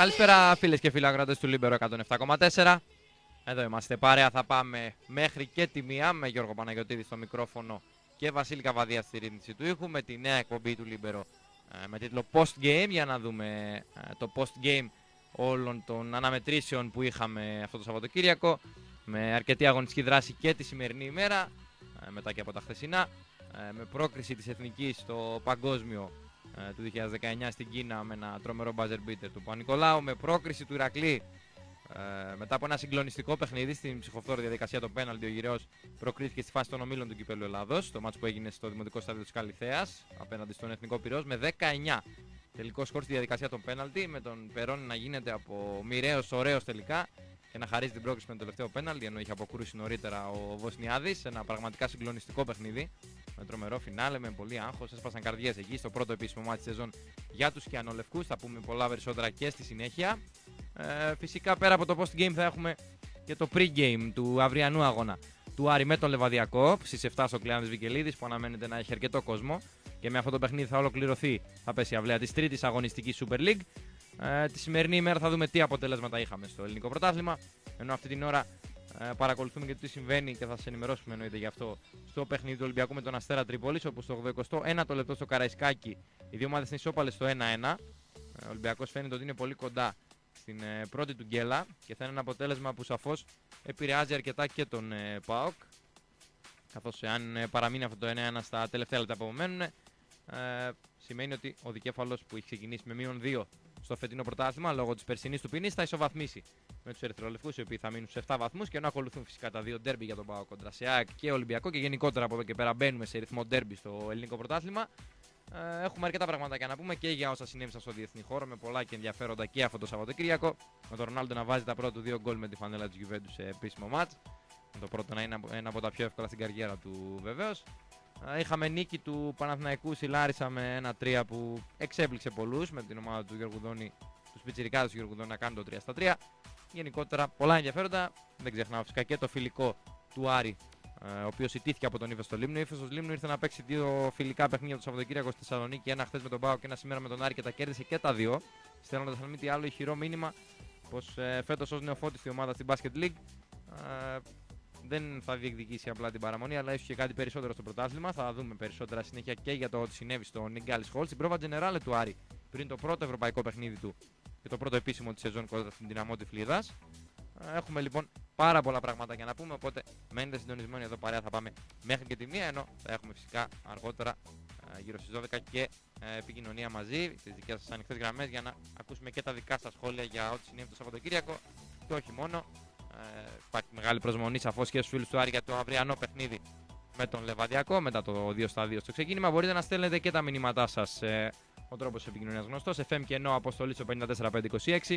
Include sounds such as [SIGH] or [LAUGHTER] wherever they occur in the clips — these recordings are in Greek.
Καλησπέρα φίλες και φίλοι ακροατές του Λίμπερο 107,4. Εδώ είμαστε παρέα, θα πάμε μέχρι και τη μία με Γιώργο Παναγιωτίδη στο μικρόφωνο και Βασίλη Καβαδία στη ρύθμιση του ήχου με τη νέα εκπομπή του Λίμπερο ε, με τίτλο Post Game για να δούμε ε, το Post Game όλων των αναμετρήσεων που είχαμε αυτό το Σαββατοκύριακο με αρκετή αγωνιστική δράση και τη σημερινή ημέρα ε, μετά και από τα χθεσινά με πρόκριση της Εθνικής στο παγκόσμιο του 2019 στην Κίνα με ένα τρομερό buzzer beater του Πανικολάου με πρόκριση του Ηρακλή ε, μετά από ένα συγκλονιστικό παιχνίδι στην ψυχοφθόρη διαδικασία των πέναλτι, ο Γυραιό προκρίθηκε στη φάση των ομίλων του κυπέλου Ελλάδος. Το μάτσο που έγινε στο δημοτικό στάδιο της Καλιθέα απέναντι στον Εθνικό Πυρό με 19. Τελικό σκορ στη διαδικασία των πέναλτι με τον Περόν να γίνεται από μοιραίος ωραίος τελικά και να χαρίζει την πρόκληση με το τελευταίο πέναλτι ενώ είχε αποκρούσει νωρίτερα ο Βοσνιάδης. Ένα πραγματικά συγκλονιστικό παιχνίδι με τρομερό φινάλε, με πολύ άγχος. Έσπασαν καρδιές εκεί στο πρώτο επίσημο μάτι της σεζόν για τους Κιανολευκούς. Θα πούμε πολλά περισσότερα και στη συνέχεια. Ε, φυσικά πέρα από το post game θα έχουμε και το pre-game του αυριανού αγώνα του Άρη με τον Λεβαδιακό στις 7 στο Κλεάνδης Βικελίδης που αναμένεται να έχει αρκετό κόσμο. Και με αυτό το παιχνίδι θα ολοκληρωθεί, θα πέσει η αυλαία της τρίτης αγωνιστικής Super League. Ε, τη σημερινή ημέρα θα δούμε τι αποτελέσματα είχαμε στο ελληνικό πρωτάθλημα. Ενώ αυτή την ώρα ε, παρακολουθούμε και τι συμβαίνει και θα σας ενημερώσουμε εννοείται γι' αυτό στο παιχνίδι του Ολυμπιακού με τον Αστέρα Τρίπολης. Όπου στο 81ο λεπτό στο Καραϊσκάκι οι δύο ομάδες είναι ισόπαλες στο 1-1. Ε, ο Ολυμπιακός φαίνεται ότι είναι πολύ κοντά στην ε, πρώτη του γκέλα και θα είναι ένα αποτέλεσμα που σαφώς επηρεάζει αρκετά και τον ε, ΠΑΟΚ. Καθώς εάν ε, παραμείνει αυτό το 1-1 στα τελευταία λεπτά που απομένουν, ε, σημαίνει ότι ο δικέφαλος που έχει ξεκινήσει με μείον 2 στο φετινό πρωτάθλημα λόγω της περσινής του ποινής θα ισοβαθμίσει με τους Ερυθρολευκούς οι οποίοι θα μείνουν σε 7 βαθμούς και ενώ ακολουθούν φυσικά τα δύο ντέρμπι για τον ΠΑΟΚ κοντρα σε ΑΕΚ και Ολυμπιακό και γενικότερα από εδώ και πέρα μπαίνουμε σε ρυθμό ντέρμπι στο ελληνικό πρωτάθλημα. Ε, έχουμε αρκετά πράγματα να πούμε και για όσα συνέβησαν στο διεθνή χώρο με πολλά και ενδιαφέροντα και αυτό το Σαββατοκύριακο. Με τον Ρονάλντο να βάζει τα πρώτα του δύο γκολ με τη φανέλα της Juventus σε επίσημο μάτς. Το πρώτο να είναι ένα από τα πιο εύκολα στην καριέρα του βεβαίως. Ε, είχαμε νίκη του Παναθηναϊκού Σιλάρισα με ένα 3 που εξέπληξε πολλούς με την ομάδα του Γεωργουδόνη, τους πιτσιρικάδες του Γεωργουδόνη να κάνουν το 3 στα 3. Γενικότερα πολλά ενδιαφέροντα. Δεν ξεχνάω φυσικά και το φιλικό του Άρη ε, ο οποίος ιτήθηκε από τον Ήφο στο Λίμνο. Ο Ήφο στο Λίμνο ήρθε να παίξει δύο φιλικά παιχνίδια το Σαββατοκύριακο στη Θεσσαλονίκη. Ένα χθες με τον Πάο και ένα σήμερα με τον Άρη και τα κέρδισε και τα δύο. Στέλνοντας αν μη τι άλλο ηχηρό μήνυμα πως ε, φέτος ως νεοφώτιστη ομάδα στην Basket League ε, δεν θα διεκδικήσει απλά την παραμονή, αλλά ίσω και κάτι περισσότερο στο πρωτάθλημα. Θα δούμε περισσότερα συνέχεια και για το ότι συνέβη στο Νιγκάλης Χολ. Στην πρόβα Τζενεράλε του Άρη πριν το πρώτο ευρωπαϊκό παιχνίδι του και το πρώτο επίσημο της σεζόν κοντά στην δυναμό της Φλίδα. Έχουμε λοιπόν πάρα πολλά πράγματα για να πούμε. Οπότε μένετε συντονισμένοι εδώ παρέα. Θα πάμε μέχρι και τη μία. Ενώ θα έχουμε φυσικά αργότερα γύρω στις 12 και ε, επικοινωνία μαζί, τις δικές σας ανοιχτές γραμμές για να ακούσουμε και τα δικά σας σχόλια για ό,τι συνέβη το Σαββατοκύριακο. Και όχι μόνο. Ε, υπάρχει μεγάλη προσμονή σαφώς και στους φίλους του Άρη για το αυριανό παιχνίδι με τον Λεβαδιακό μετά το 2 στα 2 στο ξεκίνημα. Μπορείτε να στέλνετε και τα μηνύματά σας. Ε, ο τρόπος επικοινωνίας γνωστός. FM κενό αποστολή στο 54526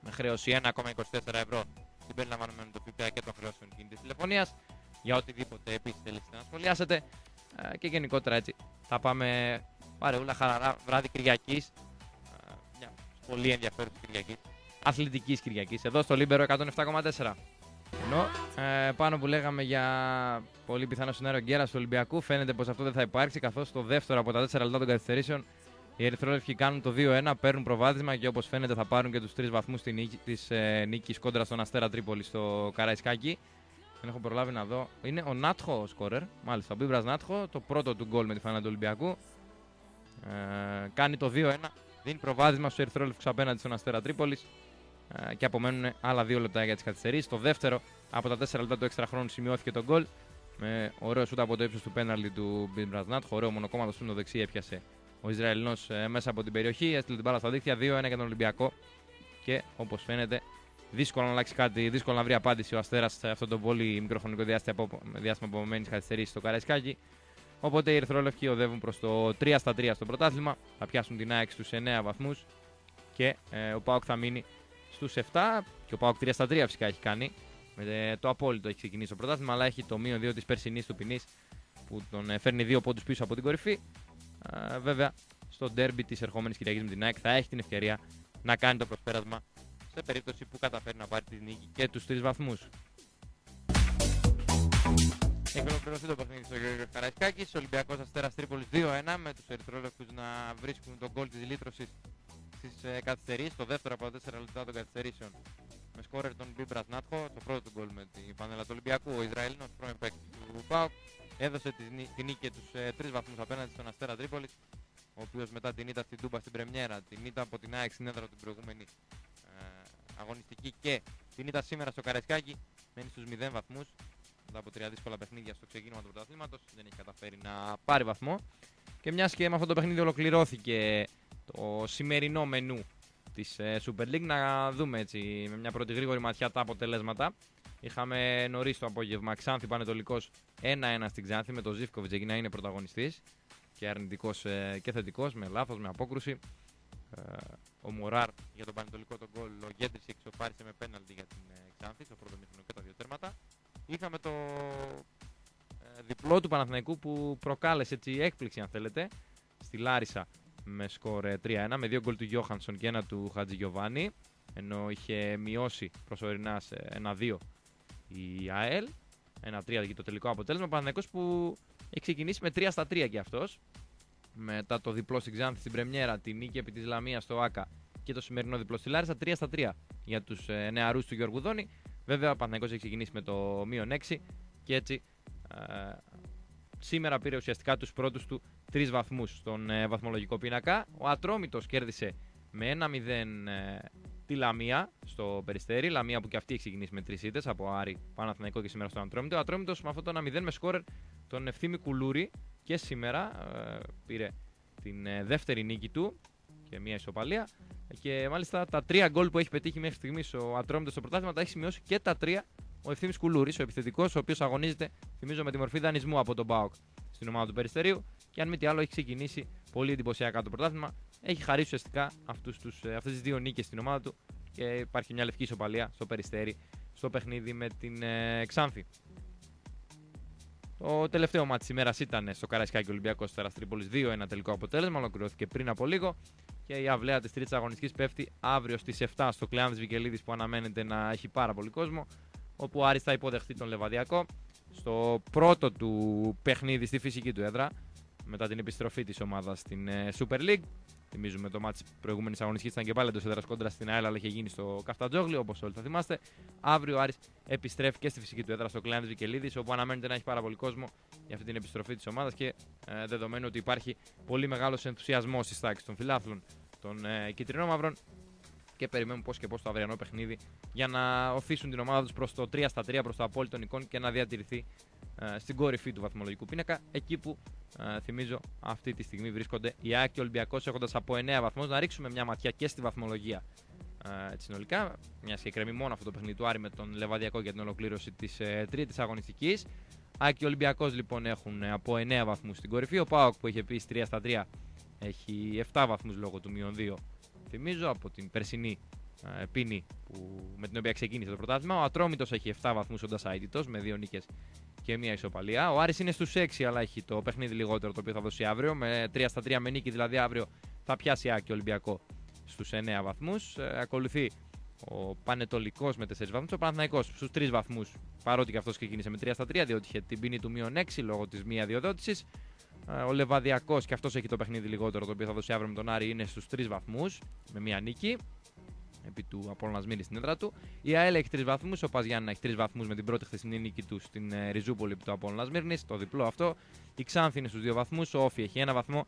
με χρέωση 1,24 ευρώ συμπεριλαμβανομένου του ΦΠΑ και των χρεώσεων κινητής τηλεφωνίας. Για οτιδήποτε επίσης θέλετε να σχολιάσετε. Ε, και γενικότερα έτσι θα πάμε παρεούλα χαλαρά βράδυ Κυριακής. Ε, μια πολύ ενδιαφέρουσα Κυριακή. Αθλητικής Κυριακής. Εδώ στο Λίμπερο 107,4. Ενώ ε, πάνω που λέγαμε για πολύ πιθανό σενάριο γκέλας του Ολυμπιακού, φαίνεται πως αυτό δεν θα υπάρξει καθώς το δεύτερο από τα 4 λεπτά των καθυστερήσεων οι Ερυθρόλευκοι κάνουν το 2-1, παίρνουν προβάδισμα και όπως φαίνεται θα πάρουν και τους τρεις βαθμούς τη νίκη, της, ε, νίκης κόντρα στον Αστέρα Τρίπολη στο Καραϊσκάκι. Δεν έχω προλάβει να δω. Είναι ο Νάτχο ο σκόρερ. Μάλιστα, ο Μπίμπρας Νάτχο, το πρώτο του γκολ με τη φανά του Ολυμπιακού. Ε, κάνει το 2-1. Δίνει προβάδισμα στους Ερυθρόλευκους απέναντι στον Αστέρα Τρίπολης. Ε, και απομένουν άλλα δύο λεπτά για τις καθυστερήσεις. Το δεύτερο από τα 4 λεπτά του έξτρα χρόνου σημειώθηκε το γκολ. Με ωραίο σούτ από το ύψος του πέναλτι του Μπίμπρα Νάτχο. Ωραίο μονοκόμματο στο δεξί έπιασε ο Ισραηλινός ε, μέσα από την περιοχή. Έστειλε την μπάλα στα δίκτυα 2-1 για τον Ολυμπιακό. Και όπως φαίνεται, δύσκολο να αλλάξει κάτι, δύσκολο να βρει απάντηση ο Αστέρας σε αυτό το πολύ μικροχρονικό διάστημα, διάστημα απομένει καθυστερήσεις στο Καραϊσκάκι. Οπότε οι Ερυθρόλευκοι οδεύουν προς το 3 στα 3 στο πρωτάθλημα. Θα πιάσουν την ΑΕΚ στους 9 βαθμούς και ε, ο Πάοκ θα μείνει στους 7. Και ο Πάοκ 3 στα 3 φυσικά έχει κάνει. Με, ε, το απόλυτο έχει ξεκινήσει το πρωτάθλημα, αλλά έχει το μείον 2 της περσινής του ποινής που τον ε, φέρνει δύο πόντους πίσω από την κορυφή βέβαια, στο ντέρμπι της ερχόμενης Κυριακής με την ΑΕΚ θα έχει την ευκαιρία να κάνει το προσπέρασμα σε περίπτωση που καταφέρει να πάρει τη νίκη και τους τρεις βαθμούς. Έχει ολοκληρωθεί το παιχνίδι στο Γιώργο Καραϊσκάκης. Ο Ολυμπιακός Αστέρας Τρίπολης 2-1 με τους Ερυθρόλευκους να βρίσκουν τον γκολ της λύτρωσης στις ε, καθυστερήσεις, το δεύτερο από τα 4 λεπτά των καθυστερήσεων με σκόρερ τον Μπίμπρας Νάτχο, το πρώτο του γκολ με την πανέλα του Ολυμπιακού, ο Ισραηλινός πρώην παίκτης του ΠΑΟΚ, έδωσε τη, τη νίκη τους ε, τρεις βαθμούς απέναντι στον Αστέρα Τρίπολης, ο οποίος μετά την ήττα στην Τούμπα στην Πρεμιέρα, την ήττα από την ΑΕΚ στην έδρα την προηγούμενη ε, αγωνιστική και την ήττα σήμερα στο Καραϊσκάκι, μένει στους 0 βαθμούς. Μετά από τρία δύσκολα παιχνίδια στο ξεκίνημα του πρωταθλήματος, δεν έχει καταφέρει να πάρει βαθμό. Και μιας και με αυτό το παιχνίδι ολοκληρώθηκε το σημερινό μενού της ε, Super League, να δούμε έτσι με μια πρώτη γρήγορη ματιά τα αποτελέσματα. Είχαμε νωρίς το απόγευμα Ξάνθη Πανετολικός 1-1 στην Ξάνθη με τον Ζήφκοβιτς εκεί να είναι πρωταγωνιστής και αρνητικός ε, και θετικός, με λάθος, με απόκρουση. Ε, ο Μωράρ για τον Πανετολικό τον γκολ, ο Γκέντρης εξοφάρισε με πέναλτι για την Ξάνθη στο πρώτο μήχρονο και τα δύο τέρματα. Είχαμε το διπλό του Παναθηναϊκού που προκάλεσε έτσι έκπληξη αν θέλετε στη Λάρισα με σκορ 3-1 ε, με δύο γκολ του Γιώχανσον και ένα του Χατζη Γιωβάνη ενώ είχε μειώσει προσωρινά σε 1-2 η ΑΕΛ 1-3 για το τελικό αποτέλεσμα. Ο Παναθηναϊκός που έχει ξεκινήσει με 3 στα 3 και αυτός μετά το διπλό στην Ξάνθη στην Πρεμιέρα, τη νίκη επί της Λαμίας στο ΆΚΑ και το σημερινό διπλό στη Λάρισα 3 στα 3 για τους ε, νεαρούς του Γιώργου Δόνη. Βέβαια ο Παναθηναϊκός έχει ξεκινήσει με το μείον 6 και έτσι ε, σήμερα πήρε ουσιαστικά τους πρώτους του τρεις βαθμούς στον ε, βαθμολογικό πίνακα. Ο Ατρόμητος κέρδισε με 1-0 ε, τη Λαμία στο Περιστέρι. Λαμία που και αυτή έχει ξεκινήσει με τρεις ήττες από Άρη, Παναθηναϊκό και σήμερα στον Ατρόμητο. Ο Ατρόμητος με αυτό το 1-0 με σκόρερ τον Ευθύμη Κουλούρη και σήμερα πήρε την δεύτερη νίκη του και μια ισοπαλία. Και μάλιστα τα τρία γκολ που έχει πετύχει μέχρι στιγμής ο Ατρόμητος στο πρωτάθλημα τα έχει σημειώσει και τα τρία ο Ευθύνη Κουλούρης, ο επιθετικός, ο οποίος αγωνίζεται, θυμίζω, με τη μορφή δανεισμού από τον Μπάουκ στην ομάδα του Περιστερίου. Και αν μη τι άλλο, έχει ξεκινήσει πολύ εντυπωσιακά το πρωτάθλημα. Έχει χαρίσει ουσιαστικά ε, αυτές τις δύο νίκες στην ομάδα του και υπάρχει μια λευκή ισοπαλία στο Περιστέρι στο παιχνίδι με την ε, Ξάνθη. Το τελευταίο μάτι ημέρας ήταν στο Καραϊσκάκι Ολυμπιακός Τέρας Τρίπολης 2-1 τελικό αποτέλεσμα. Ολοκληρώθηκε πριν από λίγο. Και η αυλαία της τρίτης αγωνιστικής πέφτει αύριο στις 7 στο Κλεάνδης Βικελίδης που αναμένεται να έχει πάρα πολύ κόσμο όπου ο Άρης θα υποδεχτεί τον Λεβαδιακό στο πρώτο του παιχνίδι στη φυσική του έδρα μετά την επιστροφή της ομάδας στην ε, Super League. Θυμίζουμε το μάτι προηγούμενης αγωνιστικής ήταν και πάλι εντός έδρας κόντρα στην ΑΕΛ, αλλά είχε γίνει στο Καφτατζόγλιο, όπως όλοι θα θυμάστε. Αύριο ο Άρης επιστρέφει και στη φυσική του έδρα στο Κλέανδη Βικελίδη, όπου αναμένεται να έχει πάρα πολύ κόσμο για αυτή την επιστροφή της ομάδας και ε, δεδομένου ότι υπάρχει πολύ μεγάλος ενθουσιασμός στις τάξεις των φιλάθλων των ε, Κιτρινόμαυρων και περιμένουν πώς και πώς το αυριανό παιχνίδι για να οθήσουν την ομάδα τους προς το 3 στα 3 προς το απόλυτο εικόν και να διατηρηθεί ε, στην κορυφή του βαθμολογικού πίνακα. Εκεί που ε, θυμίζω αυτή τη στιγμή βρίσκονται οι Άκη Ολυμπιακός έχοντας από 9 βαθμούς. Να ρίξουμε μια ματιά και στη βαθμολογία ε, συνολικά. Μια και κρεμεί μόνο αυτό το παιχνίδι του Άρη με τον Λεβαδιακό για την ολοκλήρωση της ε, τρίτης αγωνιστικής. Άκη Ολυμπιακός λοιπόν έχουν από 9 βαθμούς στην κορυφή. Ο Πάοκ που είχε πει 3 στα 3 έχει 7 βαθμούς λόγω του μείον 2 θυμίζω, από την περσινή ε, πίνη που, με την οποία ξεκίνησε το πρωτάθλημα. Ο Ατρόμητος έχει 7 βαθμούς όντα αίτητος με 2 νίκες και μία ισοπαλία. Ο Άρης είναι στους 6 αλλά έχει το παιχνίδι λιγότερο το οποίο θα δώσει αύριο. Με 3 στα 3 με νίκη δηλαδή αύριο θα πιάσει Άκη Ολυμπιακό στους 9 βαθμούς. Ε, ακολουθεί ο Πανετολικός με 4 βαθμούς. Ο Παναθναϊκό στους 3 βαθμούς, παρότι και αυτός ξεκίνησε με 3 στα 3, διότι είχε την ποινή του μείον 6 λόγω της μία διοδότησης. Ε, ο Λεβαδιακός και αυτός έχει το παιχνίδι λιγότερο, το οποίο θα δώσει αύριο με τον Άρη, είναι στους 3 βαθμούς με μία νίκη. Επί του Απόλυνα Μήνη στην έδρα του. Η ΑΕΛ έχει 3 βαθμούς. Ο Παζιάννα έχει 3 βαθμούς με την πρώτη χθεσινή νίκη του στην ε, Ριζούπολη επί του Απόλυνα Μύρνης. Το διπλό αυτό. Η Ξάνθη είναι στους 2 βαθμούς. Ο Όφη έχει 1 βαθμό.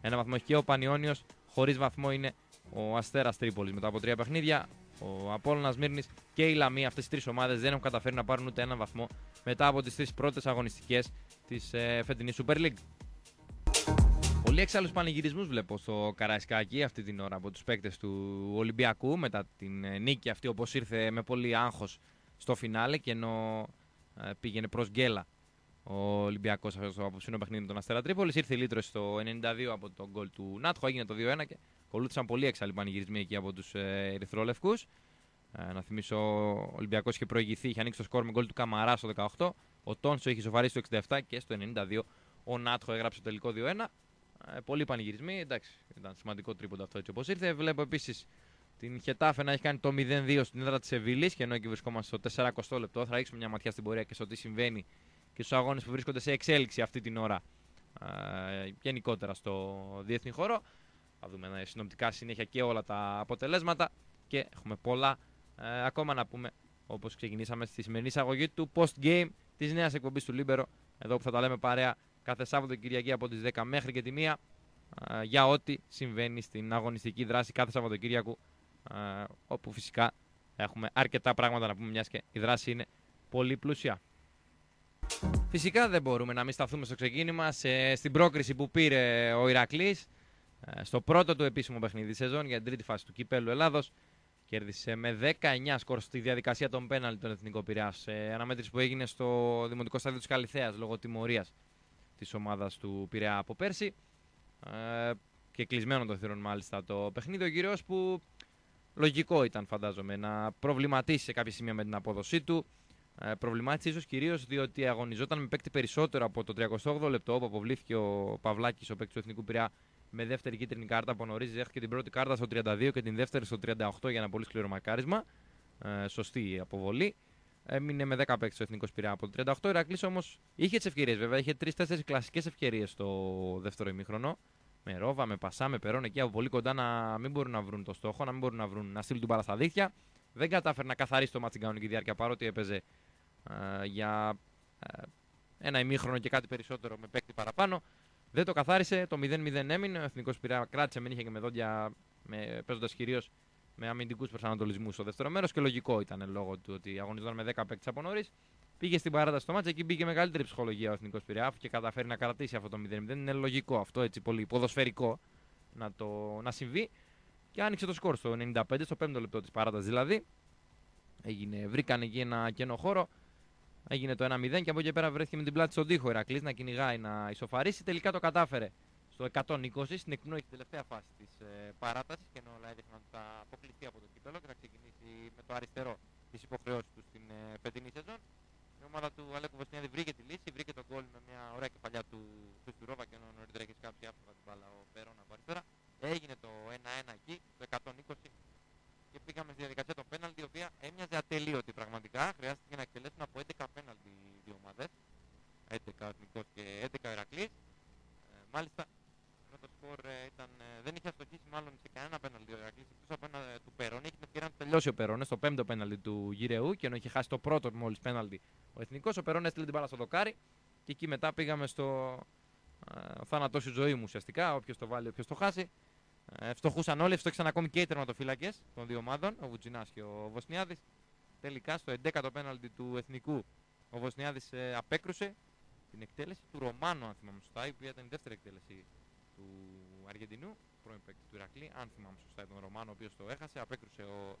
Ένα βαθμό έχει και ο Πανιόνιος. Χωρίς βαθμό είναι ο Αστέρας Τρίπολης μετά από 3 παιχνίδια. Ο Απόλυνα Μύρνης και η Λαμία, αυτές οι τρεις ομάδες δεν έχουν καταφέρει να πάρουν ούτε ένα βαθμό μετά από τις τρεις πρώτες αγωνιστικές της ε, φετινής Super League. Πολύ έξαλλους πανηγυρισμούς βλέπω στο Καραϊσκάκι αυτή την ώρα από τους παίκτες του Ολυμπιακού μετά την ε, νίκη αυτή όπως ήρθε με πολύ άγχος στο φινάλε και ενώ ε, πήγαινε προς γκέλα ο Ολυμπιακός στο απόψινο παιχνίδι με τον Αστέρα Τρίπολης. Ήρθε η λύτρωση στο 92 από τον γκολ του Νάτχο, έγινε το 2-1 και ακολούθησαν πολύ έξαλλοι πανηγυρισμοί εκεί από τους ε, Ερυθρόλευκους. Ε, να θυμίσω, ο Ολυμπιακός είχε προηγηθεί, είχε ανοίξει το σκορ με γκολ του Καμαρά στο 18. Ο Τόνσο είχε σοβαρήσει το 67 και στο 92 ο Νάτχο έγραψε το τελικό 2-1. Ε, πολλοί πανηγυρισμοί. Εντάξει, ήταν σημαντικό τρίποντα αυτό έτσι όπως ήρθε. Βλέπω επίσης την Χετάφε να έχει κάνει το 0-2 στην έδρα της Σεβίλη και ενώ εκεί βρισκόμαστε στο 40 λεπτό. Θα ρίξουμε μια ματιά στην πορεία και στο τι συμβαίνει και στους αγώνες που βρίσκονται σε εξέλιξη αυτή την ώρα ε, γενικότερα στο διεθνή χώρο. Θα δούμε συνοπτικά συνέχεια και όλα τα αποτελέσματα και έχουμε πολλά ε, ακόμα να πούμε όπως ξεκινήσαμε στη σημερινή εισαγωγή του post-game της νέας εκπομπής του Λίμπερο εδώ που θα τα λέμε παρέα κάθε Σάββατο και Κυριακή από τις 10 μέχρι και τη 1 ε, για ό,τι συμβαίνει στην αγωνιστική δράση κάθε Σαββατοκύριακο ε, όπου φυσικά έχουμε αρκετά πράγματα να πούμε μιας και η δράση είναι πολύ πλούσια. Φυσικά δεν μπορούμε να μην σταθούμε στο ξεκίνημα σε, στην πρόκριση που πήρε ο Ηρακλής ε, στο πρώτο του επίσημο παιχνίδι σεζόν για την τρίτη φάση του Κυπέλου Ελλάδος. Κέρδισε με 19 σκορ στη διαδικασία των πέναλτ τον Εθνικό Πειραιάς. Σε αναμέτρηση που έγινε στο Δημοτικό Στάδιο της Καλυθέας λόγω τιμωρίας της ομάδας του Πειραιά από πέρσι. Ε, και κλεισμένο το θηρόν μάλιστα το παιχνίδι. Ο κύριος που λογικό ήταν φαντάζομαι να προβληματίσει σε κάποια σημεία με την απόδοσή του. Ε, προβλημάτισε ίσως κυρίως διότι αγωνιζόταν με παίκτη περισσότερο από το 38 λεπτό όπου αποβλήθηκε ο Παυλάκης, ο παίκτης του Εθνικού Πειραιά, με δεύτερη κίτρινη κάρτα από νωρίς. Δέχτηκε την πρώτη κάρτα στο 32 και την δεύτερη στο 38 για ένα πολύ σκληρό μακάρισμα. Ε, σωστή η αποβολή. Έμεινε με 10 παίκτες ο Εθνικός Πειραιά από το 38. Ο Ηρακλής όμως είχε τις ευκαιρίες βέβαια. Είχε 3-4 κλασικές ευκαιρίες στο δεύτερο ημίχρονο. Με ρόβα, με πασά, με περόν εκεί από πολύ κοντά να μην μπορούν να βρουν το στόχο, να μην μπορούν να, βρουν, να στείλουν την μπάλα στα δίχτυα. Δεν κατάφερε να καθαρίσει το μάτι κανονική διάρκεια παρότι έπαιζε ε, για ε, ένα ημίχρονο και κάτι περισσότερο με παίκτη παραπάνω. Δεν το καθάρισε, το 0-0 έμεινε. Ο Εθνικός Πειραιά κράτησε, μην είχε και με δόντια, παίζοντας κυρίως με αμυντικούς προσανατολισμούς στο δεύτερο μέρος και λογικό ήταν λόγω του ότι αγωνιζόταν με 10 παίκτες από νωρίς. Πήγε στην παράταση στο μάτσα, εκεί μπήκε μεγαλύτερη ψυχολογία ο Εθνικός Πειραιά και καταφέρει να κρατήσει αυτό το 0-0. Είναι λογικό αυτό, έτσι πολύ ποδοσφαιρικό να, το, να συμβεί. Και άνοιξε το σκορ στο 95, στο 5ο λεπτό της παράτασης δηλαδή. Έγινε, βρήκαν εκεί ένα κενό χώρο. Έγινε το 1-0 και από εκεί πέρα βρέθηκε με την πλάτη στον τοίχο. Ηρακλής να κυνηγάει να ισοφαρίσει. Τελικά το κατάφερε στο 120 στην εκπνοή τη τελευταία φάση της ε, παράτασης και ενώ όλα έδειχναν ότι θα αποκλειστεί από το κύπελο και θα ξεκινήσει με το αριστερό τις υποχρεώσεις του στην ε, φετινή σεζόν. Η ομάδα του Αλέκου Βοστινιάδη βρήκε τη λύση, βρήκε τον γκολ με μια ωραία κεφαλιά του Χριστουρόβα και ενώ νωρίτερα έχεις σκάψει άφημα την μπάλα ο Περόν από αριστερά. Έγινε το 1-1 εκεί, το 120 και πήγαμε στη διαδικασία των πέναλτι, η οποία έμοιαζε ατελείωτη πραγματικά. Χρειάστηκε να εκτελέσουν από 11 πέναλτι οι δύο ομάδες. 11 εθνικός και 11 Ερακλής. Ε, μάλιστα, ενώ το σκορ ε, ήταν, ε, δεν είχε αστοχήσει μάλλον σε κανένα πέναλτι ο Ερακλής, εκτός από ένα του Περόνι. Έχει την ευκαιρία να τελειώσει ο Περόνι στο πέμπτο πέναλτι του Γυρεού και ενώ είχε χάσει το πρώτο μόλις πέναλτι ο Εθνικός, ο Περόνι έστειλε την μπάλα στο δοκάρι και εκεί μετά πήγαμε στο ε, θάνατός ζωή μου ουσιαστικά, όποιος το βάλει, όποιος το χάσει. Ε, φτωχούσαν όλοι, φτώχησαν ακόμη και οι τερματοφύλακες των δύο ομάδων, ο Βουτζινάς και ο Βοσνιάδης. Τελικά στο 11ο πέναλτι του εθνικού, ο Βοσνιάδης ε, απέκρουσε την εκτέλεση του Ρωμάνου, αν θυμάμαι σωστά, η οποία ήταν η δεύτερη εκτέλεση του Αργεντινού, πρώην παίκτη του Ηρακλή. Αν θυμάμαι σωστά, ήταν ο Ρωμάνο, ο οποίος το έχασε. Απέκρουσε ο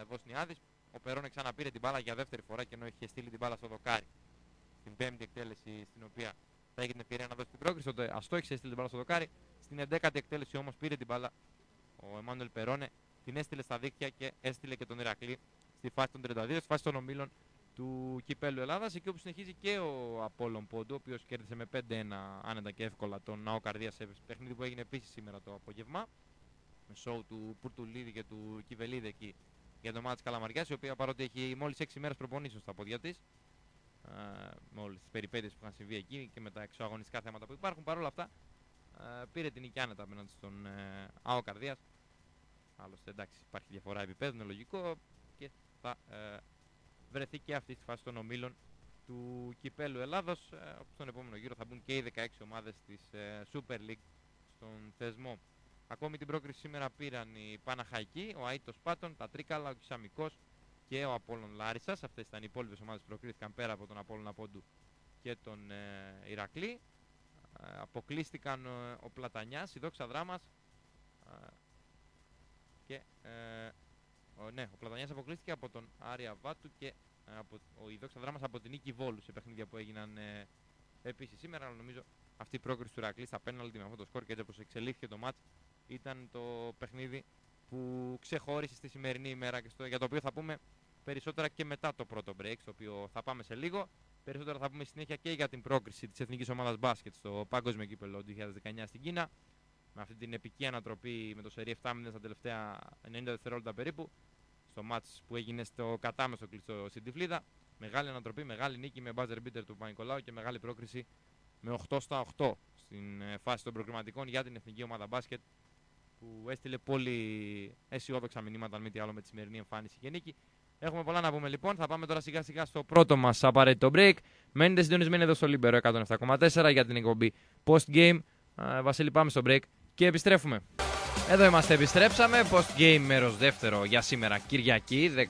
ε, Βοσνιάδης. Ο Περόνε ξαναπήρε την μπάλα για δεύτερη φορά και ενώ είχε στείλει την μπάλα στο δοκάρι. Την πέμπτη εκτέλεση στην οποία θα έγινε την ευκαιρία να δώσει την πρόκριση. Τότε αυτό είχε στείλει την μπάλα στο δοκάρι. Στην 11η εκτέλεση όμως πήρε την μπάλα ο Εμμάνουελ Περόνε, την έστειλε στα δίκτυα και έστειλε και τον Ηρακλή στη φάση των 32, στη φάση των ομίλων του Κυπέλου Ελλάδας. Εκεί όπου συνεχίζει και ο Απόλλων Πόντου, ο οποίος κέρδισε με 5-1 άνετα και εύκολα τον Ναό Καρδίας σε παιχνίδι που έγινε επίσης σήμερα το απόγευμα. Με σοου του Πουρτουλίδη και του Κιβελίδη εκεί για το μάτι της Καλαμαριάς, η οποία παρότι έχει μόλις 6 μέρες προπονήσεων στα πόδια της, με όλες τις περιπέτειες που είχαν συμβεί εκεί και με τα εξωαγωνιστικά θέματα που υπάρχουν, παρόλα αυτά ε, πήρε την νίκη άνετα απέναντι στον ε, ΑΟ Καρδίας. Άλλωστε εντάξει υπάρχει διαφορά επίπεδου, είναι λογικό και θα ε, βρεθεί και αυτή στη φάση των ομίλων του Κυπέλου Ελλάδος. Ε, στον επόμενο γύρο θα μπουν και οι 16 ομάδες της ε, Super League στον θεσμό. Ακόμη την πρόκριση σήμερα πήραν οι Παναχαϊκοί, ο Αίτος Πάτων, τα Τρίκαλα, ο Κισαμικός και ο Απόλλων Λάρισας. Αυτές ήταν οι υπόλοιπες ομάδες που προκρίθηκαν πέρα από τον Απόλλων Απόντου και τον ε, Ηρακλή. Ε, αποκλείστηκαν ε, ο Πλατανιάς, η Δόξα Δράμας ε, και ο, ναι, ο Πλατανιάς αποκλείστηκε από τον Άρια Βάτου και από, ο, η Δόξα Δράμας από την Νίκη Βόλου σε παιχνίδια που έγιναν ε, επίσης σήμερα, αλλά νομίζω αυτή η πρόκριση του Ρακλής στα πέναλτι με αυτό το σκορ και έτσι όπως εξελίχθηκε το μάτς ήταν το παιχνίδι που ξεχώρισε στη σημερινή ημέρα και στο, για το οποίο θα πούμε περισσότερα και μετά το πρώτο break, στο οποίο θα πάμε σε λίγο. Περισσότερα θα πούμε συνέχεια και για την πρόκριση της Εθνικής Ομάδας Μπάσκετ στο Παγκόσμιο Κύπελο 2019 στην Κίνα. Με αυτή την επική ανατροπή με το σερί 7 στα τελευταία 90 δευτερόλεπτα περίπου. Στο μάτς που έγινε στο κατάμεσο κλειστό στην Τυφλίδα. Μεγάλη ανατροπή, μεγάλη νίκη με buzzer beater του Πανικολάου και μεγάλη πρόκριση με 8 στα 8 στην ε, φάση των προκριματικών για την Εθνική Ομάδα Μπάσκετ που έστειλε πολύ αισιόδοξα μηνύματα, αν μη τι άλλο, με τη σημερινή εμφάνιση και νίκη. Έχουμε πολλά να πούμε λοιπόν. Θα πάμε τώρα σιγά σιγά στο πρώτο μας απαραίτητο break. Μένετε συντονισμένοι εδώ στο Libero 107,4 για την εκπομπή Post Game. Βασίλη, πάμε στο break και επιστρέφουμε. Εδώ είμαστε, επιστρέψαμε. Post game μέρος δεύτερο για σήμερα, Κυριακή, 16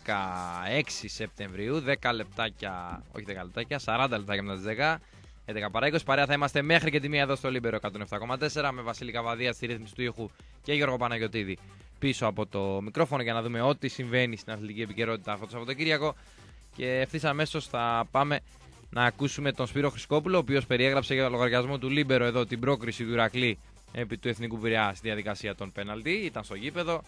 Σεπτεμβρίου. 10 λεπτάκια, όχι 10 λεπτάκια, 40 λεπτάκια μετά τις 10. 11 παρά 20 παρέα θα είμαστε μέχρι και τη μία εδώ στο Λίμπερο 107,4 με Βασίλη Καβαδία στη ρύθμιση του ήχου και Γιώργο Παναγιωτίδη πίσω από το μικρόφωνο για να δούμε ό,τι συμβαίνει στην αθλητική επικαιρότητα αυτό το Σαββατοκύριακο. Και ευθύς αμέσως θα πάμε να ακούσουμε τον Σπύρο Χρυσικόπουλο, ο οποίος περιέγραψε για λογαριασμό του Λίμπερο εδώ την πρόκριση του Ηρακλή επί του Εθνικού Πειραιά στη διαδικασία των πέναλτι. Ήταν στο γήπεδο.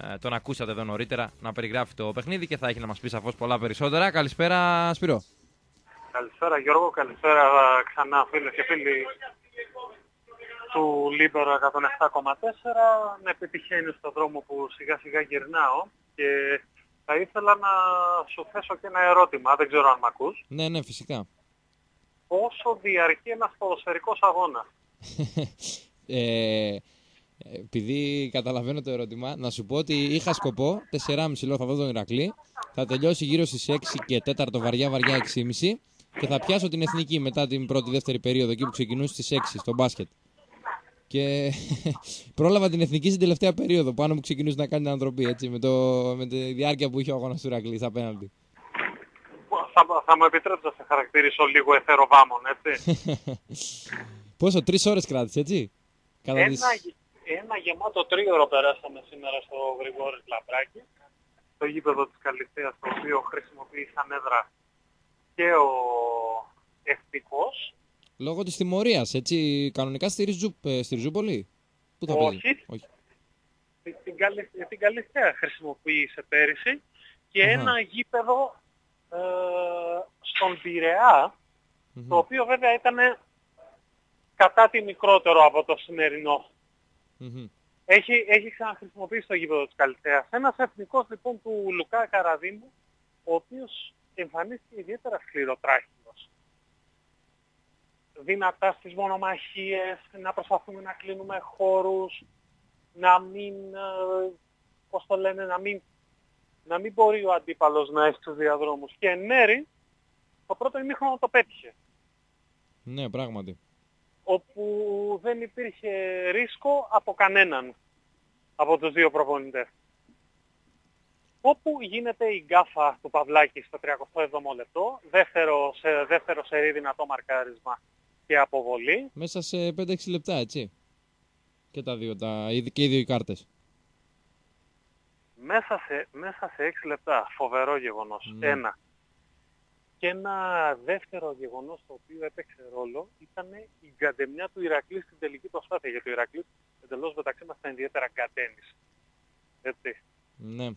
Ε, τον ακούσατε εδώ νωρίτερα να περιγράφει το παιχνίδι και θα έχει να μας πει σαφώς πολλά περισσότερα. Καλησπέρα, Σπύρο. Καλησπέρα Γιώργο, καλησπέρα ξανά φίλες και φίλοι του Λίμπερο 107,4. Με πετυχαίνεις στον δρόμο που σιγά σιγά γυρνάω και θα ήθελα να σου θέσω και ένα ερώτημα, δεν ξέρω αν με ακούς. Ναι, ναι, φυσικά. Πόσο διαρκεί ένας ποδοσφαιρικός αγώνας; [LAUGHS] ε, επειδή καταλαβαίνω το ερώτημα, να σου πω ότι είχα σκοπό 4,5 λόγω θα δω τον Ηρακλή. Θα τελειώσει γύρω στις 6 και 4 βαριά βαριά 6,5 και θα πιάσω την εθνική μετά την πρώτη-δεύτερη περίοδο εκεί που ξεκινούσε στις 6 στο μπάσκετ. Και [LAUGHS] πρόλαβα την εθνική στην τελευταία περίοδο πάνω που ξεκινούσε να κάνει την ανθρωπή έτσι, με, το, με τη διάρκεια που είχε ο αγώνας του Ρακλής απέναντι. Θα, θα μου επιτρέψω να σε χαρακτηρίσω λίγο εθεροβάμων, έτσι; [LAUGHS] Πόσο, τρεις ώρες κράτησε, έτσι; Κατά ένα, ένα γεμάτο τρίωρο περάσαμε σήμερα στο Γρηγόρης Λαμπράκης, το γήπεδο της Καλυθέας, το οποίο χρησιμοποίησαν έδρα και ο ευτυχώς. Λόγω της τιμωρίας, έτσι, κανονικά στη, Ριζου, ε, στη Ριζούπολη. Πού θα Όχι. Όχι. Την, καλυ, την Καλυθέα χρησιμοποίησε πέρυσι και ένα γήπεδο ε, στον πειραια το οποίο βέβαια ήταν κατά τη μικρότερο από το σημερινο Έχει, έχει ξαναχρησιμοποιήσει το γήπεδο της Καλυθέας. Ένας εθνικός λοιπόν του Λουκά Καραδίμου, ο οποίος εμφανίστηκε ιδιαίτερα σκληροτράχυλος. Δυνατά στις μονομαχίες, να προσπαθούμε να κλείνουμε χώρους, να μην, ε, πώς το λένε, να μην, να μην μπορεί ο αντίπαλος να έχει τους διαδρόμους. Και εν μέρη, το πρώτο ημίχρονο το πέτυχε. Ναι, πράγματι. Όπου δεν υπήρχε ρίσκο από κανέναν από τους δύο προπονητές όπου γίνεται η γκάφα του Παυλάκη στο 37ο λεπτό, δεύτερο, σε, δεύτερο σερί δυνατό μαρκάρισμα και αποβολή. Μέσα σε 5-6 λεπτά, έτσι. Και, τα δύο, τα, και οι δύο οι κάρτες. Μέσα σε, μέσα σε 6 λεπτά. Φοβερό γεγονός. Ναι. Ένα. Και ένα δεύτερο γεγονός το οποίο έπαιξε ρόλο ήταν η γκαντεμιά του Ηρακλής στην τελική προσπάθεια. Γιατί ο Ηρακλής εντελώς μεταξύ μας ήταν ιδιαίτερα γκαντένης. Έτσι. Ναι.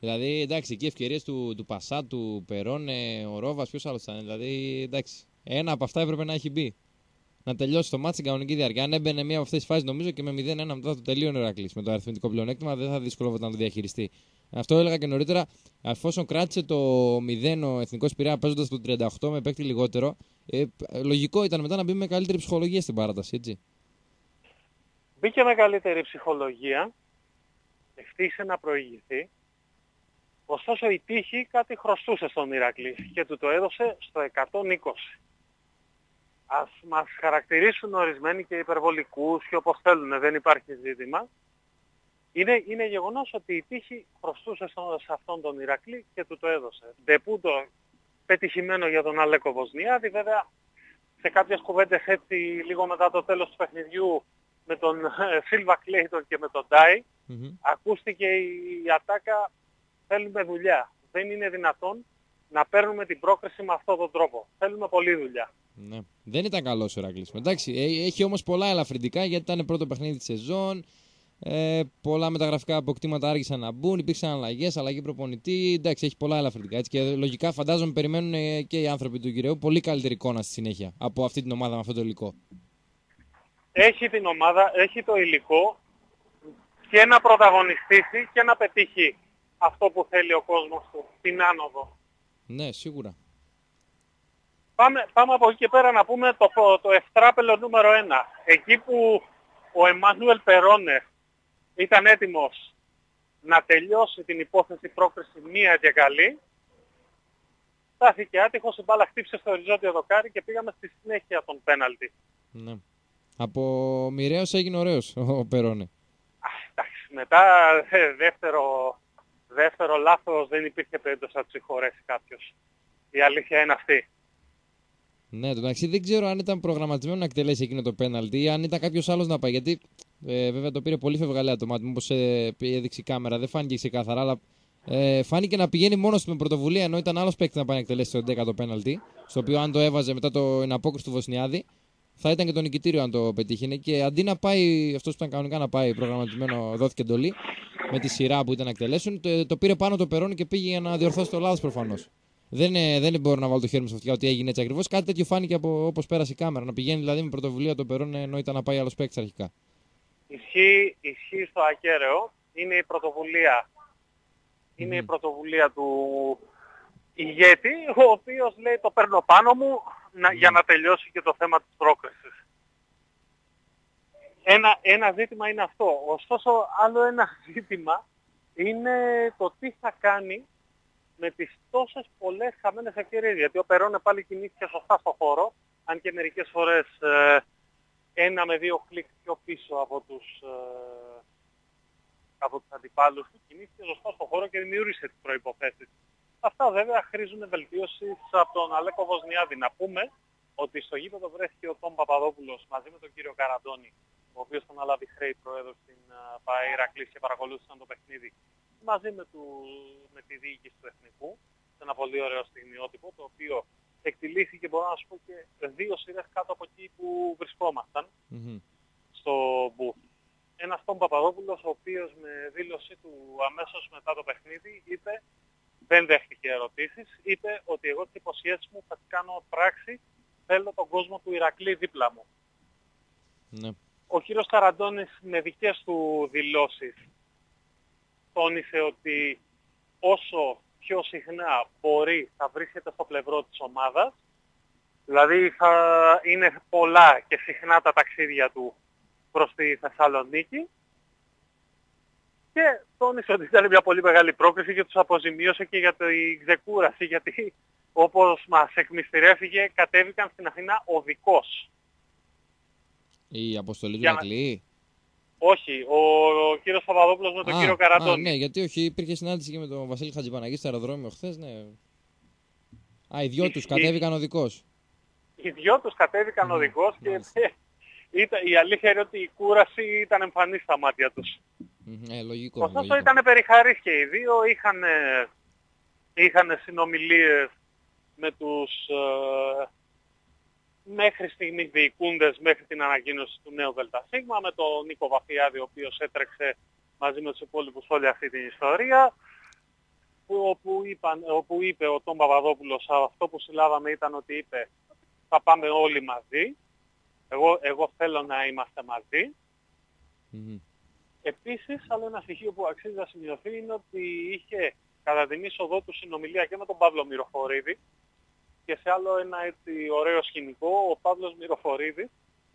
δηλαδή, εντάξει, εκεί ευκαιρίες του, του Πασά, του Περόνε, ο Ρόβας, ποιος άλλος ήταν. Δηλαδή, εντάξει, ένα από αυτά έπρεπε να έχει μπει. Να τελειώσει το μάτι στην κανονική διάρκεια. Αν έμπαινε μία από αυτές τις φάσεις, νομίζω και με 0-1 μετά το τελείωνε ο Ηρακλής με το αριθμητικό πλεονέκτημα, δεν θα δυσκολεύονταν να το διαχειριστεί. Αυτό έλεγα και νωρίτερα. Εφόσον κράτησε το 0 ο εθνικός πειρά παίζοντας το 38 με παίκτη λιγότερο, ε, λογικό ήταν μετά να μπει με καλύτερη ψυχολογία στην παράταση, έτσι. Μπήκε με καλύτερη ψυχολογία ευτύχησε να προηγηθεί. Ωστόσο η τύχη κάτι χρωστούσε στον Ηρακλή και του το έδωσε στο 120. Ας μας χαρακτηρίσουν ορισμένοι και υπερβολικούς και όπως θέλουν, δεν υπάρχει ζήτημα. Είναι, είναι γεγονός ότι η τύχη χρωστούσε σε αυτόν τον Ηρακλή και του το έδωσε. Ντεπούτο πετυχημένο για τον Αλέκο Βοσνιάδη, βέβαια σε κάποιες κουβέντες έτσι λίγο μετά το τέλος του παιχνιδιού με τον Σίλβα Κλέιτον και με τον Ντάι, ακούστηκε η ατάκα θέλουμε δουλειά. Δεν είναι δυνατόν να παίρνουμε την πρόκριση με αυτόν τον τρόπο. Θέλουμε πολλή δουλειά. Ναι. Δεν ήταν καλός ο Ηρακλής. Εντάξει, ε, έχει όμως πολλά ελαφρυντικά γιατί ήταν πρώτο παιχνίδι της σεζόν. Ε, πολλά μεταγραφικά αποκτήματα άργησαν να μπουν, υπήρξαν αλλαγές, αλλαγή προπονητή. Εντάξει, έχει πολλά ελαφρυντικά. Έτσι, και λογικά φαντάζομαι περιμένουν και οι άνθρωποι του κυρίου πολύ καλύτερη εικόνα στη συνέχεια από αυτή την ομάδα με αυτό το υλικό έχει την ομάδα, έχει το υλικό και να πρωταγωνιστήσει και να πετύχει αυτό που θέλει ο κόσμος του, την άνοδο. Ναι, σίγουρα. Πάμε, πάμε από εκεί και πέρα να πούμε το, το ευτράπελο νούμερο 1. Εκεί που ο Εμμάνουελ Περόνε ήταν έτοιμος να τελειώσει την υπόθεση πρόκριση μία και καλή. Στάθηκε άτυχος, η μπάλα χτύπησε στο οριζόντιο δοκάρι και πήγαμε στη συνέχεια των πέναλτι. Ναι. Από μοιραίος έγινε ωραίος ο Περόνε. Εντάξει, μετά ε, δεύτερο, δεύτερο λάθος δεν υπήρχε περίπτωση να του συγχωρέσει κάποιος. Η αλήθεια είναι αυτή. Ναι, το εντάξει δεν ξέρω αν ήταν προγραμματισμένο να εκτελέσει εκείνο το πέναλτι ή αν ήταν κάποιος άλλος να πάει. Γιατί ε, βέβαια το πήρε πολύ φευγαλέα το μάτι μου, όπως ε, έδειξε η κάμερα. Δεν φάνηκε ξεκάθαρα, αλλά ε, φάνηκε να πηγαίνει μόνος με πρωτοβουλία ενώ ήταν άλλος παίκτης να πάει να εκτελέσει το 10ο πέναλτι. Στο οποίο αν το έβαζε μετά το απόκριση του Βοσνιάδη, θα ήταν και το νικητήριο αν το πετύχαινε. Και αντί να πάει αυτός που ήταν κανονικά να πάει προγραμματισμένο, δόθηκε εντολή με τη σειρά που ήταν να εκτελέσουν, το, το πήρε πάνω το περόν και πήγε για να διορθώσει το λάθος προφανώς. Δεν, δεν μπορώ να βάλω το χέρι μου σε αυτιά ότι έγινε έτσι ακριβώς. Κάτι τέτοιο φάνηκε από όπως πέρασε η κάμερα. Να πηγαίνει δηλαδή με πρωτοβουλία το περόν ενώ ήταν να πάει άλλος παίκτης αρχικά. Ισχύει, ισχύει στο ακέραιο. Είναι η πρωτοβουλία. Είναι η πρωτοβουλία του ηγέτη, ο οποίος λέει το παίρνω πάνω μου να, για να τελειώσει και το θέμα της πρόκρισης. Ένα, ένα ζήτημα είναι αυτό. Ωστόσο, άλλο ένα [LAUGHS] ζήτημα είναι το τι θα κάνει με τις τόσες πολλές χαμένες ευκαιρίες. Γιατί ο Περόνε πάλι κινήθηκε σωστά στο χώρο, αν και μερικές φορές ε, ένα με δύο κλικ πιο πίσω από τους, ε, από τους αντιπάλους του, κινήθηκε σωστά στο χώρο και δημιούργησε τις προϋποθέσεις. Αυτά βέβαια χρήζουν βελτίωση από τον Αλέκο Βοσνιάδη. Να πούμε ότι στο γήπεδο βρέθηκε ο Τόμ Παπαδόπουλος μαζί με τον κύριο Καραντώνη, ο οποίος τον αναλάβει χρέη πρόεδρος στην uh, ΠΑΕ και παρακολούθησαν το παιχνίδι μαζί με, του, με τη διοίκηση του Εθνικού σε ένα πολύ ωραίο στιγμιότυπο το οποίο εκτιλήθηκε μπορώ να σου πω και δύο σειρές κάτω από εκεί που βρισκόμασταν mm-hmm. στο Μπουθ. Ένας τον Παπαδόπουλος ο οποίος με δήλωσή του αμέσως μετά το παιχνίδι είπε δεν δέχτηκε ερωτήσεις, είπε ότι εγώ τις υποσχέσεις μου θα τις κάνω πράξη, θέλω τον κόσμο του Ηρακλή δίπλα μου. Ναι. Ο κύριος Καραντώνης με δικές του δηλώσεις τόνισε ότι όσο πιο συχνά μπορεί θα βρίσκεται στο πλευρό της ομάδας, δηλαδή θα είναι πολλά και συχνά τα ταξίδια του προς τη Θεσσαλονίκη και τόνισε ότι ήταν μια πολύ μεγάλη πρόκληση και τους αποζημίωσε και για την ξεκούραση γιατί όπως μας εκμυστηρέφυγε κατέβηκαν στην Αθήνα οδικός. Η αποστολή του Ακλή. Όχι, ο, ο κύριος Παπαδόπουλος με τον κύριο Καρατώνη. ναι, γιατί όχι, υπήρχε συνάντηση και με τον Βασίλη Χατζηπαναγής στο αεροδρόμιο χθες, ναι. Α, οι δυο τους κατέβηκαν οδικό. Οι δυο τους κατέβηκαν mm, οδικό και [LAUGHS] ήταν, η αλήθεια είναι ότι η κούραση ήταν εμφανής στα μάτια τους. Ε, λογικό. Ωστόσο ήταν περιχαρεί και οι δύο, είχαν, είχαν συνομιλίες με τους ε, μέχρι στιγμή διοικούντες μέχρι την ανακοίνωση του νέου ΔΣ με τον Νίκο Βαφιάδη ο οποίος έτρεξε μαζί με τους υπόλοιπους όλη αυτή την ιστορία που, όπου, είπαν, όπου είπε ο Τόμ Παπαδόπουλος αυτό που συλλάβαμε ήταν ότι είπε θα πάμε όλοι μαζί εγώ, εγώ θέλω να είμαστε μαζί mm-hmm. Επίσης, άλλο ένα στοιχείο που αξίζει να σημειωθεί είναι ότι είχε κατά την είσοδό του συνομιλία και με τον Παύλο Μυροφορίδη και σε άλλο ένα έτσι ωραίο σκηνικό, ο Παύλος Μυροφορίδης,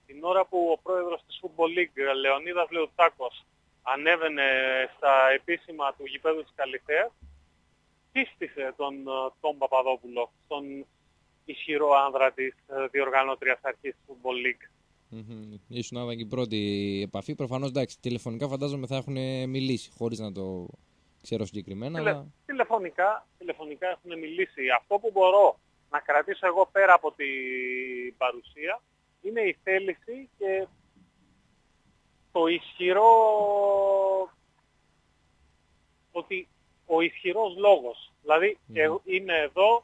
την ώρα που ο πρόεδρος της Football League, Λεωνίδας Λεουτάκος, ανέβαινε στα επίσημα του γηπέδου της Καλυθέας, πίστησε τον τον Παπαδόπουλο, τον ισχυρό άνδρα της ε, διοργανώτριας αρχής της Football League. Mm-hmm. Ήσουν και η πρώτη επαφή. Προφανώς εντάξει, τηλεφωνικά φαντάζομαι θα έχουν μιλήσει χωρίς να το ξέρω συγκεκριμένα. Τηλε... Αλλά... Τηλεφωνικά, τηλεφωνικά έχουν μιλήσει. Αυτό που μπορώ να κρατήσω εγώ πέρα από την παρουσία είναι η θέληση και το ισχυρό ότι ο ισχυρός λόγος. Δηλαδή εγώ είμαι εδώ,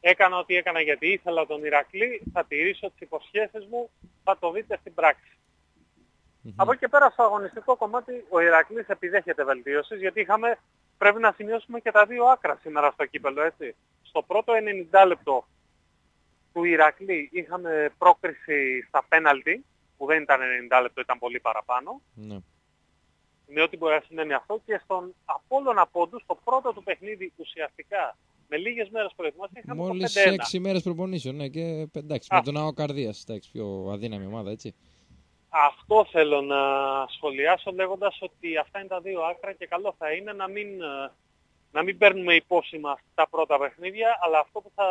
έκανα ό,τι έκανα γιατί ήθελα τον Ηρακλή, θα τηρήσω τις υποσχέσεις μου, θα το δείτε στην πράξη. Από εκεί και πέρα στο αγωνιστικό κομμάτι ο Ηρακλής επιδέχεται βελτίωσης γιατί είχαμε, πρέπει να σημειώσουμε και τα δύο άκρα σήμερα στο κύπελο έτσι. Στο πρώτο 90 λεπτό του Ηρακλή είχαμε πρόκριση στα πέναλτι, που δεν ήταν 90 λεπτό, ήταν πολύ παραπάνω. Ναι. Με ό,τι μπορεί να σημαίνει αυτό και στον Απόλλωνα Πόντου, στο πρώτο του παιχνίδι ουσιαστικά, με λίγες μέρες προετοιμασίας είχαμε Μόλις το 6 μέρες προπονήσεων, ναι, και εντάξει, με τον Αο Καρδίας, εντάξει, πιο αδύναμη ομάδα, έτσι. Αυτό θέλω να σχολιάσω λέγοντας ότι αυτά είναι τα δύο άκρα και καλό θα είναι να μην, ε, να μην παίρνουμε υπόψη μας τα πρώτα παιχνίδια, αλλά αυτό που θα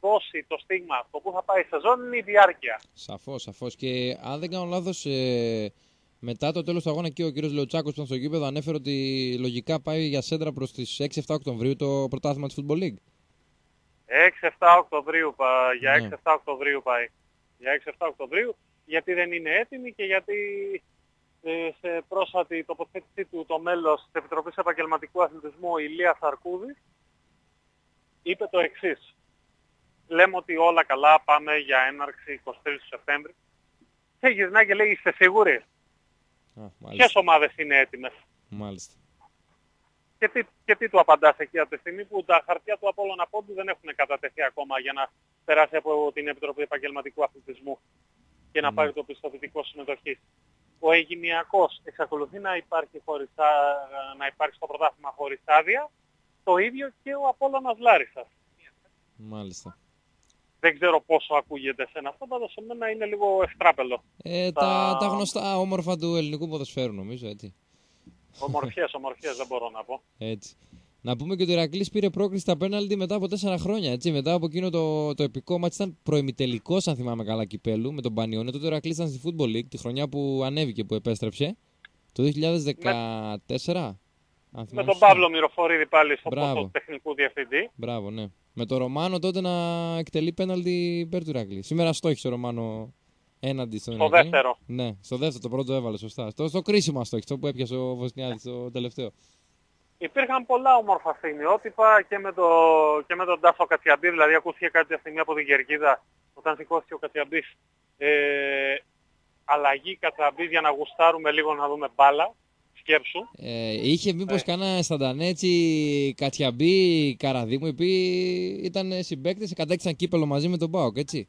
δώσει το στίγμα, αυτό που θα πάει η σεζόν είναι η διάρκεια. Σαφώς, σαφώς. Και αν δεν κάνω λάθος, ε, μετά το τέλος του αγώνα και ο κύριος Λεωτσάκος που ήταν στο γήπεδο ανέφερε ότι λογικά πάει για σέντρα προς τις 6-7 Οκτωβρίου το πρωτάθλημα της Football League. 6-7 Οκτωβρίου, πα- για Ναι. 6-7 Οκτωβρίου πάει. Για 6-7 Οκτωβρίου, γιατί δεν είναι έτοιμη και γιατί ε, σε πρόσφατη τοποθέτησή του το μέλος της Επιτροπής Επαγγελματικού Αθλητισμού, ο Ηλίας Αρκούδης, είπε το εξής. Λέμε ότι όλα καλά, πάμε για έναρξη 23 του Σεπτέμβρη. Και γυρνάει και λέει, είστε σίγουροι; Α, Ποιες μάλιστα. ομάδες είναι έτοιμες; μάλιστα. Και τι, και τι του απαντάς εκεί από τη στιγμή που τα χαρτιά του Απόλλωνα Πόντου δεν έχουν κατατεθεί ακόμα για να περάσει από την Επιτροπή Επαγγελματικού Αθλητισμού και να Ναι. πάρει το πιστοποιητικό συμμετοχής. Ο Αιγυνιακός εξακολουθεί να υπάρχει, χωρίς, ά- να υπάρχει στο πρωτάθλημα χωρίς άδεια, το ίδιο και ο Απόλλωνας Λάρισας. Μάλιστα. Δεν ξέρω πόσο ακούγεται σε αυτό, πάντως σε μένα είναι λίγο ευτράπελο. Ε, Τα- τα, τα γνωστά όμορφα του ελληνικού ποδοσφαίρου νομίζω, έτσι. Ομορφιές, ομορφιές δεν μπορώ να πω. έτσι. Να πούμε και ότι ο Ηρακλής πήρε πρόκριση στα πέναλτι μετά από τέσσερα χρόνια. Έτσι. Μετά από εκείνο το, το επικό μάτς ήταν προημιτελικός, αν θυμάμαι καλά, κυπέλου με τον Πανιόνιο. Τότε ο Ηρακλής ήταν στη Football League, τη χρονιά που ανέβηκε, που επέστρεψε. Το 2014. αν Με θυμάμαι τον σωστά. Παύλο Μυροφορίδη πάλι στο Μπράβο. πόστο τεχνικού διευθυντή. Μπράβο, ναι. Με το Ρωμάνο τότε να εκτελεί πέναλτι υπέρ του Ηρακλή. Σήμερα στόχισε ο Ρωμάνο έναντι στον Στο Ηρακλή. δεύτερο. Ναι, στο δεύτερο, το πρώτο έβαλε σωστά. Στο, στο κρίσιμο αστόχησε, αυτό που έπιασε ο Βοσνιάδης το τελευταίο. Υπήρχαν πολλά όμορφα στιγμιότυπα και με, το, και με τον Τάσο Κατσιαμπή, δηλαδή ακούστηκε κάποια στιγμή από την Κερκίδα όταν σηκώθηκε ο Κατσιαμπής ε, αλλαγή Κατσιαμπής για να γουστάρουμε λίγο να δούμε μπάλα, σκέψου. Ε, είχε μήπω Ναι. κανένα σταντανέτσι, Κατιαμπή, Καραδίμου, οι οποίοι ήταν συμπαίκτες, κατέκτησαν κύπελο μαζί με τον Μπάουκ, έτσι.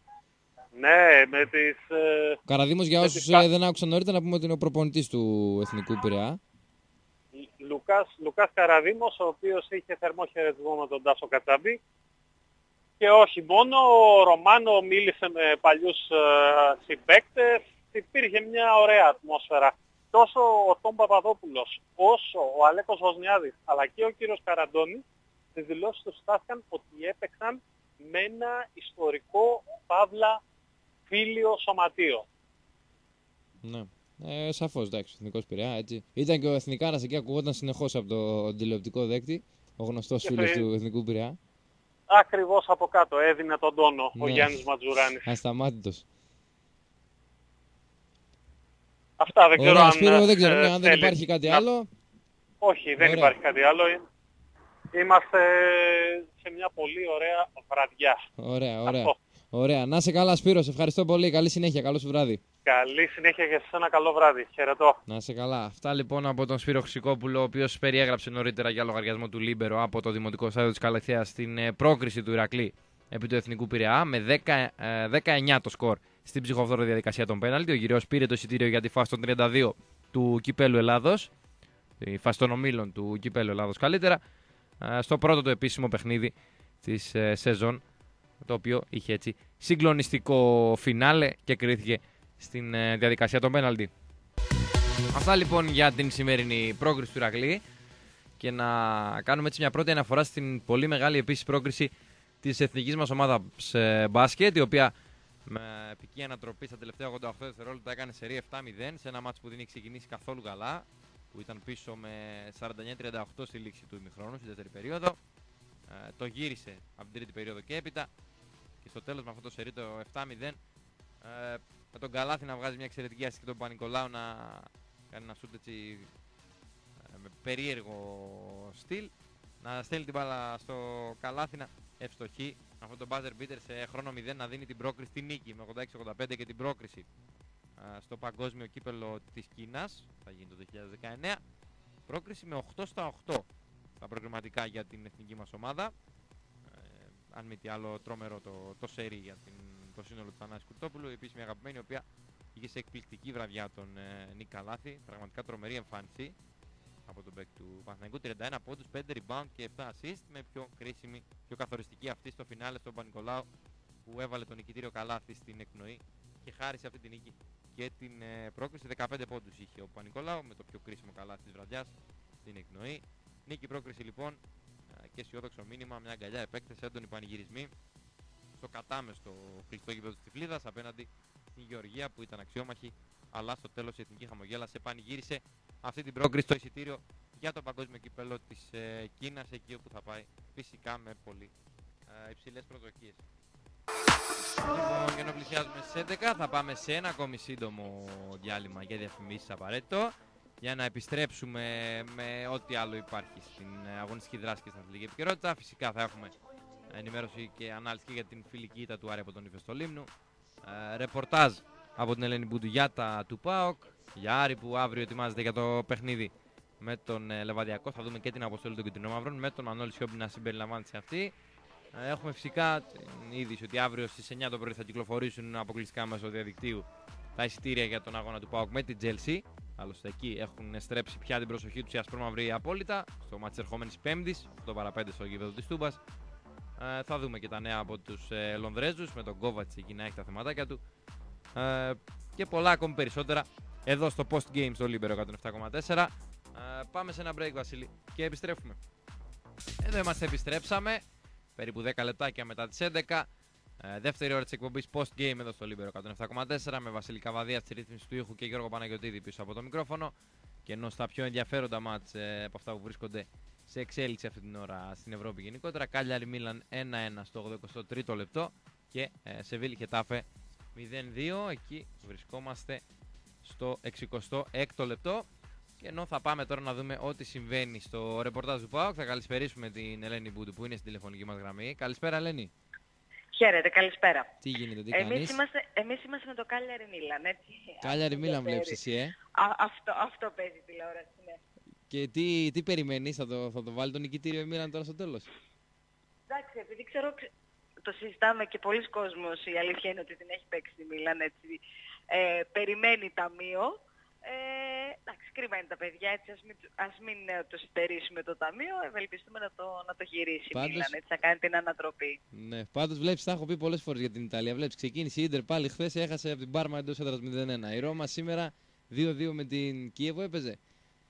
Ναι, με τις... Ε, Ο Καραδίμος, για Με όσους τις κα- δεν άκουσαν νωρίτερα, να πούμε ότι είναι ο προπονητής του Εθνικού Πειραιά. Λουκάς, Λουκάς Καραδίμος, ο οποίος είχε θερμό χαιρετισμό με τον Τάσο Κατσαμπή. Και όχι μόνο, ο Ρωμάνο μίλησε με παλιούς ε, συμπαίκτες, υπήρχε μια ωραία ατμόσφαιρα. Τόσο ο Τόμ Παπαδόπουλος, όσο ο Αλέκος Βοσνιάδης, αλλά και ο κύριος Καραντώνης, στις δηλώσεις τους στάθηκαν ότι έπαιξαν με ένα ιστορικό παύλα φίλιο σωματείο. Ναι. Ε, Σαφώς, εντάξει, ο Εθνικός Πειραιά, έτσι. Ήταν και ο Εθνικάρα εκεί, ακουγόταν συνεχώς από το τηλεοπτικό δέκτη. Ο γνωστός Και φίλος φε- του Εθνικού Πειραιά. Ακριβώς από κάτω έδινε τον τόνο ο Ναι. Γιάννης Ματζουράνης. [LAUGHS] Ασταμάτητος. Αυτά δεν ξέρω Ωραία, αν, Σπύρο, δεν ξέρω ε, ναι, αν δεν θέλεις υπάρχει κάτι να- άλλο. Όχι, δεν Ωραία. υπάρχει κάτι άλλο. Είμαστε σε μια πολύ ωραία βραδιά. Ωραία, ωραία. Αυτό. Ωραία. Να 'σαι καλά, Σπύρο. Σε ευχαριστώ πολύ. Καλή συνέχεια. Καλό σου βράδυ. Καλή συνέχεια και σε ένα καλό βράδυ. Χαιρετώ. Να 'σαι καλά. Αυτά λοιπόν από τον Σπύρο Χρυσικόπουλο, ο οποίος περιέγραψε νωρίτερα για λογαριασμό του Λίμπερο από το Δημοτικό Στάδιο της Καλαμαριάς την ε, πρόκριση του Ηρακλή επί του Εθνικού Πειραιά με 10, ε, 19 το σκορ στην ψυχοφθόρο διαδικασία των πέναλτι. Ο Γηραιός πήρε το εισιτήριο για τη φάση των 32 του κυπέλου Ελλάδος, τη φάση των ομίλων του κυπέλου Ελλάδος καλύτερα, ε, στο πρώτο του επίσημο παιχνίδι της σεζόν, το οποίο είχε έτσι συγκλονιστικό φινάλε και κρίθηκε στην ε, διαδικασία των πέναλτι. Αυτά λοιπόν για την σημερινή πρόκριση του Ηρακλή και να κάνουμε έτσι μια πρώτη αναφορά στην πολύ μεγάλη επίσης πρόκριση της εθνικής μας ομάδας μπάσκετ, η οποία με επική ανατροπή στα τελευταία 88 δευτερόλεπτα έκανε σερή 7-0 σε ένα μάτσο που δεν είχε ξεκινήσει καθόλου καλά, που ήταν πίσω με 49-38 στη λήξη του ημιχρόνου, στη δεύτερη περίοδο. Ε, το γύρισε από την τρίτη περίοδο και έπειτα και στο τέλος με αυτό το σερί το 7-0 ε, με τον Καλάθι να βγάζει μια εξαιρετική άσχη και τον Πανικολάου να κάνει ένα σούτ έτσι ε, με περίεργο στυλ να στέλνει την μπάλα στο Καλάθι να ευστοχεί αυτό το buzzer beater σε χρόνο 0 να δίνει την πρόκριση στη νίκη με 86-85 και την πρόκριση ε, στο παγκόσμιο κύπελο της Κίνας θα γίνει το 2019 πρόκριση με 8 στα 8 τα προκριματικά για την εθνική μας ομάδα ε, αν μη τι άλλο τρόμερο το, το σερί για την, το σύνολο του Θανάση Κουρτόπουλου. Επίσης μια αγαπημένη η οποία είχε σε εκπληκτική βραδιά τον ε, Νίκ Καλάθη. Πραγματικά τρομερή εμφάνιση από τον παίκ του Παναθηναϊκού. 31 πόντους, 5 rebound και 7 assist με πιο κρίσιμη, πιο καθοριστική αυτή στο φινάλε στον Πανικολάου που έβαλε τον νικητήριο Καλάθη στην εκπνοή και χάρισε αυτή την νίκη και την ε, πρόκριση 15 πόντους είχε ο Πανικολάου με το πιο κρίσιμο καλά της βραδιάς στην εκνοή. Νίκη πρόκριση λοιπόν ε, και αισιόδοξο μήνυμα, μια αγκαλιά επέκταση, έντονοι πανηγυρισμοί στο κατάμεστο κλειστό γήπεδο της Τυφλίδας απέναντι στην Γεωργία που ήταν αξιόμαχη αλλά στο τέλος η Εθνική Χαμογέλασε πανηγύρισε αυτή την πρόκριση στο εισιτήριο για το παγκόσμιο κύπελο της ε, Κίνας εκεί όπου θα πάει φυσικά με πολύ ε, υψηλές προσδοκίες. Λοιπόν, για να πλησιάζουμε στις 11 θα πάμε σε ένα ακόμη σύντομο διάλειμμα για διαφημίσεις απαραίτητο για να επιστρέψουμε με ό,τι άλλο υπάρχει στην αγωνιστική δράση και στην αθλητική επικαιρότητα. Φυσικά θα έχουμε ενημέρωση και ανάλυση και για την φιλική ήττα του Άρη από τον Ήφαιστο Λίμνου. Ε, ρεπορτάζ από την Ελένη Μπούντου για τα του ΠΑΟΚ. Για Άρη που αύριο ετοιμάζεται για το παιχνίδι με τον ε, Λεβαδιακό. Θα δούμε και την αποστολή των Κιτρινόμαυρων με τον Μανώλη Σιόμπι να συμπεριλαμβάνεται σε αυτή. Ε, έχουμε φυσικά την είδηση ότι αύριο στις 9 το πρωί θα κυκλοφορήσουν αποκλειστικά μέσω διαδικτύου τα εισιτήρια για τον αγώνα του ΠΑΟΚ με την Chelsea. Άλλωστε εκεί έχουν στρέψει πια την προσοχή τους οι ασπρόμαυροι απόλυτα στο μάτι ερχόμενης Πέμπτης, 8 παρα 5 στο γήπεδο της Τούμπας. Ε, θα δούμε και τα νέα από τους ε, Λονδρέζους με τον Κόβατ εκεί να έχει τα θεματάκια του. Ε, και πολλά ακόμη περισσότερα εδώ στο Post Game στο Libero 107,4. Ε, πάμε σε ένα break, Βασίλη, και επιστρέφουμε. Εδώ είμαστε, επιστρέψαμε. Περίπου 10 λεπτάκια μετά τις 11. Ε, δεύτερη ώρα της εκπομπής Post Game εδώ στο Libero 107,4 με Βασίλη Καβαδίας στη ρύθμιση του ήχου και Γιώργο Παναγιοτήδη πίσω από το μικρόφωνο. Και ενώ στα πιο ενδιαφέροντα μάτς ε, από αυτά που βρίσκονται σε εξέλιξη αυτή την ώρα στην Ευρώπη γενικότερα, Κάλιαρη Μίλαν 1-1 στο 83ο λεπτό και ε, Σεβίλη Χετάφε 0-2. Εκεί βρισκόμαστε στο 66ο λεπτό. Και ενώ θα πάμε τώρα να δούμε ό,τι συμβαίνει στο ρεπορτάζ του ΠΑΟΚ, θα καλησπερίσουμε την Ελένη Μπούντου που είναι στην τηλεφωνική μας γραμμή. Καλησπέρα Ελένη. Χαίρετε, καλησπέρα. Τι γίνεται, τι εμείς κάνεις; Είμαστε, εμείς είμαστε με το Κάλιαρη Μίλαν, έτσι. Κάλιαρη Μίλαν Αυτό βλέπεις ξέρεις. εσύ, ε; Α, αυτό, αυτό παίζει τηλεόραση, ναι. Και τι, τι περιμένεις, θα το, θα το βάλει το νικητήριο η Μίλαν τώρα στο τέλος; Εντάξει, επειδή ξέρω, ξε- το συζητάμε και πολλοί κόσμος, η αλήθεια είναι ότι την έχει παίξει τη Μίλαν, έτσι. Ε, περιμένει ταμείο. Ε, εντάξει, κρίμα είναι τα παιδιά, έτσι, ας μην, ας μην ε, το στερήσουμε το ταμείο, ευελπιστούμε να το, να το γυρίσει Πάντως- η Μίλαν, έτσι, θα κάνει την ανατροπή. Ναι, πάντως βλέπεις, τα έχω πει πολλές φορές για την Ιταλία. Βλέπεις, ξεκίνησε η Ίντερ πάλι χθες, έχασε από την Πάρμα εντός έδρας 0-1. Η Ρώμα σήμερα 2-2 με την Κίεβο έπαιζε.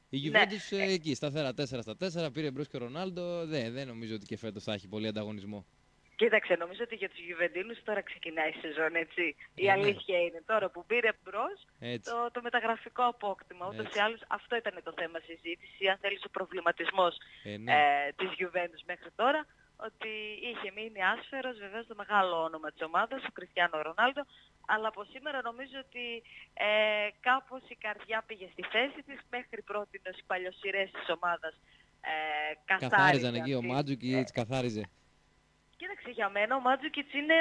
Η Ναι. Juventus ε, εκεί, σταθερά 4 στα 4, πήρε μπρος και ο Ρονάλντο. Δεν, δεν νομίζω ότι και φέτος θα έχει πολύ ανταγωνισμό. Κοίταξε, νομίζω ότι για τους Γιουβεντίνους τώρα ξεκινάει η σεζόν, έτσι. Η Ε, ναι. αλήθεια είναι τώρα που πήρε μπρος Έτσι. το, το μεταγραφικό απόκτημα. Ούτως Έτσι. ή άλλως αυτό ήταν το θέμα συζήτηση, αν θέλεις ο προβληματισμός Ε, ναι. ε, της Juventus μέχρι τώρα, ότι είχε μείνει άσφαιρος βεβαίως το μεγάλο όνομα της ομάδας, ο Κριστιανό Ρονάλντο, αλλά από σήμερα νομίζω ότι ε, κάπως η καρδιά πήγε στη θέση της, μέχρι πρώτη οι παλιοσυρές της ομάδας ε, καθάριζαν. Καθάριζαν εκεί, ο αυτή. Μάτζουκι Ε, έτσι καθάριζε. Κοίταξε για μένα ο Μάτζουκιτς είναι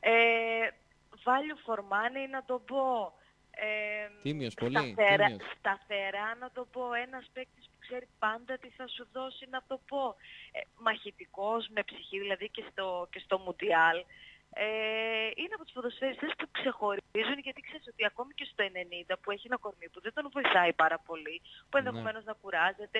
ε, value for money να το πω. Ε, Τίμιος, πολύ, σταθερά, τίμιος. σταθερά να το πω. Ένας παίκτης που ξέρει πάντα τι θα σου δώσει να το πω. Ε, μαχητικός με ψυχή δηλαδή και στο, και στο Μουντιάλ. Ε, είναι από τους ποδοσφαιριστές που ξεχωρίζουν γιατί ξέρεις ότι ακόμη και στο 90 που έχει ένα κορμί που δεν τον βοηθάει πάρα πολύ, που Ναι. ενδεχομένως να κουράζεται,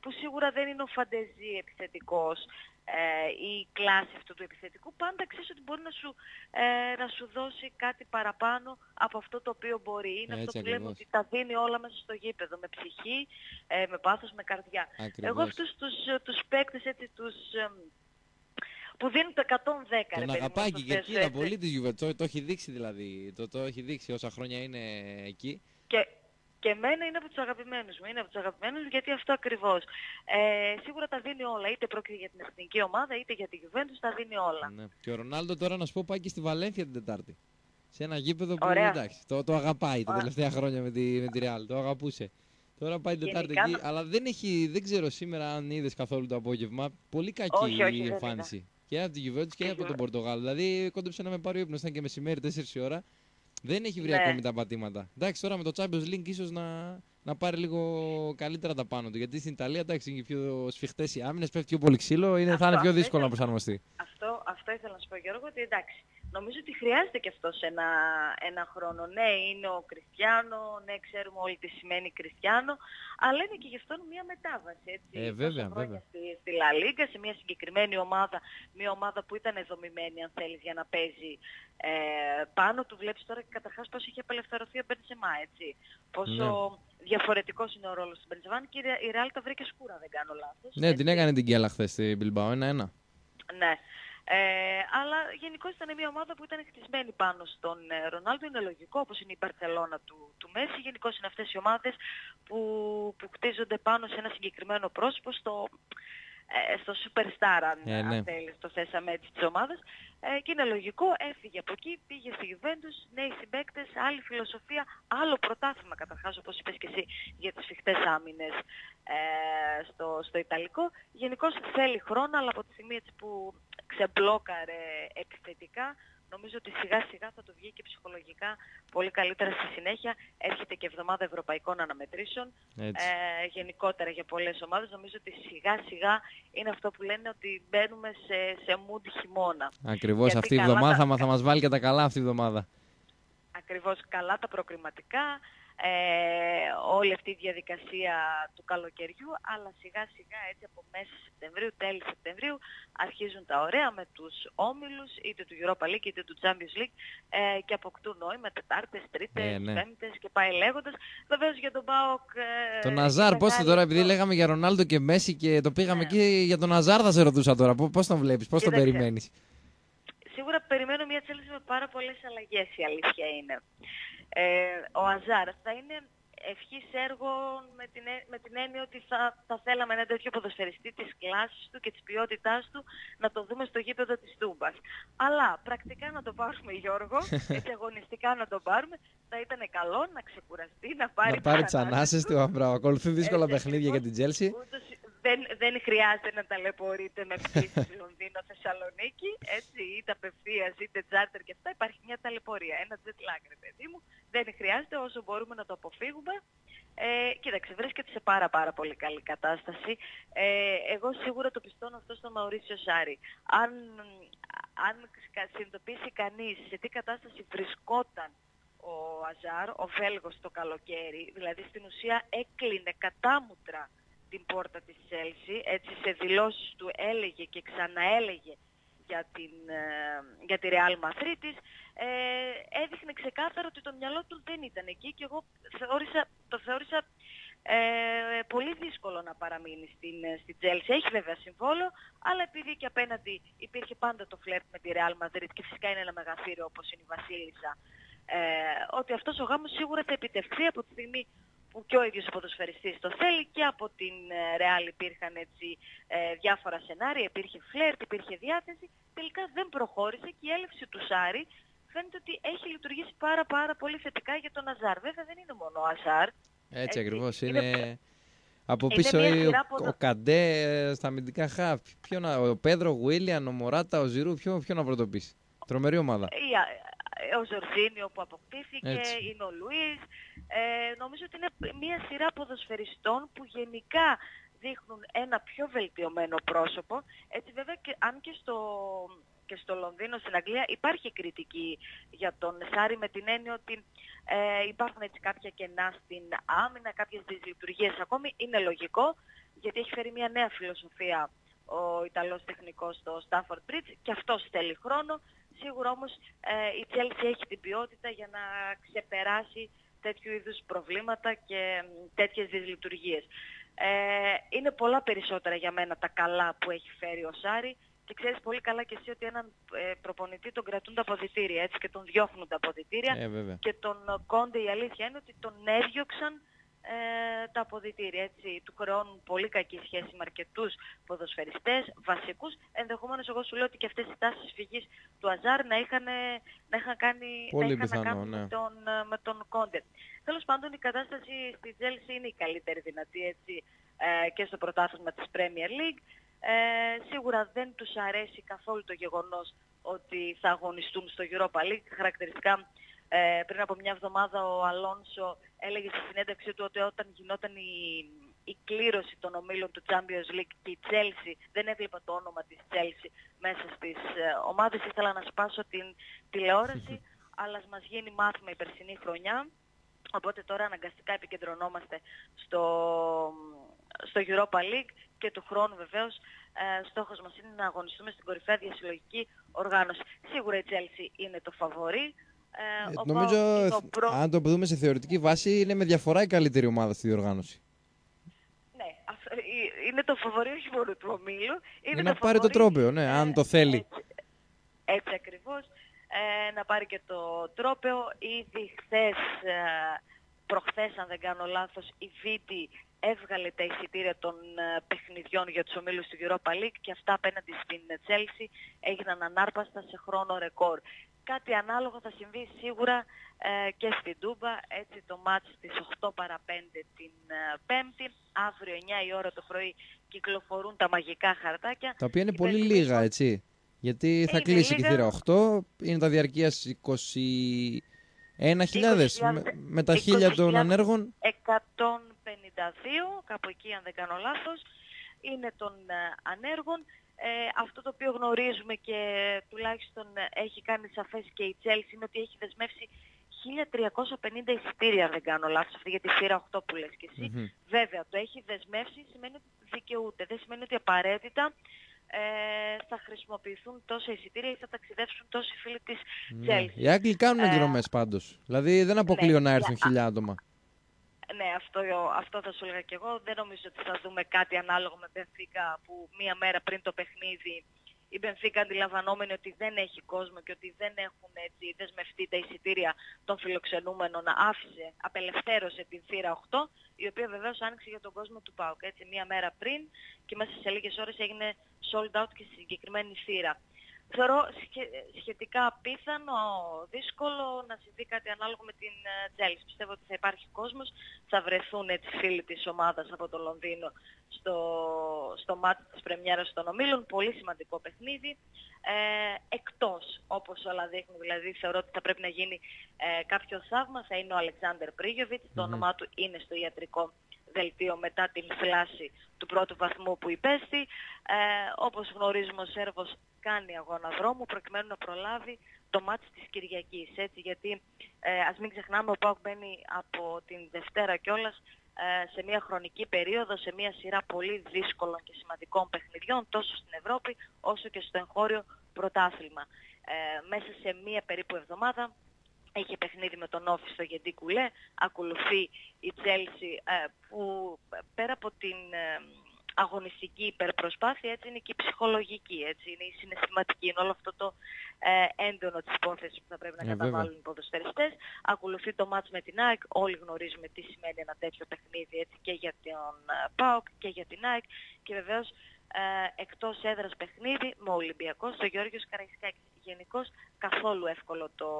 που σίγουρα δεν είναι ο φαντεζή επιθετικός ε, η κλάση αυτού του επιθετικού, πάντα ξέρεις ότι μπορεί να σου, ε, να σου δώσει κάτι παραπάνω από αυτό το οποίο μπορεί. Είναι Έτσι αυτό που λέμε ακριβώς. ότι τα δίνει όλα μέσα στο γήπεδο, με ψυχή, ε, με πάθος, με καρδιά. Εγώ Ακριβώς. αυτούς τους, ε, τους παίκτες έτσι τους... εμ, που δίνουν το 110 ρε Τον παιδί μου, αγαπάει στο και θέσο, εκείνα έτσι. πολύ τη Juventus. Το, το έχει δείξει δηλαδή. Το, το έχει δείξει όσα χρόνια είναι εκεί. Και, και εμένα είναι από τους αγαπημένους μου. Είναι από τους αγαπημένους μου γιατί αυτό ακριβώς. Ε, σίγουρα τα δίνει όλα. Είτε πρόκειται για την εθνική ομάδα είτε για τη Juventus τα δίνει όλα. Ναι. Και ο Ρονάλντο τώρα να σου πω πάει και στη Βαλένθια την Τετάρτη. Σε ένα γήπεδο που Ωραία. εντάξει, το, το αγαπάει τα Ωραία. τελευταία χρόνια με τη, με τη Real. Το αγαπούσε. Τώρα πάει την Τετάρτη Γενικά εκεί, να- αλλά δεν έχει, δεν ξέρω σήμερα αν είδες καθόλου το απόγευμα. Πολύ κακή Όχι, όχι, η δεν εμφάνιση. Και από την Juventus και Τη από τον Juve- Πορτογάλο. Δηλαδή κόντεψε να με πάρει ο ύπνος, ήταν και μεσημέρι 4 η ώρα. Δεν έχει βρει Ναι. ακόμη τα πατήματα. Εντάξει, τώρα με το Champions League ίσως να, να πάρει λίγο καλύτερα τα πάνω του. Γιατί στην Ιταλία εντάξει, είναι και πιο σφιχτές οι άμυνες, πέφτει πιο πολύ ξύλο, είναι, θα Αυτό, είναι πιο αυτό δύσκολο να ήθελα- προσαρμοστεί. Αυτό, αυτό ήθελα να σου πω Γιώργο ότι εντάξει. Νομίζω ότι χρειάζεται και αυτός ένα, ένα χρόνο. Ναι, είναι ο Κριστιανό, ναι, ξέρουμε όλοι τι σημαίνει Κριστιανό, αλλά είναι και γι' αυτόν μια μετάβαση. Έτσι, Ε, βέβαια, βέβαια. Στη, στη La Liga, σε μια συγκεκριμένη ομάδα, μια ομάδα που ήταν δομημένη, αν θέλεις, για να παίζει ε, πάνω του. Βλέπεις τώρα και καταρχάς πώς έχει απελευθερωθεί ο Μπενσεμά, έτσι. Πόσο διαφορετικός είναι ο ρόλος του Μπενσεμά και η Ρεάλ τα βρήκε σκούρα, δεν κάνω λάθος. Ναι, την έτσι. έκανε την Κέλα χθες στην Μπιλμπάο, ένα-ένα. Ναι. Ε, αλλά γενικώς ήταν μια ομάδα που ήταν χτισμένη πάνω στον ε, Ρονάλντο. Είναι λογικό, όπως είναι η Μπαρτσελώνα του, του Μέση. Γενικώς είναι αυτές οι ομάδες που, που χτίζονται πάνω σε ένα συγκεκριμένο πρόσωπο, στο, ε, στο superstar, αν, Ε, ναι. αν θέλεις, το θέσαμε έτσι της ομάδας. Ε, και είναι λογικό, έφυγε από εκεί, πήγε στη Juventus, νέοι συμπαίκτες, άλλη φιλοσοφία, άλλο πρωτάθλημα καταρχάς, όπως είπες και εσύ, για τις φιχτές άμυνες ε, στο, στο Ιταλικό. Γενικώς θέλει χρόνο, αλλά από τη στιγμή έτσι που ξεμπλόκαρε επιθετικά, νομίζω ότι σιγά σιγά θα το βγει και ψυχολογικά πολύ καλύτερα στη συνέχεια. Έρχεται και εβδομάδα ευρωπαϊκών αναμετρήσεων. Έτσι. Ε, γενικότερα για πολλές ομάδες νομίζω ότι σιγά σιγά είναι αυτό που λένε ότι μπαίνουμε σε, σε mood χειμώνα. Ακριβώς γιατί αυτή η καλά εβδομάδα τα- θα, θα μας βάλει και τα καλά αυτή η εβδομάδα. Ακριβώς καλά τα προκριματικά, ε, όλη αυτή η διαδικασία του καλοκαιριού, αλλά σιγά σιγά έτσι από μέσα Σεπτεμβρίου, τέλη Σεπτεμβρίου αρχίζουν τα ωραία με τους όμιλους είτε του Europa League είτε του Champions League ε, και αποκτούν νόημα Τετάρτες, Τρίτες, Ε, ναι. Πέμπτες και πάει λέγοντας. Βεβαίως για τον ΠΑΟΚ... Ε, Τον είναι Ναζάρ, πώς μεγάλη τώρα, επειδή αυτό. λέγαμε για Ρονάλντο και Μέση και το πήγαμε Ναι. εκεί για τον Ναζάρ, θα σε ρωτούσα τώρα. Πό- Πώς τον βλέπεις, πώς τον Κοίταξε. περιμένεις; Σίγουρα περιμένω μια Chelsea με πάρα πολλές αλλαγές, η αλήθεια είναι. Ε, ο Αζάρ θα είναι ευχής έργο με την, έ- με την έννοια ότι θα, θα θέλαμε ένα τέτοιο ποδοσφαιριστή της κλάσης του και της ποιότητάς του να το δούμε στο γήπεδο της Τούμπας. Αλλά πρακτικά να το πάρουμε Γιώργο, [LAUGHS] έτσι αγωνιστικά να το πάρουμε, θα ήταν καλό να ξεκουραστεί, να πάρει, Να πάρει τις τι ανάσες του, μπράβο. Ακολουθεί δύσκολα Έτσι παιχνίδια για ακριβώς. την Τζέλσι. Ούτως δεν, δεν χρειάζεται να ταλαιπωρείτε με πτήσεις Λονδίνο Θεσσαλονίκη, έτσι, είτε απευθείας είτε τσάρτερ και αυτά. Υπάρχει μια ταλαιπωρία, ένα jet lag, ρε παιδί μου. Δεν χρειάζεται όσο μπορούμε να το αποφύγουμε. Ε, κοίταξε, βρίσκεται σε πάρα πάρα πολύ καλή κατάσταση. Ε, εγώ σίγουρα το πιστώνω αυτό στον Μαουρίσιο Σάρη. Αν, αν κα- συνειδητοποιήσει κανείς σε τι κατάσταση βρισκόταν ο Αζάρ, ο Βέλγος το καλοκαίρι, δηλαδή στην ουσία έκλεινε κατάμουτρα την πόρτα της Chelsea, έτσι σε δηλώσεις του έλεγε και ξαναέλεγε για, την, ε, για τη Real Madrid της, ε, έδειχνε ξεκάθαρα ότι το μυαλό του δεν ήταν εκεί και εγώ θεώρησα, το θεώρησα ε, πολύ δύσκολο να παραμείνει στην, ε, στην Chelsea. Έχει βέβαια συμβόλο, αλλά επειδή και απέναντι υπήρχε πάντα το φλερτ με τη Real Madrid και φυσικά είναι ένα μεγαθύριο όπως είναι η Βασίλισσα, ε, ότι αυτός ο γάμος σίγουρα θα επιτευχθεί από τη στιγμή που και ο ίδιος ο ποδοσφαιριστής το θέλει και από την ε, Real υπήρχαν έτσι ε, διάφορα σενάρια, υπήρχε φλερτ, υπήρχε διάθεση, τελικά δεν προχώρησε και η έλευση του Σάρη φαίνεται ότι έχει λειτουργήσει πάρα πάρα πολύ θετικά για τον Αζάρ. Βέβαια δεν είναι μόνο ο Αζάρ, Έτσι Έτσι, ακριβώς. είναι- Είναι. Από είναι πίσω μια ο, σειρά από- ο Καντέ ε, στα αμυντικά χαφ. Ποιο να, ο Πέδρο, ο Γουίλιαν, ο Μωράτα, ο Ζηρού. Ποιο, ποιο να πρωτοποιήσει. Τρομερή ομάδα. η- α- ο Ζορζίνιο που αποκτήθηκε, Έτσι. είναι ο Λουίς. Ε, νομίζω ότι είναι μια σειρά ποδοσφαιριστών που γενικά δείχνουν ένα πιο βελτιωμένο πρόσωπο. Έτσι βέβαια και, αν και στο, και στο Λονδίνο, στην Αγγλία υπάρχει κριτική για τον Σάρι με την έννοια ότι ε, υπάρχουν έτσι κάποια κενά στην άμυνα, κάποιες δυσλειτουργίες ακόμη. Είναι λογικό γιατί έχει φέρει μια νέα φιλοσοφία ο Ιταλός τεχνικός στο Stafford Bridge και αυτός θέλει χρόνο. Σίγουρα όμως ε, η Chelsea έχει την ποιότητα για να ξεπεράσει τέτοιου είδους προβλήματα και μ, τέτοιες δυσλειτουργίες. Ε, είναι πολλά περισσότερα για μένα τα καλά που έχει φέρει ο Σάρι και ξέρεις πολύ καλά και εσύ ότι έναν ε, προπονητή τον κρατούν τα αποδυτήρια έτσι και τον διώχνουν τα αποδυτήρια Ε, βέβαια. και τον ε, Κόντε η αλήθεια είναι ότι τον έδιωξαν ε, τα αποδυτήρια. Έτσι. Του χρεώνουν πολύ κακή σχέση με αρκετούς ποδοσφαιριστές, βασικούς. Ενδεχομένως εγώ σου λέω ότι και αυτές οι τάσεις φυγής του Αζάρ να είχαν, να είχαν κάνει Πολύ να είχαν πιθανό, να κάνουν ναι. με, τον, ε, με τον Κόντε. Τέλος πάντων η κατάσταση στη Τσέλσι είναι η καλύτερη δυνατή έτσι, ε, και στο πρωτάθλημα της Premier League. Ε, σίγουρα δεν τους αρέσει καθόλου το γεγονός ότι θα αγωνιστούν στο Europa League. Χαρακτηριστικά ε, πριν από μια εβδομάδα ο Αλόνσο έλεγε στη συνέντευξή του ότι όταν γινόταν η, η κλήρωση των ομίλων του Champions League και η Chelsea, δεν έβλεπα το όνομα της Chelsea μέσα στις ε, ομάδες, ήθελα να σπάσω την τηλεόραση, [LAUGHS] αλλά μας γίνει μάθημα η περσινή χρονιά. Οπότε τώρα αναγκαστικά επικεντρωνόμαστε στο, στο Europa League και του χρόνου βεβαίως ε, στόχος μας είναι να αγωνιστούμε στην κορυφαία διασυλλογική οργάνωση. Σίγουρα η Chelsea είναι το φαβορή. Ε, ε νομίζω, προ... αν το δούμε σε θεωρητική βάση, είναι με διαφορά η καλύτερη ομάδα στη διοργάνωση. Ναι, ε, είναι το φαβορή όχι μόνο του ομίλου. Είναι, να πάρει το τρόπαιο, ναι, αν το θέλει. Έτσι, έτσι ακριβώς. Ε, να πάρει και το τρόπαιο. Ήδη χθες, ε, προχθές αν δεν κάνω λάθος, η Βίτη έβγαλε τα εισιτήρια των ε, παιχνιδιών για τους ομίλους του Europa League και αυτά απέναντι στην Chelsea έγιναν ανάρπαστα σε χρόνο ρεκόρ. Κάτι ανάλογο θα συμβεί σίγουρα ε, και στην Τούμπα, έτσι το μάτς στις 8 παρα 5 την ε, Πέμπτη. Αύριο 9 η ώρα το πρωί κυκλοφορούν τα μαγικά χαρτάκια. Τα οποία είναι πολύ λίγα, έτσι. Γιατί θα κλείσει λίγα. η θύρα 8, είναι τα διαρκείας 20... 1.000 με, με τα 1.000 των ανέργων. 52, κάπου εκεί αν δεν κάνω λάθος, είναι των ε, ανέργων. Ε, αυτό το οποίο γνωρίζουμε και τουλάχιστον έχει κάνει σαφές και η Chelsea είναι ότι έχει δεσμεύσει 1350 εισιτήρια αν δεν κάνω λάθος αυτή για τη σειρά 8 που λες και εσύ. Βέβαια το έχει δεσμεύσει σημαίνει ότι δικαιούται. Δεν σημαίνει ότι απαραίτητα ε, θα χρησιμοποιηθούν τόσα εισιτήρια ή θα ταξιδεύσουν τόσοι φίλοι της ναι. Chelsea. Οι Άγγλοι κάνουν ε, εκδρομές πάντως. Δηλαδή δεν αποκλείω ναι, να έρθουν χιλιά άτομα. Ναι, αυτό, αυτό θα σου έλεγα και εγώ. Δεν νομίζω ότι θα δούμε κάτι ανάλογο με Μπενφίκα που μία μέρα πριν το παιχνίδι η Μπενφίκα αντιλαμβανόμενη ότι δεν έχει κόσμο και ότι δεν έχουν έτσι δεσμευτεί τα εισιτήρια των φιλοξενούμενων άφησε, απελευθέρωσε την θύρα 8 η οποία βεβαίως άνοιξε για τον κόσμο του ΠΑΟΚ έτσι μία μέρα πριν και μέσα σε λίγες ώρες έγινε sold out και στη συγκεκριμένη θύρα. Θεωρώ σχετικά απίθανο, δύσκολο να συμβεί κάτι ανάλογο με την Τζέλση. Πιστεύω ότι θα υπάρχει κόσμος, θα βρεθούν έτσι φίλοι της ομάδας από το Λονδίνο στο, στο μάτι της πρεμιέρας των ομίλων. Πολύ σημαντικό παιχνίδι. Ε, εκτός, όπως όλα δείχνουν, δηλαδή θεωρώ ότι θα πρέπει να γίνει ε, κάποιο θαύμα, θα είναι ο Αλεξάνδερ το όνομά του είναι στο ιατρικό δελτίο μετά την φλάση του πρώτου βαθμού που υπέστη. Ε, όπως γνωρίζουμε ο Σέρβος κάνει αγώνα δρόμου προκειμένου να προλάβει το μάτι της Κυριακής. Έτσι, γιατί ε, ας μην ξεχνάμε ο Πάουκ μπαίνει από την Δευτέρα κιόλας ε, σε μια χρονική περίοδο, σε μια σειρά πολύ δύσκολων και σημαντικών παιχνιδιών τόσο στην Ευρώπη όσο και στο εγχώριο πρωτάθλημα. Ε, μέσα σε μια περίπου εβδομάδα έχει παιχνίδι με τον Όφη στο Γεντή Κουλέ, ακολουθεί η Τσέλσι ε, που πέρα από την ε, αγωνιστική υπερπροσπάθεια έτσι είναι και η ψυχολογική, έτσι είναι η συναισθηματική, είναι όλο αυτό το ε, έντονο της υπόθεσης που θα πρέπει να ε, καταβάλουν οι ποδοσφαιριστές. Ακολουθεί το μάτς με την ΑΕΚ, όλοι γνωρίζουμε τι σημαίνει ένα τέτοιο παιχνίδι έτσι και για τον ΠΑΟΚ και για την ΑΕΚ και βεβαίως ε, εκτός έδρας παιχνίδι με Ολυμπιακό στο Γιώργος Καραϊσκάκης. Γενικώς καθόλου εύκολο το,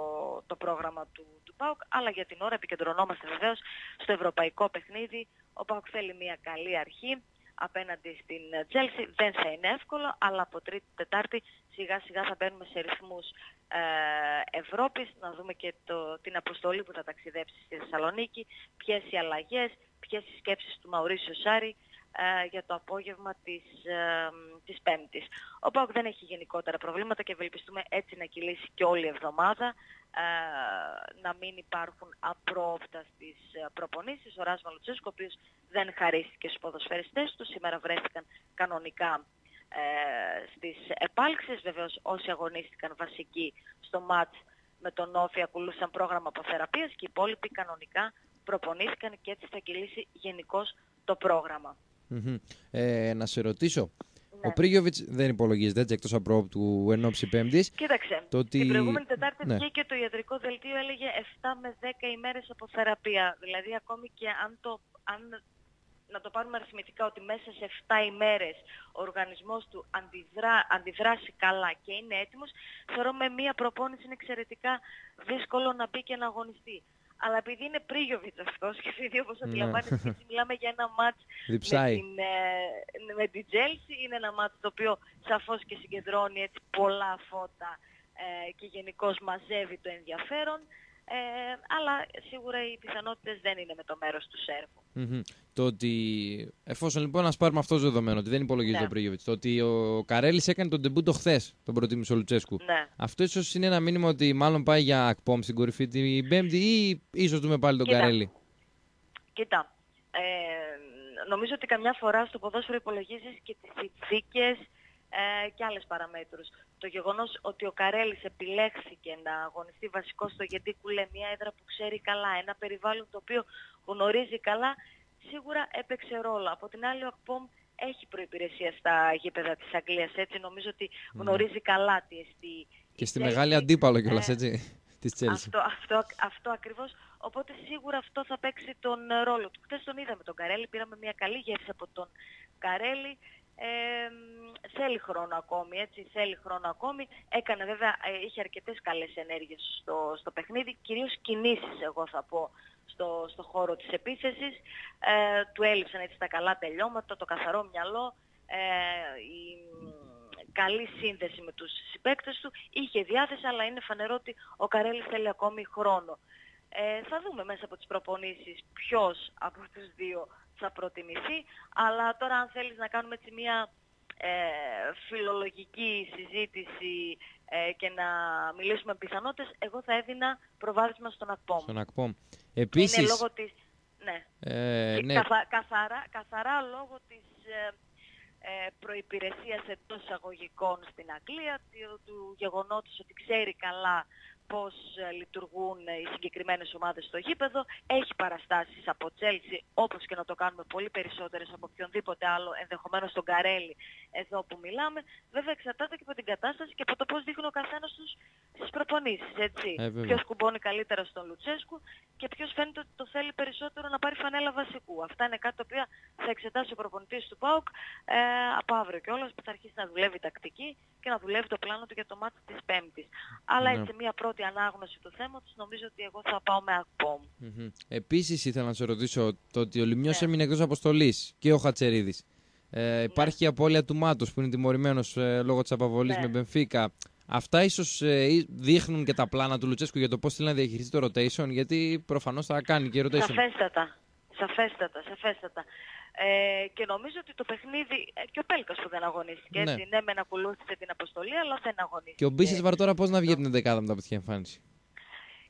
το πρόγραμμα του, του ΠΑΟΚ, αλλά για την ώρα επικεντρωνόμαστε βεβαίως στο ευρωπαϊκό παιχνίδι. Ο ΠΑΟΚ θέλει μια καλή αρχή απέναντι στην Τσέλσι. Δεν θα είναι εύκολο, αλλά από Τρίτη Τετάρτη σιγά σιγά θα μπαίνουμε σε ρυθμούς ε, Ευρώπης, να δούμε και το, την αποστολή που θα ταξιδέψει στη Θεσσαλονίκη, ποιες οι αλλαγές, ποιες οι σκέψεις του Μαουρίσιο Σάρη, ε, για το απόγευμα της, ε, της Πέμπτης. Ο ΠΑΟΚ δεν έχει γενικότερα προβλήματα και ευελπιστούμε έτσι να κυλήσει και όλη η εβδομάδα, ε, να μην υπάρχουν απρόοπτα στις ε, προπονήσεις. Ο Ράσμα Λουτσέσκο, ο οποίος δεν χαρίστηκε στους ποδοσφαιριστές του, σήμερα βρέθηκαν κανονικά ε, στις επάλξεις. Βεβαίως όσοι αγωνίστηκαν βασικοί στο μάτς με τον Όφη ακολούθησαν πρόγραμμα αποθεραπείας και οι υπόλοιποι κανονικά προπονήθηκαν και έτσι θα κυλήσει γενικώς το πρόγραμμα. Ε, να σε ρωτήσω. Ο ναι. Πρίγιοβιτς δεν υπολογίζεται έτσι εκτός από του ενόψη Πέμπτης. Κοίταξε. Το ότι... Την προηγούμενη Τετάρτη ναι. βγήκε το ιατρικό δελτίο, έλεγε 7 με 10 ημέρες από θεραπεία. Δηλαδή, ακόμη και αν το. Αν, να το πάρουμε αριθμητικά ότι μέσα σε 7 ημέρες ο οργανισμός του αντιδρά, αντιδράσει καλά και είναι έτοιμος, θεωρώ με μία προπόνηση είναι εξαιρετικά δύσκολο να μπει και να αγωνιστεί αλλά επειδή είναι Πρίγιοβιτς αυτός και επειδή όπως ναι. αντιλαμβάνεστε μιλάμε για ένα μάτς με την, ε, με την Chelsea, είναι ένα μάτς το οποίο σαφώς και συγκεντρώνει έτσι πολλά φώτα ε, και γενικώς μαζεύει το ενδιαφέρον. Ε, αλλά σίγουρα οι πιθανότητες δεν είναι με το μέρος του Σέρβου. Μμμ. Το ότι. Εφόσον λοιπόν να πάρουμε αυτό το δεδομένο, ότι δεν υπολογίζει Ναι. το Πρίγιοβιτς, το ότι ο Καρέλης έκανε τον τεμπούτο χθες, τον προτίμησε ο Λουτσέσκου. Ναι. Αυτό ίσως είναι ένα μήνυμα ότι μάλλον πάει για ακπόμ στην κορυφή την Πέμπτη ή ίσως δούμε πάλι τον Κοίτα. Καρέλη. Κοίτα, ε, νομίζω ότι καμιά φορά στο ποδόσφαιρο υπολογίζεις και τις συνθήκες ε, και άλλες παραμέτρους. Το γεγονός ότι ο Καρέλης επιλέχθηκε να αγωνιστεί βασικό στο Γεντίκουλε, μια έδρα που ξέρει καλά, ένα περιβάλλον το οποίο γνωρίζει καλά, σίγουρα έπαιξε ρόλο. Από την άλλη ο Ακπομ έχει προϋπηρεσία στα γήπεδα της Αγγλίας, έτσι νομίζω ότι γνωρίζει καλά τι εστί. Ναι. Και η στη Chelsea. μεγάλη αντίπαλο κιόλας, Ε, έτσι. Της Τσέλση. αυτό, αυτό, αυτό ακριβώς. Οπότε σίγουρα αυτό θα παίξει τον ε, ρόλο του. Χθες τον είδαμε τον Καρέλη, πήραμε μια καλή γεύση από τον Καρέλη. Ε, μ, θέλει χρόνο ακόμη, έτσι, θέλει χρόνο ακόμη. Έκανε βέβαια, ε, είχε αρκετές καλές ενέργειες στο, στο παιχνίδι, κυρίως κινήσεις εγώ θα πω στο, στο χώρο της επίθεσης. Ε, του έλειψαν έτσι τα καλά τελειώματα, το καθαρό μυαλό, ε, η μ, καλή σύνδεση με τους συμπαίκτες του. Είχε διάθεση, αλλά είναι φανερό ότι ο Καρέλης θέλει ακόμη χρόνο. Ε, θα δούμε μέσα από τις προπονήσεις ποιος από τους δύο θα προτιμηθεί, αλλά τώρα αν θέλεις να κάνουμε έτσι μια ε, φιλολογική συζήτηση ε, και να μιλήσουμε με πιθανότητες, εγώ θα έδινα προβάδισμα στον Ακπόμ. Στον ακπόμ. Είναι Επίσης. λόγω της... Ναι. Ε, Και ναι, καθα- καθαρά, καθαρά λόγω της ε, ε, προϋπηρεσίας εντός εισαγωγικών στην Αγγλία, του, του γεγονότος ότι ξέρει καλά πώς ε, λειτουργούν ε, οι συγκεκριμένες ομάδες στο γήπεδο, έχει παραστάσεις από Τσέλσι, όπως και να το κάνουμε πολύ περισσότερες από οποιονδήποτε άλλο, ενδεχομένως τον Καρέλη εδώ που μιλάμε, βέβαια εξαρτάται και από την κατάσταση και από το πώς δείχνει ο καθένας τους στις προπονήσεις, έτσι. Ε, βέβαια. ποιος κουμπώνει καλύτερα στον Λουτσέσκου και ποιος φαίνεται ότι το θέλει περισσότερο να πάρει φανέλα βασικού. Αυτά είναι κάτι το οποίο θα εξετάσει ο προπονητής του ΠΑΟΚ ε, από αύριο κιόλας που θα αρχίσει να δουλεύει τακτική και να δουλεύει το πλάνο του για το μάτι της Πέμπτης. Αλλά Ναι. έτσι μια πρώτη ανάγνωση του θέματος νομίζω ότι εγώ θα πάω με ακπόμ. Μμμ. Επίσης ήθελα να σε ρωτήσω το ότι ο Λιμιός Ναι. έμεινε εκτός αποστολής και ο Χατσερίδης. Ε, υπάρχει η απώλεια του Μάτος που είναι τιμωρημένος ε, λόγω της απαβολής Ναι. με Μπενφίκα. Αυτά ίσως ε, ή- δείχνουν και τα πλάνα του Λουτσέσκου για το πώς θέλει να διαχειριστεί το rotation γιατί προφανώς θα κάνει και rotation. Σαφέστατα. Σαφέστατα, σαφέστατα. Ε, και νομίζω ότι το παιχνίδι, ε, και ο Πέλκας που δεν αγωνίστηκε, Ναι. έτσι, ναι, μεν ακολούθησε την αποστολή, αλλά δεν αγωνίστηκε. Και ο Μπίσης Βαρτόρα πώς να βγει από την δεκάδα μετά από τέτοια εμφάνιση;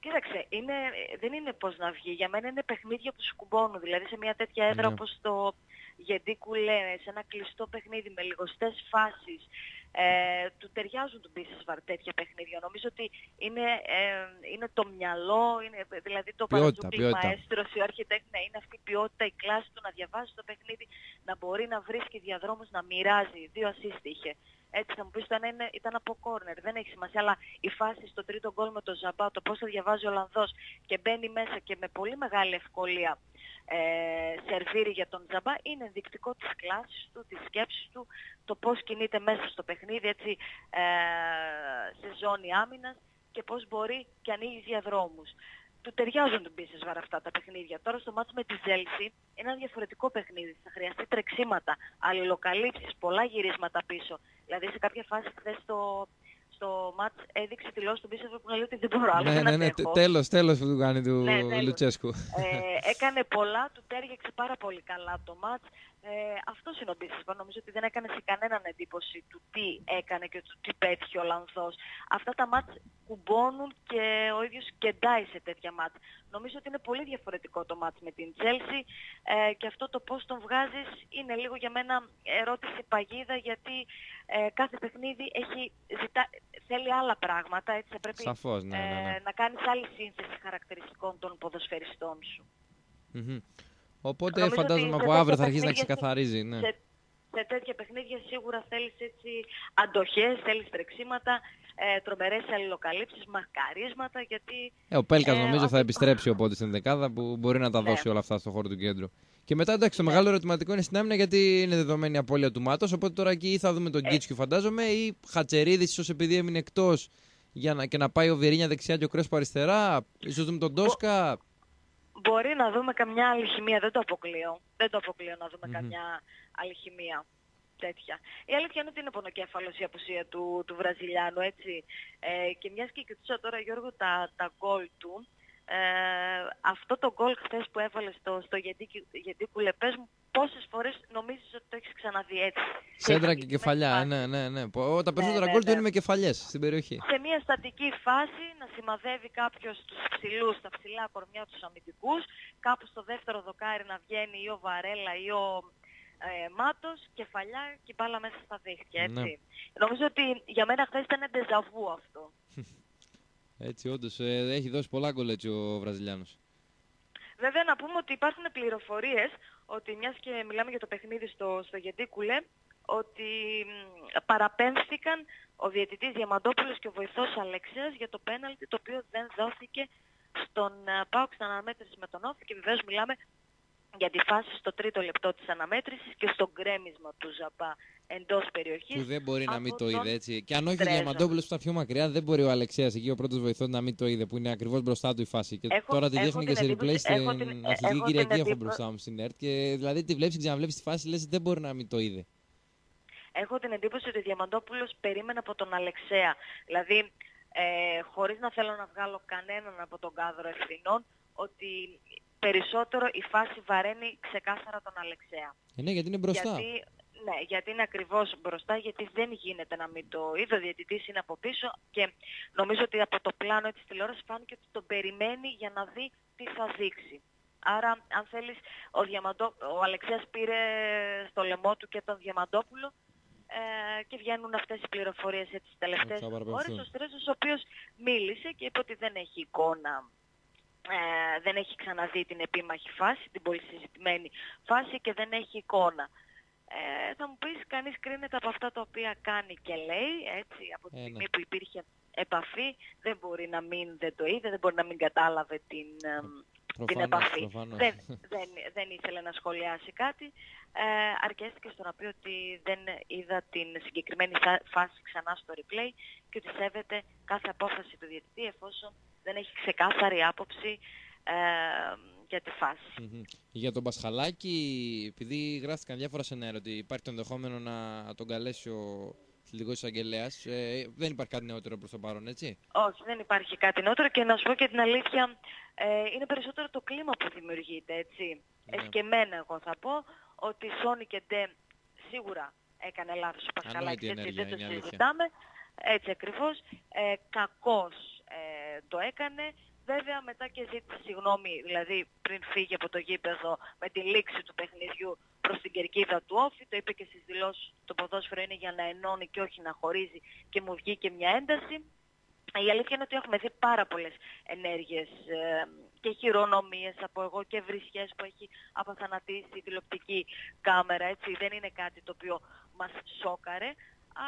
Κοίταξε, είναι, δεν είναι πώς να βγει. Για μένα είναι παιχνίδια που σκουμπώνουν. Δηλαδή σε μια τέτοια έδρα Ναι. όπως το Γεντίκου λένε, σε ένα κλειστό παιχνίδι με λιγοστές φάσεις, ε, του ταιριάζουν του Μπίσες Βαρ τέτοια παιχνίδια. Νομίζω ότι είναι, ε, είναι το μυαλό, είναι, δηλαδή το Ποιότητα, παρατζούκλι ποιότητα. μαέστρος, η αρχιτέκτη, ναι, είναι αυτή η ποιότητα, η κλάση του να διαβάζει το παιχνίδι, να μπορεί να βρίσκει διαδρόμους, να μοιράζει. Δύο assist είχε. Έτσι θα μου πεις το ένα είναι, ήταν από κόρνερ, δεν έχει σημασία, αλλά η φάση στο τρίτο γκολ με το Ζαμπά, το πώς το διαβάζει ο Ολλανδός και μπαίνει μέσα και με πολύ μεγάλη ευκολία ε, σερβίρει για τον Ζαμπά, είναι ενδεικτικό της κλάσης του, της σκέψης του, το πώς κινείται μέσα στο παιχνίδι, έτσι, ε, σε ζώνη άμυνας και πώς μπορεί και ανοίγει διαδρόμους. Του ταιριάζουν τον πίσες βαρ αυτά τα παιχνίδια. Τώρα στο μάτς με τη Ζέλση είναι ένα διαφορετικό παιχνίδι. Θα χρειαστεί τρεξίματα, αλληλοκαλύψεις, πολλά γυρίσματα πίσω. Δηλαδή σε κάποια φάση χθες στο, στο μάτς έδειξε τη λόγια του Μπίσες που να λέει ότι δεν μπορώ άλλο. ναι, δεν ναι, ναι, αντέχω. τέλος, τέλος που του κάνει του Ναι, τέλος. Λουτσέσκου. Ε, έκανε πολλά, του τέριαξε πάρα πολύ καλά το μάτς. Ε, αυτός είναι ο Μπίσης. Νομίζω ότι δεν έκανε σε κανέναν εντύπωση του τι έκανε και του τι πέτυχε ο Λανθός. Αυτά τα μάτς κουμπώνουν και ο ίδιος κεντάει σε τέτοια μάτς. Νομίζω ότι είναι πολύ διαφορετικό το μάτς με την Chelsea ε, και αυτό το πώς τον βγάζεις είναι λίγο για μένα ερώτηση παγίδα γιατί ε, κάθε παιχνίδι έχει, ζητά, θέλει άλλα πράγματα. Έτσι θα πρέπει Σαφώς, ναι, ναι, ναι. ε, να κάνεις άλλη σύνθεση χαρακτηριστικών των ποδοσφαιριστών σου. Μμμ. Οπότε Νομίζω φαντάζομαι ότι από σε αύριο θα τέτοια αρχίσει να παιχνίδια ξεκαθαρίζει. Ναι. Σε, σε τέτοια παιχνίδια σίγουρα θέλεις έτσι αντοχές, θέλεις τρεξίματα, ε, τρομερές αλληλοκαλύψεις, μαρκαρίσματα, γιατί Ε, ο Πέλκας Ε, νομίζω θα αυτό- επιστρέψει οπότε στην δεκάδα που μπορεί να τα Ναι. δώσει όλα αυτά στο χώρο του κέντρου. Και μετά εντάξει, το μεγάλο ερωτηματικό είναι στην άμυνα γιατί είναι δεδομένη η απώλεια του Μάτος. Οπότε τώρα εκεί ή θα δούμε τον Ε. Κίτσκιου φαντάζομαι ή Χατσερίδης ίσως επειδή έμεινε εκτός για να, και να πάει ο Βιερίνια δεξιά και ο Κρέσπο αριστερά. σω δούμε τον Τόσκα. Μπορεί να δούμε καμιά αλχημία, δεν το αποκλείω. Δεν το αποκλείω να δούμε Μμμ. καμιά αλχημία τέτοια. Η αλήθεια είναι ότι είναι πονοκέφαλος η απουσία του, του Βραζιλιάνου, έτσι. Ε, και μιας και κοιτούσα τώρα, Γιώργο, τα, τα γκολ του, Ε, αυτό το γκολ χθες που έβαλε στο, στο Γεντίκουλε, πες μου πόσες φορές νομίζεις ότι το έχεις ξαναδεί έτσι. Σέντρα και κεφαλιά, ναι, ναι, ναι. Τα περισσότερα ναι, γκολ του ναι. είναι με κεφαλιές στην περιοχή. Σε μια στατική φάση να σημαδεύει κάποιος τους ψηλούς, τα ψηλά κορμιά τους αμυντικούς, κάπου στο δεύτερο δοκάρι να βγαίνει ή ο Βαρέλα ή ο ε, Μάτος, κεφαλιά και η μπάλα μέσα στα δίχτυα, έτσι. Ναι. Νομίζω ότι για μένα χθες ήταν ντεζαβού αυτό. [LAUGHS] Έτσι, όντως, ε, έχει δώσει πολλά γκολ έτσι ο Βραζιλιάνος. Βέβαια να πούμε ότι υπάρχουν πληροφορίες ότι μιας και μιλάμε για το παιχνίδι στο, στο Γεντίκουλε ότι μ, παραπέμφθηκαν ο διαιτητής Διαμαντόπουλος και ο βοηθός Αλεξίας για το πέναλτι το οποίο δεν δόθηκε στον uh, Πάουκ στην αναμέτρηση με τον Όφη και βεβαίως μιλάμε για τη φάση στο τρίτο λεπτό της αναμέτρησης και στο γκρέμισμα του Ζαπά εντός περιοχής. Που δεν μπορεί να από μην το τον είδε έτσι. Και αν όχι ο Τρέζα. Διαμαντόπουλος που ήταν πιο μακριά, δεν μπορεί ο Αλεξέας εκεί ο πρώτος βοηθός να μην το είδε. Που είναι ακριβώς μπροστά του η φάση. Και Έχω- τώρα τη έχω δείχνουν και την σε replay εντύπωση- έχω στην την- Αθλητική έχω την Κυριακή. Έχω εντύπωση- μπροστά μου στην ΕΡΤ. Και δηλαδή τη βλέπεις, ξαναβλέπεις τη φάση, λες δεν μπορεί να μην το είδε. Έχω την εντύπωση ότι ο Διαμαντόπουλος περίμενε από τον Αλεξέα. Δηλαδή, ε, χωρίς να θέλω να βγάλω κανέναν από τον κάδρο ευθυνών, ότι περισσότερο η φάση βαραίνει ξεκάθαρα τον Αλεξέα. Ε, ναι, γιατί είναι μπροστά. Γιατί, ναι, γιατί είναι ακριβώς μπροστά, γιατί δεν γίνεται να μην το είδε. Ο διαιτητής είναι από πίσω και νομίζω ότι από το πλάνο της τηλεόρασης φάνηκε ότι τον περιμένει για να δει τι θα δείξει. Άρα, αν θέλεις, ο, Διαμαντό... ο Αλεξέας πήρε στο λαιμό του και τον Διαμαντόπουλο ε, και βγαίνουν αυτές οι πληροφορίες έτσι τις τελευταίες Θα ώρες. παραπεμφθούν. Ο Στρέζος ο οποίος μίλησε και είπε ότι δεν έχει εικόνα ε, δεν έχει ξαναδεί την επίμαχη φάση, την πολύ συζητημένη φάση και δεν έχει εικόνα. Ε, θα μου πεις κανείς κρίνεται από αυτά τα οποία κάνει και λέει, έτσι, από τη Ε, στιγμή ναι. που υπήρχε επαφή, δεν μπορεί να μην δεν το είδε, δεν μπορεί να μην κατάλαβε την, ε, την Προφανώς, επαφή. προφανώς. Δεν, δεν, δεν ήθελε να σχολιάσει κάτι. Ε, αρκέστηκε στο να πει ότι δεν είδα την συγκεκριμένη φα- φάση ξανά στο replay και ότι σέβεται κάθε απόφαση του διαιτητή εφόσον δεν έχει ξεκάθαρη άποψη ε, για τη φάση. Μμμ. Για τον Πασχαλάκη, επειδή γράφτηκαν διάφορα σενάρια ότι υπάρχει το ενδεχόμενο να τον καλέσει ο αθλητικός εισαγγελέας, ε, δεν υπάρχει κάτι νεότερο προς το παρόν, έτσι; Όχι, δεν υπάρχει κάτι νότερο και να σου πω και την αλήθεια, ε, είναι περισσότερο το κλίμα που δημιουργείται, έτσι. Ναι. Εσκεμμένα εγώ θα πω ότι Σόνι και Ντε σίγουρα έκανε λάθος ο Πασχαλάκης, Ανόητη έτσι ενέργεια, δεν το είναι αλήθεια. συζητάμε. Έτσι ακριβώς. Ε, κακώς ε, το έκανε. Βέβαια μετά και ζήτησε συγγνώμη, δηλαδή πριν φύγει από το γήπεδο με τη λήξη του παιχνιδιού προς την κερκίδα του Όφη. Το είπε και στις δηλώσεις το ποδόσφαιρο είναι για να ενώνει και όχι να χωρίζει και μου βγήκε μια ένταση. Η αλήθεια είναι ότι έχουμε δει πάρα πολλές ενέργειες ε, και χειρονομίες από εγώ και βρισιές που έχει απαθανατήσει η τηλεοπτική κάμερα. Έτσι. Δεν είναι κάτι το οποίο μας σόκαρε,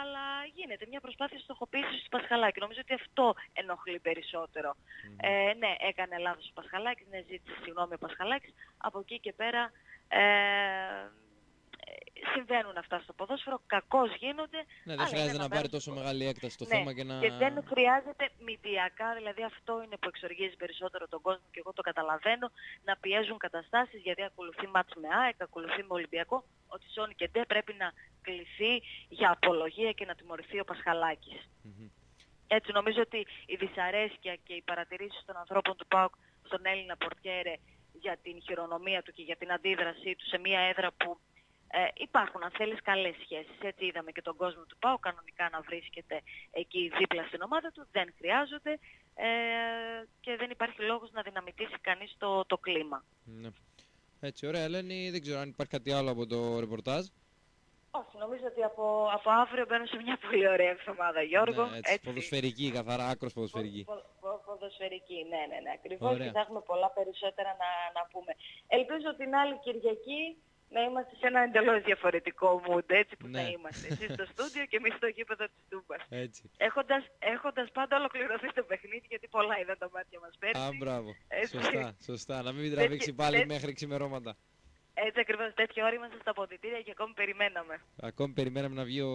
αλλά γίνεται μια προσπάθεια στοχοποίησης του Πασχαλάκη. Νομίζω ότι αυτό ενοχλεί περισσότερο. Ε, ναι, έκανε λάθος ο Πασχαλάκης, ναι, ζήτησε συγγνώμη ο Πασχαλάκης. Από εκεί και πέρα ε, συμβαίνουν αυτά στο ποδόσφαιρο, κακώς γίνονται. Ναι, δεν αλλά χρειάζεται είναι να ένα πάρει μέρος τόσο του μεγάλη έκταση το ναι, θέμα και να... και δεν χρειάζεται μηδιακά, δηλαδή αυτό είναι που εξοργίζει περισσότερο τον κόσμο και εγώ το καταλαβαίνω, να πιέζουν καταστάσεις γιατί ακολουθεί μάτς με ΑΕΚ, ακολουθεί με Ολυμπιακό, ότι Σόνι και Ντε πρέπει να κληθεί για απολογία και να τιμωρηθεί ο Πασχαλάκης. Μμμ. Έτσι νομίζω ότι η δυσαρέσκεια και οι παρατηρήσεις των ανθρώπων του ΠΑΟΚ στον Έλληνα Πορτιέρε για την χειρονομία του και για την αντίδρασή του σε μια έδρα που ε, υπάρχουν αν θέλεις καλές σχέσεις. Έτσι είδαμε και τον κόσμο του ΠΑΟΚ κανονικά να βρίσκεται εκεί δίπλα στην ομάδα του. Δεν χρειάζονται ε, και δεν υπάρχει λόγος να δυναμητήσει κανείς το, το κλίμα. Ναι. Έτσι, ωραία, Ελένη. Δεν ξέρω αν υπάρχει κάτι άλλο από το ρεπορτάζ. Όχι, νομίζω ότι από, από αύριο μπαίνω σε μια πολύ ωραία εβδομάδα, Γιώργο. Ναι, έτσι, ποδοσφαιρική, καθαρά, άκρος ποδοσφαιρική. Πο- πο- ποδοσφαιρική, ναι, ναι, ναι, ακριβώς Ωραία. και θα έχουμε πολλά περισσότερα να, να πούμε. Ελπίζω την άλλη Κυριακή να είμαστε σε ένα εντελώς διαφορετικό mood, έτσι που Ναι. θα είμαστε. Εσείς στο στούντιο και εμείς στο γήπεδο της Τούμπας. Έτσι. Έχοντας, έχοντας πάντα ολοκληρωθεί το παιχνίδι, γιατί πολλά είδαν τα μάτια μας πέρσι. Α, μπράβο. Έτσι. Σωστά, σωστά. Να μην Τέτοια- τραβήξει πάλι τέτοια- μέχρι ξημερώματα. Έτσι ακριβώς τέτοια ώρα είμαστε στα ποδητήρια και ακόμη περιμέναμε. Ακόμη περιμέναμε να βγει ο,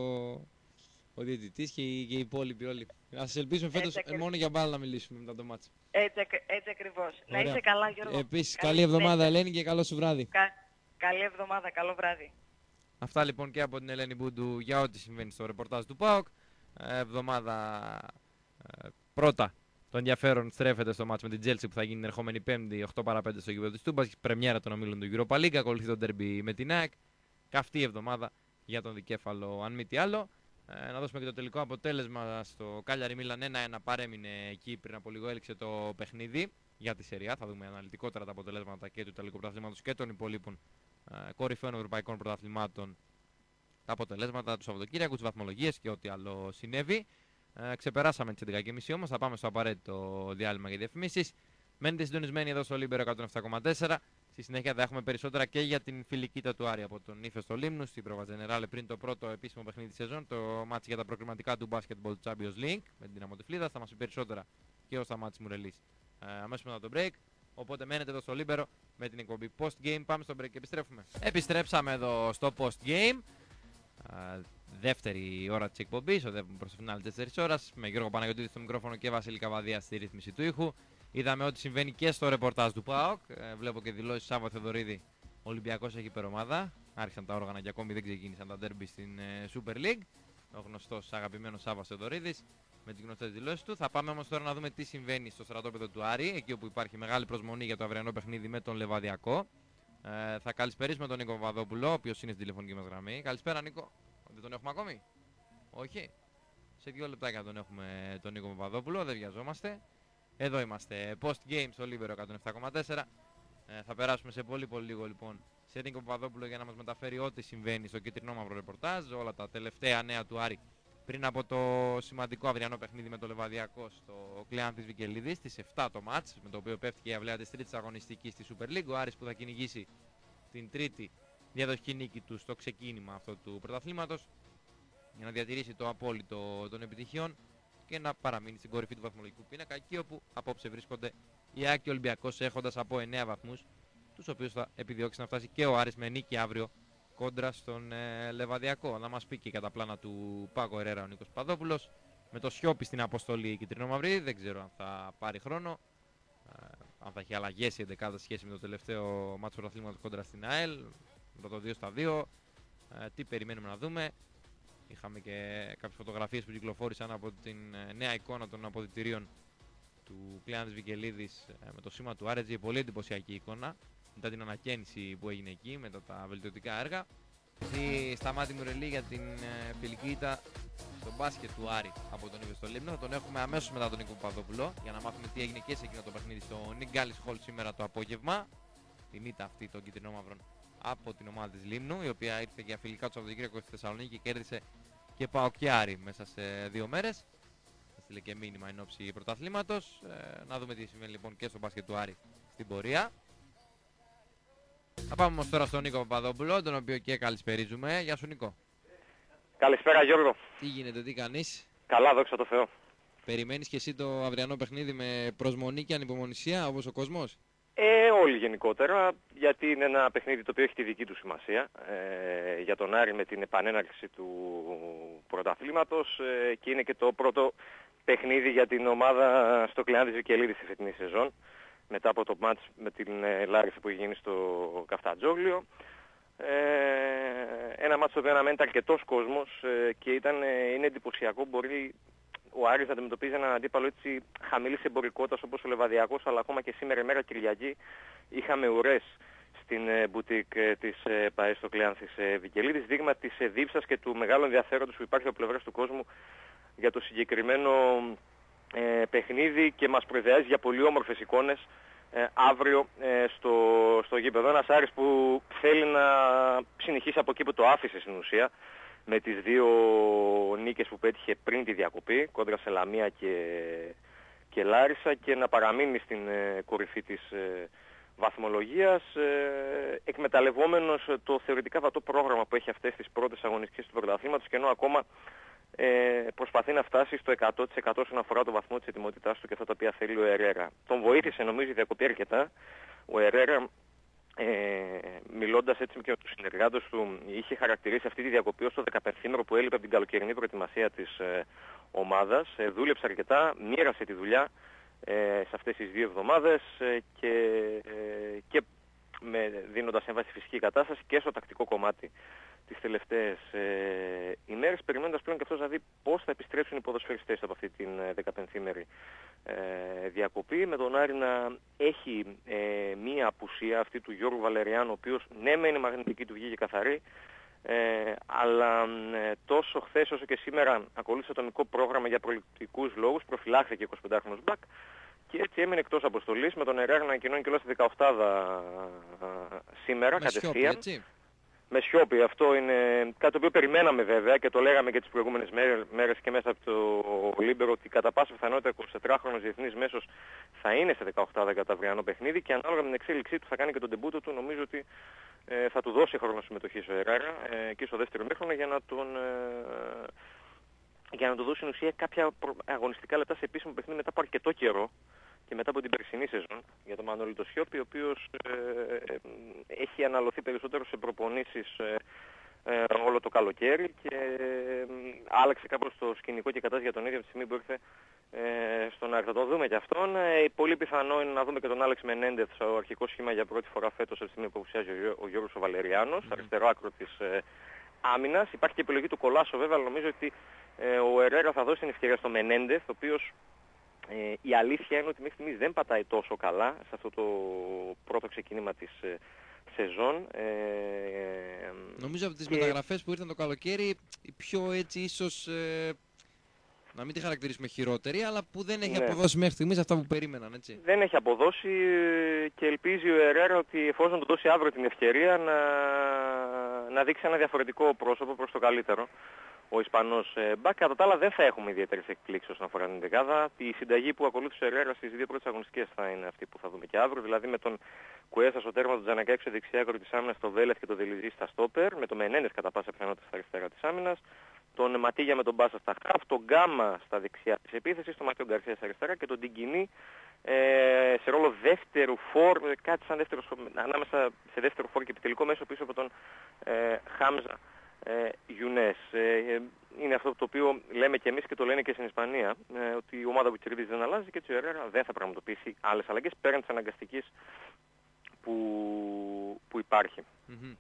ο διαιτητής και οι, και οι υπόλοιποι όλοι. Ας ελπίσουμε φέτος Έτσι ε, ακριβώς. μόνο για μπάλα να μιλήσουμε μετά το μάτς. Έτσι, ακ- έτσι ακριβώς. Να Ωραία. είσαι καλά Γιώργο. Επίσης, Καλή καλή εβδομάδα συνέχεια. Ελένη και καλό σου βράδυ. Κα- καλή εβδομάδα, καλό βράδυ. Αυτά λοιπόν και από την Ελένη Μπούντου για ό,τι συμβαίνει στο ρεπορτάζ του ΠΑΟΚ. Ε, Εβδομάδα ε, πρώτα το ενδιαφέρον στρέφεται στο μάτς με την Chelsea που θα γίνει την ερχόμενη Πέμπτη 8 παρα 5 στο γήπεδο της Τούμπας. Πρεμιέρα των ομίλων του Europa League. Ακολουθεί το derby με την ΑΕΚ. Καυτή εβδομάδα για τον δικέφαλο, αν μη τι άλλο. Ε, να δώσουμε και το τελικό αποτέλεσμα στο Κάλιαρι Μίλαν 1-1 παρέμεινε εκεί πριν από λίγο έληξε το παιχνίδι για τη Serie A. Θα δούμε αναλυτικότερα τα αποτελέσματα και του Ιταλικού Πρωταθλήματος και των υπολοίπων ε, κορυφαίων ευρωπαϊκών πρωταθλημάτων. Τα αποτελέσματα του Σαββατοκύριακου, τις βαθμολογίες και ό,τι άλλο συνέβη. Ε, ξεπεράσαμε τις 11.30 όμως. Θα πάμε στο απαραίτητο διάλειμμα για διαφημίσεις. Μένετε συντονισμένοι εδώ στο Λίμπερο 107,4. Στη συνέχεια θα έχουμε περισσότερα και για την φιλική ήττα του Άρη από τον Ήφαιστο Λήμνου στην πρόβα τζενεράλε πριν το πρώτο επίσημο παιχνίδι της σεζόν, το ματς για τα προκριματικά του Basketball Champions League με την Αμοτιφλίδα. Θα μας πει περισσότερα και ο Σταμάτης Μουρελής ε, αμέσως μετά το break. Οπότε μένετε εδώ στο Λίμπερο με την εκπομπή Post Game. Πάμε στο break και επιστρέφουμε. Επιστρέψαμε εδώ στο Post Game. Ε, δεύτερη ώρα της εκπομπής, οδεύουμε προς το φινάλε δεύτερης ώρας με Γιώργο Παναγιωτίδη στο μικρόφωνο και Βασίλη Καβαδία στη ρύθμιση του ήχου. Είδαμε ό,τι συμβαίνει και στο ρεπορτάζ του ΠΑΟΚ. Ε, βλέπω και δηλώσεις Σάββα Θεοδωρίδη. Ο Ολυμπιακός έχει υπερομάδα. Άρχισαν τα όργανα και ακόμη δεν ξεκίνησαν τα ντέρμπι στην ε, Super League. Ο γνωστός αγαπημένος Σάββας Θεοδωρίδης με τις γνωστές δηλώσεις του. Θα πάμε όμως τώρα να δούμε τι συμβαίνει στο στρατόπεδο του Άρη, εκεί όπου υπάρχει μεγάλη προσμονή για το αυριανό παιχνίδι με τον Λεβαδιακό. Ε, θα καλησπερίσουμε τον Νίκο Βαδόπουλο, ο οποίος είναι στην τηλεφωνική μας γραμμή. Καλησπέρα, Νίκο. Δεν τον έχουμε ακόμη; Όχι. Σε δύο λεπτάκια τον έχουμε τον Νίκο Παπαδόπουλο, δεν βιαζόμαστε. Εδώ είμαστε. Post Games στο Λίβερο 107,4. Ε, θα περάσουμε σε πολύ πολύ λίγο λοιπόν σε Νίκο Παπαδόπουλο για να μας μεταφέρει ό,τι συμβαίνει στο κυτρινό μαύρο ρεπορτάζ, όλα τα τελευταία νέα του Άρη πριν από το σημαντικό αυριανό παιχνίδι με το Λεβαδιακό στο Κλεάνθης Βικελίδης στις 7 το μάτς με το οποίο πέφτει η αυλαία της τρίτης αγωνιστικής στη Super League ο Άρης που θα κυνηγήσει την τρίτη διαδοχική νίκη τους στο ξεκίνημα αυτό του πρωταθλήματος για να διατηρήσει το απόλυτο των επιτυχιών και να παραμείνει στην κορυφή του βαθμολογικού πίνακα εκεί όπου απόψε βρίσκονται οι Άκη Ολυμπιακός έχοντας από 9 βαθμούς τους οποίους θα επιδιώξει να φτάσει και ο Άρης με νίκη αύριο κόντρα στον ε, Λεβαδιακό. Να μας πει και κατά πλάνα του Πάκο Ερέρα ο Νίκος Παδόπουλος. Με το Σιώπη στην αποστολή Κιτρινό Μαυρί, δεν ξέρω αν θα πάρει χρόνο. Ε, αν θα έχει αλλαγές η 11 σχέση με το τελευταίο μάτσο πρωταθλήματος κόντρα στην ΑΕΛ. Με το 2 στα 2. Ε, τι περιμένουμε να δούμε. Είχαμε και κάποιες φωτογραφίες που κυκλοφόρησαν από την ε, νέα εικόνα των αποδητηρίων του Κλέανδης Βικελίδης ε, με το σήμα του Άρετζη. Πολύ εντυπωσιακή εικόνα μετά την ανακαίνιση που έγινε εκεί, μετά τα βελτιωτικά έργα. Στη Σταμάτη Μουρελή για την ε, φιλική στο μπάσκετ του Άρη από τον Ήβε στο Λίμνο. Θα τον έχουμε αμέσως μετά τον Νίκο Παδόπουλο για να μάθουμε τι έγινε και σε εκείνο το παιχνίδι στο Νίγκαλις Χολ σήμερα το απόγευμα. Την ήττα αυτή των κυτρινόμαυρων από την ομάδα της Λίμνου, η οποία ήρθε για φιλικά του Σαββατοκύριακο στη Θεσσαλονίκη και κέρδισε και Παοκιάρη μέσα σε δύο μέρες. Θα στείλε και μήνυμα εν ώψη πρωταθλήματος. Ε, να δούμε τι σημαίνει λοιπόν και στο μπάσκετ του Άρη στην πορεία. Θα πάμε όμως τώρα στον Νίκο Παπαδόπουλο, τον οποίο και καλησπερίζουμε. Γεια σου Νίκο. Καλησπέρα Γιώργο. Τι γίνεται, τι κάνεις; Καλά, δόξα τω Θεώ. Περιμένεις και εσύ το αυριανό παιχνίδι με προσμονή και ανυπομονησία όπως ο κόσμος; Ε, όλοι γενικότερα, γιατί είναι ένα παιχνίδι το οποίο έχει τη δική του σημασία ε, για τον Άρη με την επανέναρξη του πρωταθλήματος ε, και είναι και το πρώτο παιχνίδι για την ομάδα στο Κλεάνδης Βικελίδης στη φετινή σεζόν μετά από το μάτς με την ε, Λάρισα που έχει γίνει στο Καφτατζόγλιο. Ε, ένα μάτς το οποίο αναμένεται αρκετός κόσμος ε, και ήταν, ε, είναι εντυπωσιακό. Μπορεί ο Άρης να αντιμετωπίζει έναν αντίπαλο έτσι χαμηλής εμπορικότητας όπως ο Λεβαδιακός, αλλά ακόμα και σήμερα η μέρα Κυριακή είχαμε ουρές στην ε, μπουτίκ ε, της ε, ΠαΕ στο Κλεάνθης Βικελίδης, δείγμα της δίψας και του μεγάλου ενδιαφέροντος που υπάρχει από πλευράς του κόσμου για το συγκεκριμένο ε, παιχνίδι και μας προειδεάζει για πολύ όμορφες εικόνες ε, αύριο ε, στο, στο γήπεδο. Ένας Άρης που θέλει να συνεχίσει από εκεί που το άφησε στην ουσία με τις δύο νίκες που πέτυχε πριν τη διακοπή κόντρα σε Λαμία και, και Λάρισα και να παραμείνει στην ε, κορυφή της ε, βαθμολογίας ε, εκμεταλλευόμενος το θεωρητικά βατό πρόγραμμα που έχει αυτές τις πρώτες αγωνιστικές του πρωταθλήματος και ενώ ακόμα ε, προσπαθεί να φτάσει στο 100% όσον αφορά το βαθμό της ετοιμότητάς του και αυτά τα οποία θέλει ο Ερέρα. Τον βοήθησε νομίζω η διακοπή αρκετά. Ο Ερέρα ε, μιλώντας έτσι και με τους συνεργάτες του είχε χαρακτηρίσει αυτή τη διακοπή ως το 15 που έλειπε από την καλοκαιρινή προετοιμασία της ε, ομάδας. Ε, δούλεψε αρκετά, μοίρασε τη δουλειά ε, σε αυτές τις δύο εβδομάδες ε, και, ε, και με, δίνοντας έμβαση στη φυσική κατάσταση και στο τακτικό κομμάτι τις τελευταίες ε, ημέρες, περιμένοντας πλέον και αυτός να δει πώς θα επιστρέψουν οι ποδοσφαιριστές από αυτή την 15η μέρη ε, διακοπή. Με τον Άρη να έχει ε, μία απουσία αυτή του Γιώργου Βαλεριάνου, ο οποίος ναι με είναι μαγνητική του βγήκε καθαρή, ε, αλλά ε, τόσο χθες όσο και σήμερα ακολούθησε ατομικό πρόγραμμα για προληπτικούς λόγους, προφυλάχθηκε 25χρονος Μπακ και έτσι έμεινε εκτός αποστολής με τον Ερέρα να ανακοινώνει και όλα στη 18 σήμερα Με κατευθείαν. σιώπη, έτσι. Με σιώπη. Αυτό είναι κάτι το οποίο περιμέναμε βέβαια και το λέγαμε και τις προηγούμενες μέρες, μέρες και μέσα από το Λίμπερο ότι κατά πάσα πιθανότητα 24χρονος διεθνής μέσος θα είναι σε 18 κατά αυριανό παιχνίδι και ανάλογα με την εξέλιξή του θα κάνει και τον τεμπούτο του νομίζω ότι ε, θα του δώσει χρόνο συμμετοχή ο Εράρα ε, και στο δεύτερο μήχρονο για να τον... Ε, για να του δώσει ουσία κάποια προ- αγωνιστικά λεπτά σε επίσημο παιχνίδι μετά από αρκετό καιρό και μετά από την περσινή σεζόν για τον Μανώλη το Σιώπη, ο οποίος ε, ε, έχει αναλωθεί περισσότερο σε προπονήσεις ε, ε, όλο το καλοκαίρι και ε, άλλαξε κάπως το σκηνικό και κατάσταση για τον ίδιο από τη στιγμή που ήρθε ε, στον Άρη. Θα τον δούμε και αυτόν. Ε, πολύ πιθανό είναι να δούμε και τον Άλεξ Μενέντεθ, ο αρχικός σχήμα για πρώτη φορά φέτος από τη στιγμή που απουσιάζει ο, Γιώ- ο Γιώργος ο Βαλεριάνος, αριστερό άκρο της ε, άμυνας. Υπάρχει και επιλογή του Κολάσο βέβαια, αλλά νομίζω ότι ε, ο Ερέρα θα δώσει την ευκαιρία στο Μενέντεθ, ο οποίος ε, η αλήθεια είναι ότι μέχρι στιγμής δεν πατάει τόσο καλά σε αυτό το πρώτο ξεκίνημα της ε, σεζόν. Ε, ε, Νομίζω από τις και- μεταγραφές που ήρθαν το καλοκαίρι, η πιο έτσι ίσως, ε, να μην τη χαρακτηρίσουμε χειρότερη, αλλά που δεν έχει Ναι. αποδώσει μέχρι στιγμής αυτά που περίμεναν, έτσι. δεν έχει αποδώσει ε, και ελπίζει ο Ερέρα ότι εφόσον του δώσει αύριο την ευκαιρία να, να δείξει ένα διαφορετικό πρόσωπο προς το καλύτερο. Ο Ισπανός ε, Μπακ. Κατά τα άλλα δεν θα έχουμε ιδιαίτερες εκπλήξεις όσον αφορά την δεκάδα. Η συνταγή που ακολούθησε ο Ερέρα στις δύο πρώτες αγωνιστικές θα είναι αυτή που θα δούμε και αύριο. Δηλαδή με τον Κουέστα στο τέρμα, τον Τζανακάκη στο δεξιά άκρο της άμυνας, τον Βέλεθ και τον Δελιζή στα στόπερ. Με τον Μενένες κατά πάσα πιθανότητα στα αριστερά της άμυνας. Τον Ματίγια με τον Μπάσα στα χαφ, τον Γκάμα στα δεξιά της επίθεσης, τον Ματιό Γκαρσία στα αριστερά και τον Τιγκινή ε, σε ρόλο δεύτερου φόρ, ε, κάτι σαν δεύτερος, ανάμεσα σε δεύτερο φόρ και επιτελικό μέσο πίσω από τον ε, Χάμζα ε, Γιουνές. Ε, ε, είναι αυτό το οποίο λέμε και εμείς και το λένε και στην Ισπανία, ε, ότι η ομάδα που κερδίζει δεν αλλάζει και έτσι ο Ερέρα δεν θα πραγματοποιήσει άλλες αλλαγές πέραν της αναγκαστικής που, που υπάρχει. Μμμ.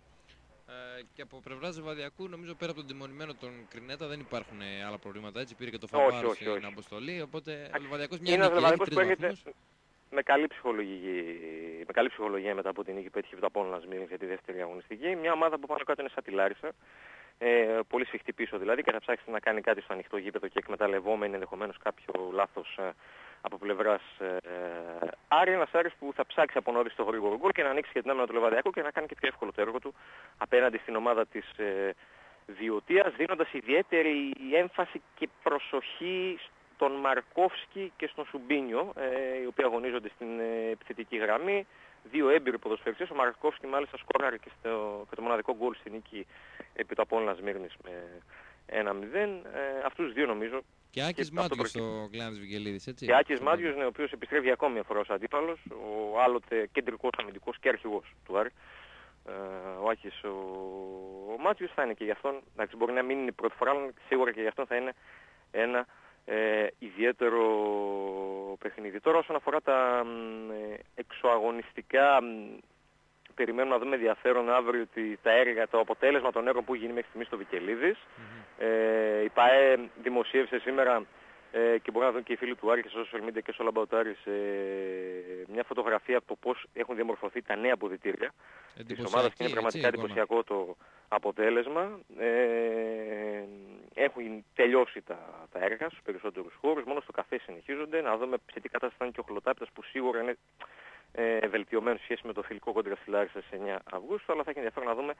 Ε, και από πλευράς Ζεβαδιακού, νομίζω πέρα από τον τιμωρημένο τον Κρινέτα δεν υπάρχουν ε, άλλα προβλήματα. Έτσι; Πήρε και το Όχι, Φαβάρο όχι, στην όχι. αποστολή. Οπότε ο Λεβαδιακός μια Είναι ένας νίκη, έχει Λεβαδιακός τρεις που έρχεται βαθμούς. Με καλή, ψυχολογική, με καλή ψυχολογία μετά από την νίκη που έτυχε το Απόλλωνα Σμύρνης για τη δεύτερη αγωνιστική. Μια ομάδα που πάνω κάτω είναι σαν τη Λάρισα. Ε, πολύ σφιχτή πίσω δηλαδή και θα ψάξει να κάνει κάτι στο ανοιχτό γήπεδο και εκμεταλλευόμενη ενδεχομένως κάποιο λάθος ε, από πλευράς ε, ε, Άρη. Ένας Άρης που θα ψάξει από νωρίς το γρήγορο γκολ και να ανοίξει και την άμυνα του Λεβαδιακού και να κάνει και πιο εύκολο το έργο του απέναντι στην ομάδα της ε, Διωτίας δίνοντας ιδιαίτερη έμφαση και προσοχή στον Μαρκόφσκι και στον Σουμπίνιο ε, οι οποίοι αγωνίζονται στην ε, επιθετική γραμμή δύο έμπειροι ποδοσφαιριστές ο Μαρκόφσκι μάλιστα σκόραρε και, στο, και το μοναδικό γκολ στη νίκη επί του Απόλλωνας Σμύρνης με 1-0 ε, αυτούς τους δύο νομίζω Και Άκης και αυτό Μάτιος προκύπτει. στο Κλάνης Βικελίδης, έτσι. και Άκης Μάτιος, ναι, ο οποίος επιστρέφει ακόμη μια φορά ως αντίπαλος, ο άλλοτε κεντρικός αμυντικός και αρχηγός του Άρη. Ε, ο Άκης ο, ο Μάτιος θα είναι και γι' αυτόν, εντάξει μπορεί να μην είναι η πρώτη φορά, αλλά σίγουρα και γι' αυτόν θα είναι ένα ε, ιδιαίτερο παιχνίδι. Τώρα όσον αφορά τα μ, ε, εξωαγωνιστικά, μ, περιμένουμε να δούμε ενδιαφέρον αύριο ότι τα έργα, το αποτέλεσμα των έργων που γίνει μέχρι στιγμής στο Βικελίδης. Μμμ. Ε, η ΠαΕ δημοσίευσε σήμερα ε, και μπορεί να δουν και οι φίλοι του Άρη και στα social media και στο Λαμπαουτάρης ε, μια φωτογραφία από το πώς έχουν διαμορφωθεί τα νέα αποδητήρια της Εντυπωσιακή, ομάδας και είναι έτσι, πραγματικά εικόνα. εντυπωσιακό το αποτέλεσμα. Ε, έχουν τελειώσει τα, τα έργα στους περισσότερους χώρους, μόνο στο καφέ συνεχίζονται. Να δούμε σε τι κατάσταση θα είναι και ο Χλωτάπητας που σίγουρα είναι ε, βελτιωμένος σε σχέση με το φιλικό κόντρα στη Λάρισα στις 9 Αυγούστου, αλλά θα έχει ενδιαφέρον να δούμε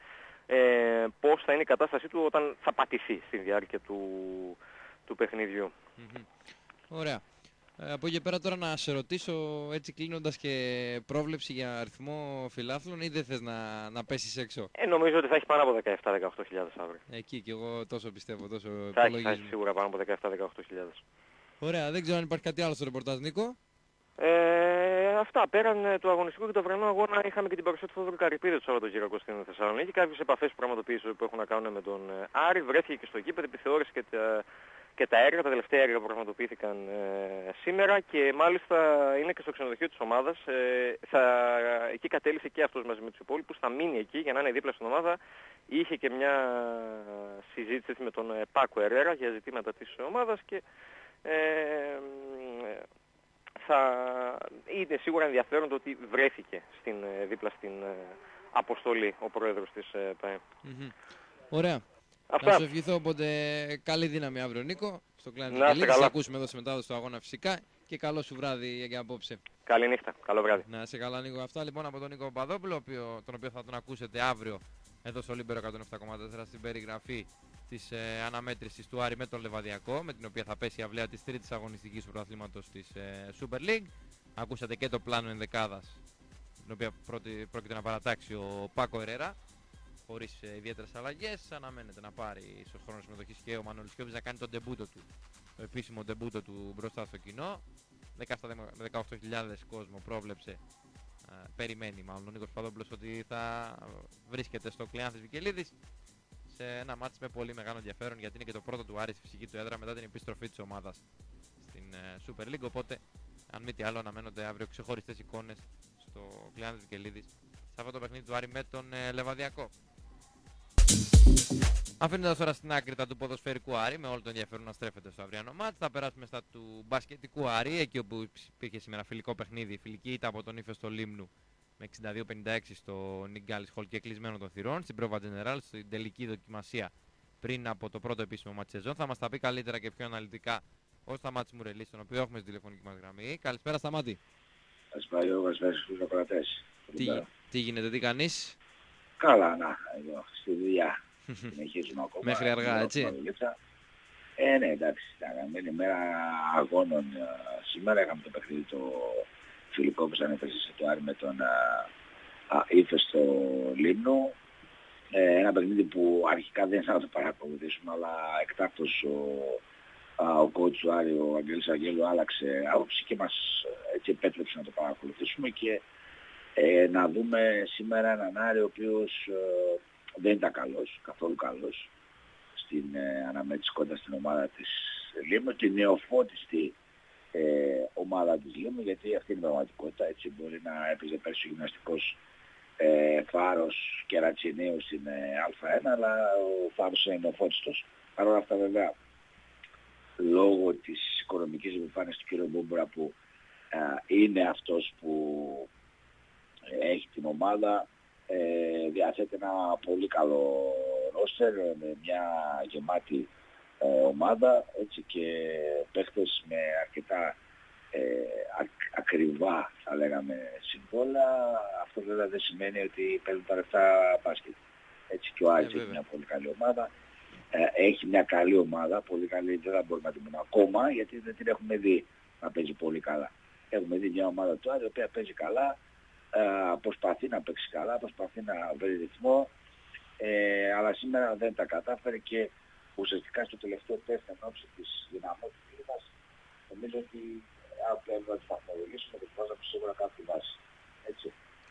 ε, πώς θα είναι η κατάστασή του όταν θα πατηθεί στη διάρκεια του, του παιχνιδιού. Μμμ. Ωραία. Ε, από εκεί και πέρα τώρα να σε ρωτήσω έτσι κλείνοντας και πρόβλεψη για αριθμό φιλάθλων ή δεν θες να, να πέσεις έξω; Ε, νομίζω ότι θα έχεις πάνω από 17-18 χιλιάδες αύριο. Εκεί και εγώ τόσο πιστεύω, τόσο Θα έχεις, θα έχεις υπολογίζουμε. σίγουρα πάνω από 17-18 χιλιάδες. Ωραία, δεν ξέρω αν υπάρχει κάτι άλλο στο ρεπορτάζ Νίκο. Ε, αυτά. Πέραν ε, του αγωνιστικού και του αυριανού αγώνα είχαμε και την παρουσία του Φόδωρου Καρυπίδη το Σαββατοκύριακο στην Θεσσαλονίκη. Κάποιες επαφές που πραγματοποίησε που έχουν να κάνουν με τον ε, Άρη. Βρέθηκε και στο γήπεδο, επιθεώρησε και τα, και τα έργα, τα τελευταία έργα που πραγματοποιήθηκαν ε, σήμερα και μάλιστα είναι και στο ξενοδοχείο της ομάδας. Ε, θα, εκεί κατέληξε και αυτός μαζί με τους υπόλοιπους. Θα μείνει εκεί για να είναι δίπλα στην ομάδα είχε και μια συζήτηση με τον ε, Πάκο Ερέρα για ζητήματα της ομάδας και ε, θα είναι σίγουρα ενδιαφέρον το ότι βρέθηκε στην, ε, δίπλα στην αποστολή ο πρόεδρος της ΠΑΕ. Ωραία. Αυτά. Να σου ευχηθώ οπότε καλή δύναμη αύριο Νίκο στο κλάνο Να είστε Θα καλά. ακούσουμε εδώ στη μετάδοση του αγώνα φυσικά και καλό σου βράδυ για απόψε. Καληνύχτα. Καλό βράδυ. Να 'σαι καλά Νίκο. Αυτά λοιπόν από τον Νίκο Παπαδόπουλο, ο οποίο- τον οποίο θα τον ακούσετε αύριο εδώ στο Λίμπερο 107,4 στην περιγραφή της ε, αναμέτρησης του Άρη με τον Λεβαδιακό, με την οποία θα πέσει η αυλαία της τρίτης αγωνιστικής του πρωταθλήματος της ε, Super League. Ακούσατε και το πλάνο ενδεκάδας, την οποία πρώτη, πρόκειται να παρατάξει ο Πάκο Ερέρα, χωρίς ε, ιδιαίτερες αλλαγές. Αναμένεται να πάρει ίσως χρόνο συμμετοχής και ο Μανώλης Κιόβης να κάνει τον ντεμπούτο του, το επίσημο τεμπούτο του μπροστά στο κοινό. 17 18.000 κόσμο πρόβλεψε ε, περιμένει μάλλον ο Νίκος Παδόπουλος ότι θα βρίσκεται στο Κλεάνθης Βικελίδης σε ένα μάτς με πολύ μεγάλο ενδιαφέρον γιατί είναι και το πρώτο του Άρης στη φυσική του έδρα μετά την επιστροφή της ομάδας στην ε, Super League οπότε αν μη τι άλλο αναμένονται αύριο ξεχωριστές εικόνες στο Κλεάνθης Βικελίδης σε αυτό το παιχνίδι του Άρη με τον ε, Λεβαδιακό. Αφήνοντας τώρα στην άκρη τα του ποδοσφαιρικού Άρη με όλο το ενδιαφέρον να στρέφεται στο αυριανό μάτς θα περάσουμε στα του μπασκετικού Άρη εκεί όπου υπήρχε σήμερα φιλικό παιχνίδι φιλική ήττα από τον ύφεστο Λίμνου με 62-56 στο Νιγκάλης Χολ και κλεισμένο των θυρών στην Πρόβα General στην τελική δοκιμασία πριν από το πρώτο επίσημο μάτς σεζόν. Θα μας τα πει καλύτερα και πιο αναλυτικά ο Σταμάτης Μουρελής, τον οποίο έχουμε στη τηλεφωνική μας γραμμή. Καλησπέρα Σταμάτη. Καλησπέρα Γιώργο, καλησπέρα στους ακροατές. Τι, τι γίνεται, τι κάνεις; Καλά, να, εδώ, στη δουλειά. [LAUGHS] Συνεχίζουμε ακόμα. Μέχρι αργά, Εδώ, έτσι. Παπαδογίτσα. Ε, ναι, εντάξει, ήταν είναι μέρα αγώνων. ε, Σήμερα είχαμε το παιχνίδι το φιλικό που σαν σε το Άρη με τον α, α, ύφεστο Λίμνο. Ε, ένα παιχνίδι που αρχικά δεν θα το παρακολουθήσουμε, αλλά εκτάκτως ο, α, ο coach του Άρη, ο Αγγέλης Αγγέλου, άλλαξε άποψη και μας ε, έτσι επέτρεψε να το παρακολουθήσουμε και ε, να δούμε σήμερα έναν Άρη ο οποίος ε, δεν ήταν καλός, καθόλου καλός στην ε, αναμέτρηση κοντά στην ομάδα της Λίμνου, τη νεοφώτιστη ε, ομάδα της Λίμνου, γιατί αυτή είναι η πραγματικότητα, έτσι μπορεί να έπαιζε πέρσι ο γυμναστικός ε, Φάρος και Ρατσινίου στην ε, Α1, αλλά ο Φάρος είναι νεοφώτιστος. Παρ' όλα αυτά βέβαια, λόγω της οικονομικής επιφάνειας του κ. Μπούμπρα που ε, είναι αυτός που έχει την ομάδα, ε, διαθέτει ένα πολύ καλό ρόστερ με μια γεμάτη ε, ομάδα έτσι και παίχτες με αρκετά ε, ακ- ακριβά θα λέγαμε συμβόλα. Αυτό βέβαια δεν σημαίνει ότι παίρνουν τα λεφτά μπάσκετ. Έτσι και ο Άρης έχει βέβαια. μια πολύ καλή ομάδα. Ε, έχει μια καλή ομάδα, πολύ καλή, δεν θα μπορούμε να την πούμε ακόμα γιατί δεν την έχουμε δει να παίζει πολύ καλά. Έχουμε δει μια ομάδα του Άρη η οποία παίζει καλά, ε, προσπαθεί να παίξει καλά, προσπαθεί να βρει ρυθμό, ε, αλλά σήμερα δεν τα κατάφερε και ουσιαστικά στο τελευταίο τεστ εν ώψη της δυναμότητας μας νομίζω ότι αν πρέπει να τη βαθμολογήσουμε το βάζαμε σίγουρα κάποια βάση. Έτσι.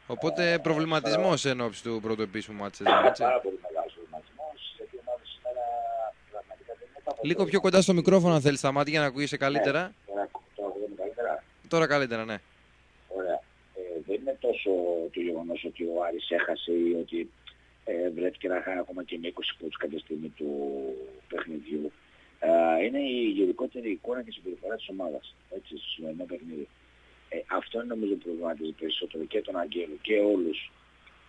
Οπότε Ε, προβληματισμός εν ώψη του πρώτου επίσημου μάτς σεζόν, έτσι. Πάρα πολύ μεγάλος προβληματισμός γιατί η ομάδα σήμερα πραγματικά δεν είναι τα Λίγο πιο κοντά στο μικρόφωνο αν θέλεις Σταμάτη για να ακούγεσαι καλύτερα. Τώρα το ακούγομαι καλύτερα. Τώρα καλύτερα, ναι. Ωραία. Ε, δεν είναι τόσο το γεγονός ότι ο Άρης έχασε ή ότι ε, βρέθηκε να χάσει ακόμα και με 20 πόντους κάποια στιγμή του παιχνιδιού. Ε, είναι η γενικότερη εικόνα και συμπεριφορά της ομάδας, έτσι, στο σημερινό παιχνίδι. Ε, αυτό είναι νομίζω προβληματίζει περισσότερο και τον Αγγέλο και όλους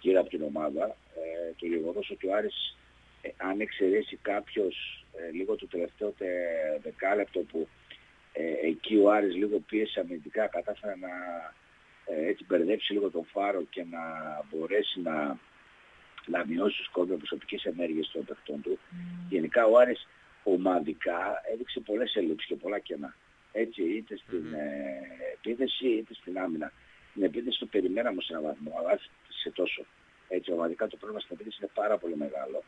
γύρω από την ομάδα. Ε, το γεγονός ότι ο Άρης, ε, αν εξαιρέσει κάποιος ε, λίγο το τελευταίο τε, δεκάλεπτο που ε, εκεί ο Άρης λίγο πίεσε αμυντικά, κατάφερε να ε, έτσι μπερδέψει λίγο τον φάρο και να μπορέσει να, να μειώσει τους κόμπια προσωπικής ενέργειας των παιχτών του. Γενικά ο Άρης ομαδικά έδειξε πολλές ελλείψεις και πολλά κενά. Έτσι, είτε στην Μμμ. ε, επίθεση είτε στην άμυνα. Την επίθεση το περιμέναμε σε έναν βαθμό, αλλά σε τόσο. Έτσι, ομαδικά το πρόβλημα στην επίθεση είναι πάρα πολύ μεγάλο.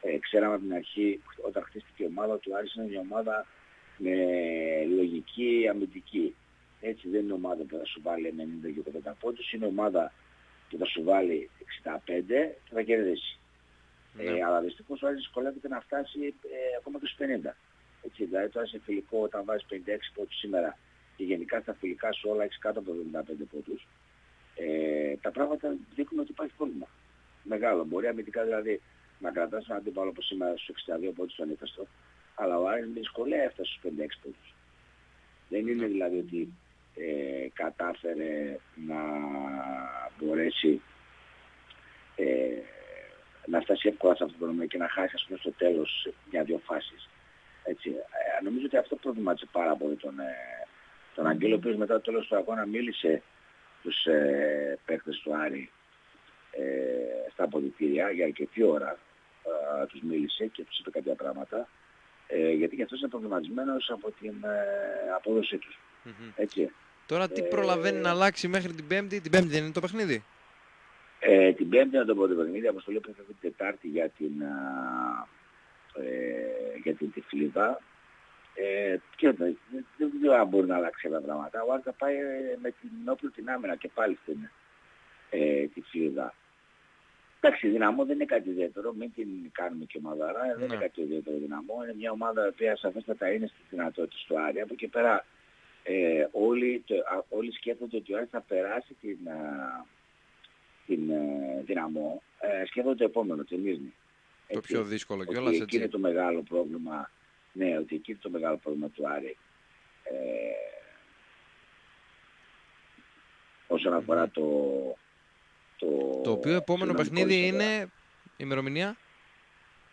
Ε, ξέραμε από την αρχή, όταν χτίστηκε η ομάδα του Άρης είναι μια ομάδα με λογική αμυντική. Έτσι δεν είναι ομάδα που θα σου βάλει 90 και 80 πόντους, είναι ομάδα που θα σου βάλει 65 και θα κερδίσει. Ναι. Ε, αλλά δυστυχώς ο Άρης δυσκολεύεται να φτάσει ε, ακόμα και στους 50. Έτσι, δηλαδή τώρα σε φιλικό όταν βάζεις 56 πόντους σήμερα και γενικά στα φιλικά σου όλα έχεις κάτω από 75 πόντους, ε, τα πράγματα δείχνουν ότι υπάρχει πρόβλημα. Μεγάλο. Μπορεί αμυντικά δηλαδή να κρατάς έναν αντίπαλο όπως σήμερα στους 62 πόντους στον ύφεστο, αλλά ο Άρης με δυσκολία έφτασε στους 56 πόντους. Δεν είναι δηλαδή ότι ε, κατάφερε να μπορέσει ε, να φτάσει εύκολα σε αυτό το νούμερο και να χάσει ας πούμε στο τέλος μια-δυο φάσεις. Έτσι. Ε, νομίζω ότι αυτό προβλημάτισε πάρα πολύ τον, ε, τον Αγγέλο, ο οποίος μετά το τέλος του αγώνα μίλησε τους ε, παίκτες του Άρη ε, στα αποδητήρια για αρκετή ώρα ε, τους μίλησε και τους είπε κάποια πράγματα ε, γιατί και αυτός είναι προβληματισμένος από την ε, απόδοσή τους. Έτσι. Τώρα τι Ε, προλαβαίνει να αλλάξει μέχρι την Πέμπτη. Την Πέμπτη δεν είναι το παιχνίδι; Ε, την Πέμπτη να το πω το παιχνίδι, αποστολή που την Τετάρτη για την, α, ε, για την Τυφλίδα. Ε, και δεν δεν ξέρω αν μπορεί να αλλάξει τα πράγματα. Ο Άρης θα πάει ε, με την όπλο την άμυνα και πάλι στην ε, Τυφλίδα. Εντάξει, η Δυναμό δεν είναι κάτι ιδιαίτερο, μην την κάνουμε και ομαδάρα, δεν είναι Ναι. κάτι ιδιαίτερο η Δυναμό. Είναι μια ομάδα η οποία σαφέστατα είναι στις δυνατότητες του Άρη. Από εκεί πέρα ε, όλοι, το, α, όλοι σκέφτονται ότι ο Άρης θα περάσει την, α, την ε, Δυναμό. Ε, σκέφτονται το επόμενο, την Ίσνη. Το Έτσι. πιο δύσκολο Ότι κιόλας εκεί είναι έτσι. το μεγάλο πρόβλημα. Ναι, ότι εκεί είναι το μεγάλο πρόβλημα του Άρη. Ε, όσον αφορά το... Το, Το οποίο επόμενο το δυναμικό παιχνίδι της είναι ημερομηνία.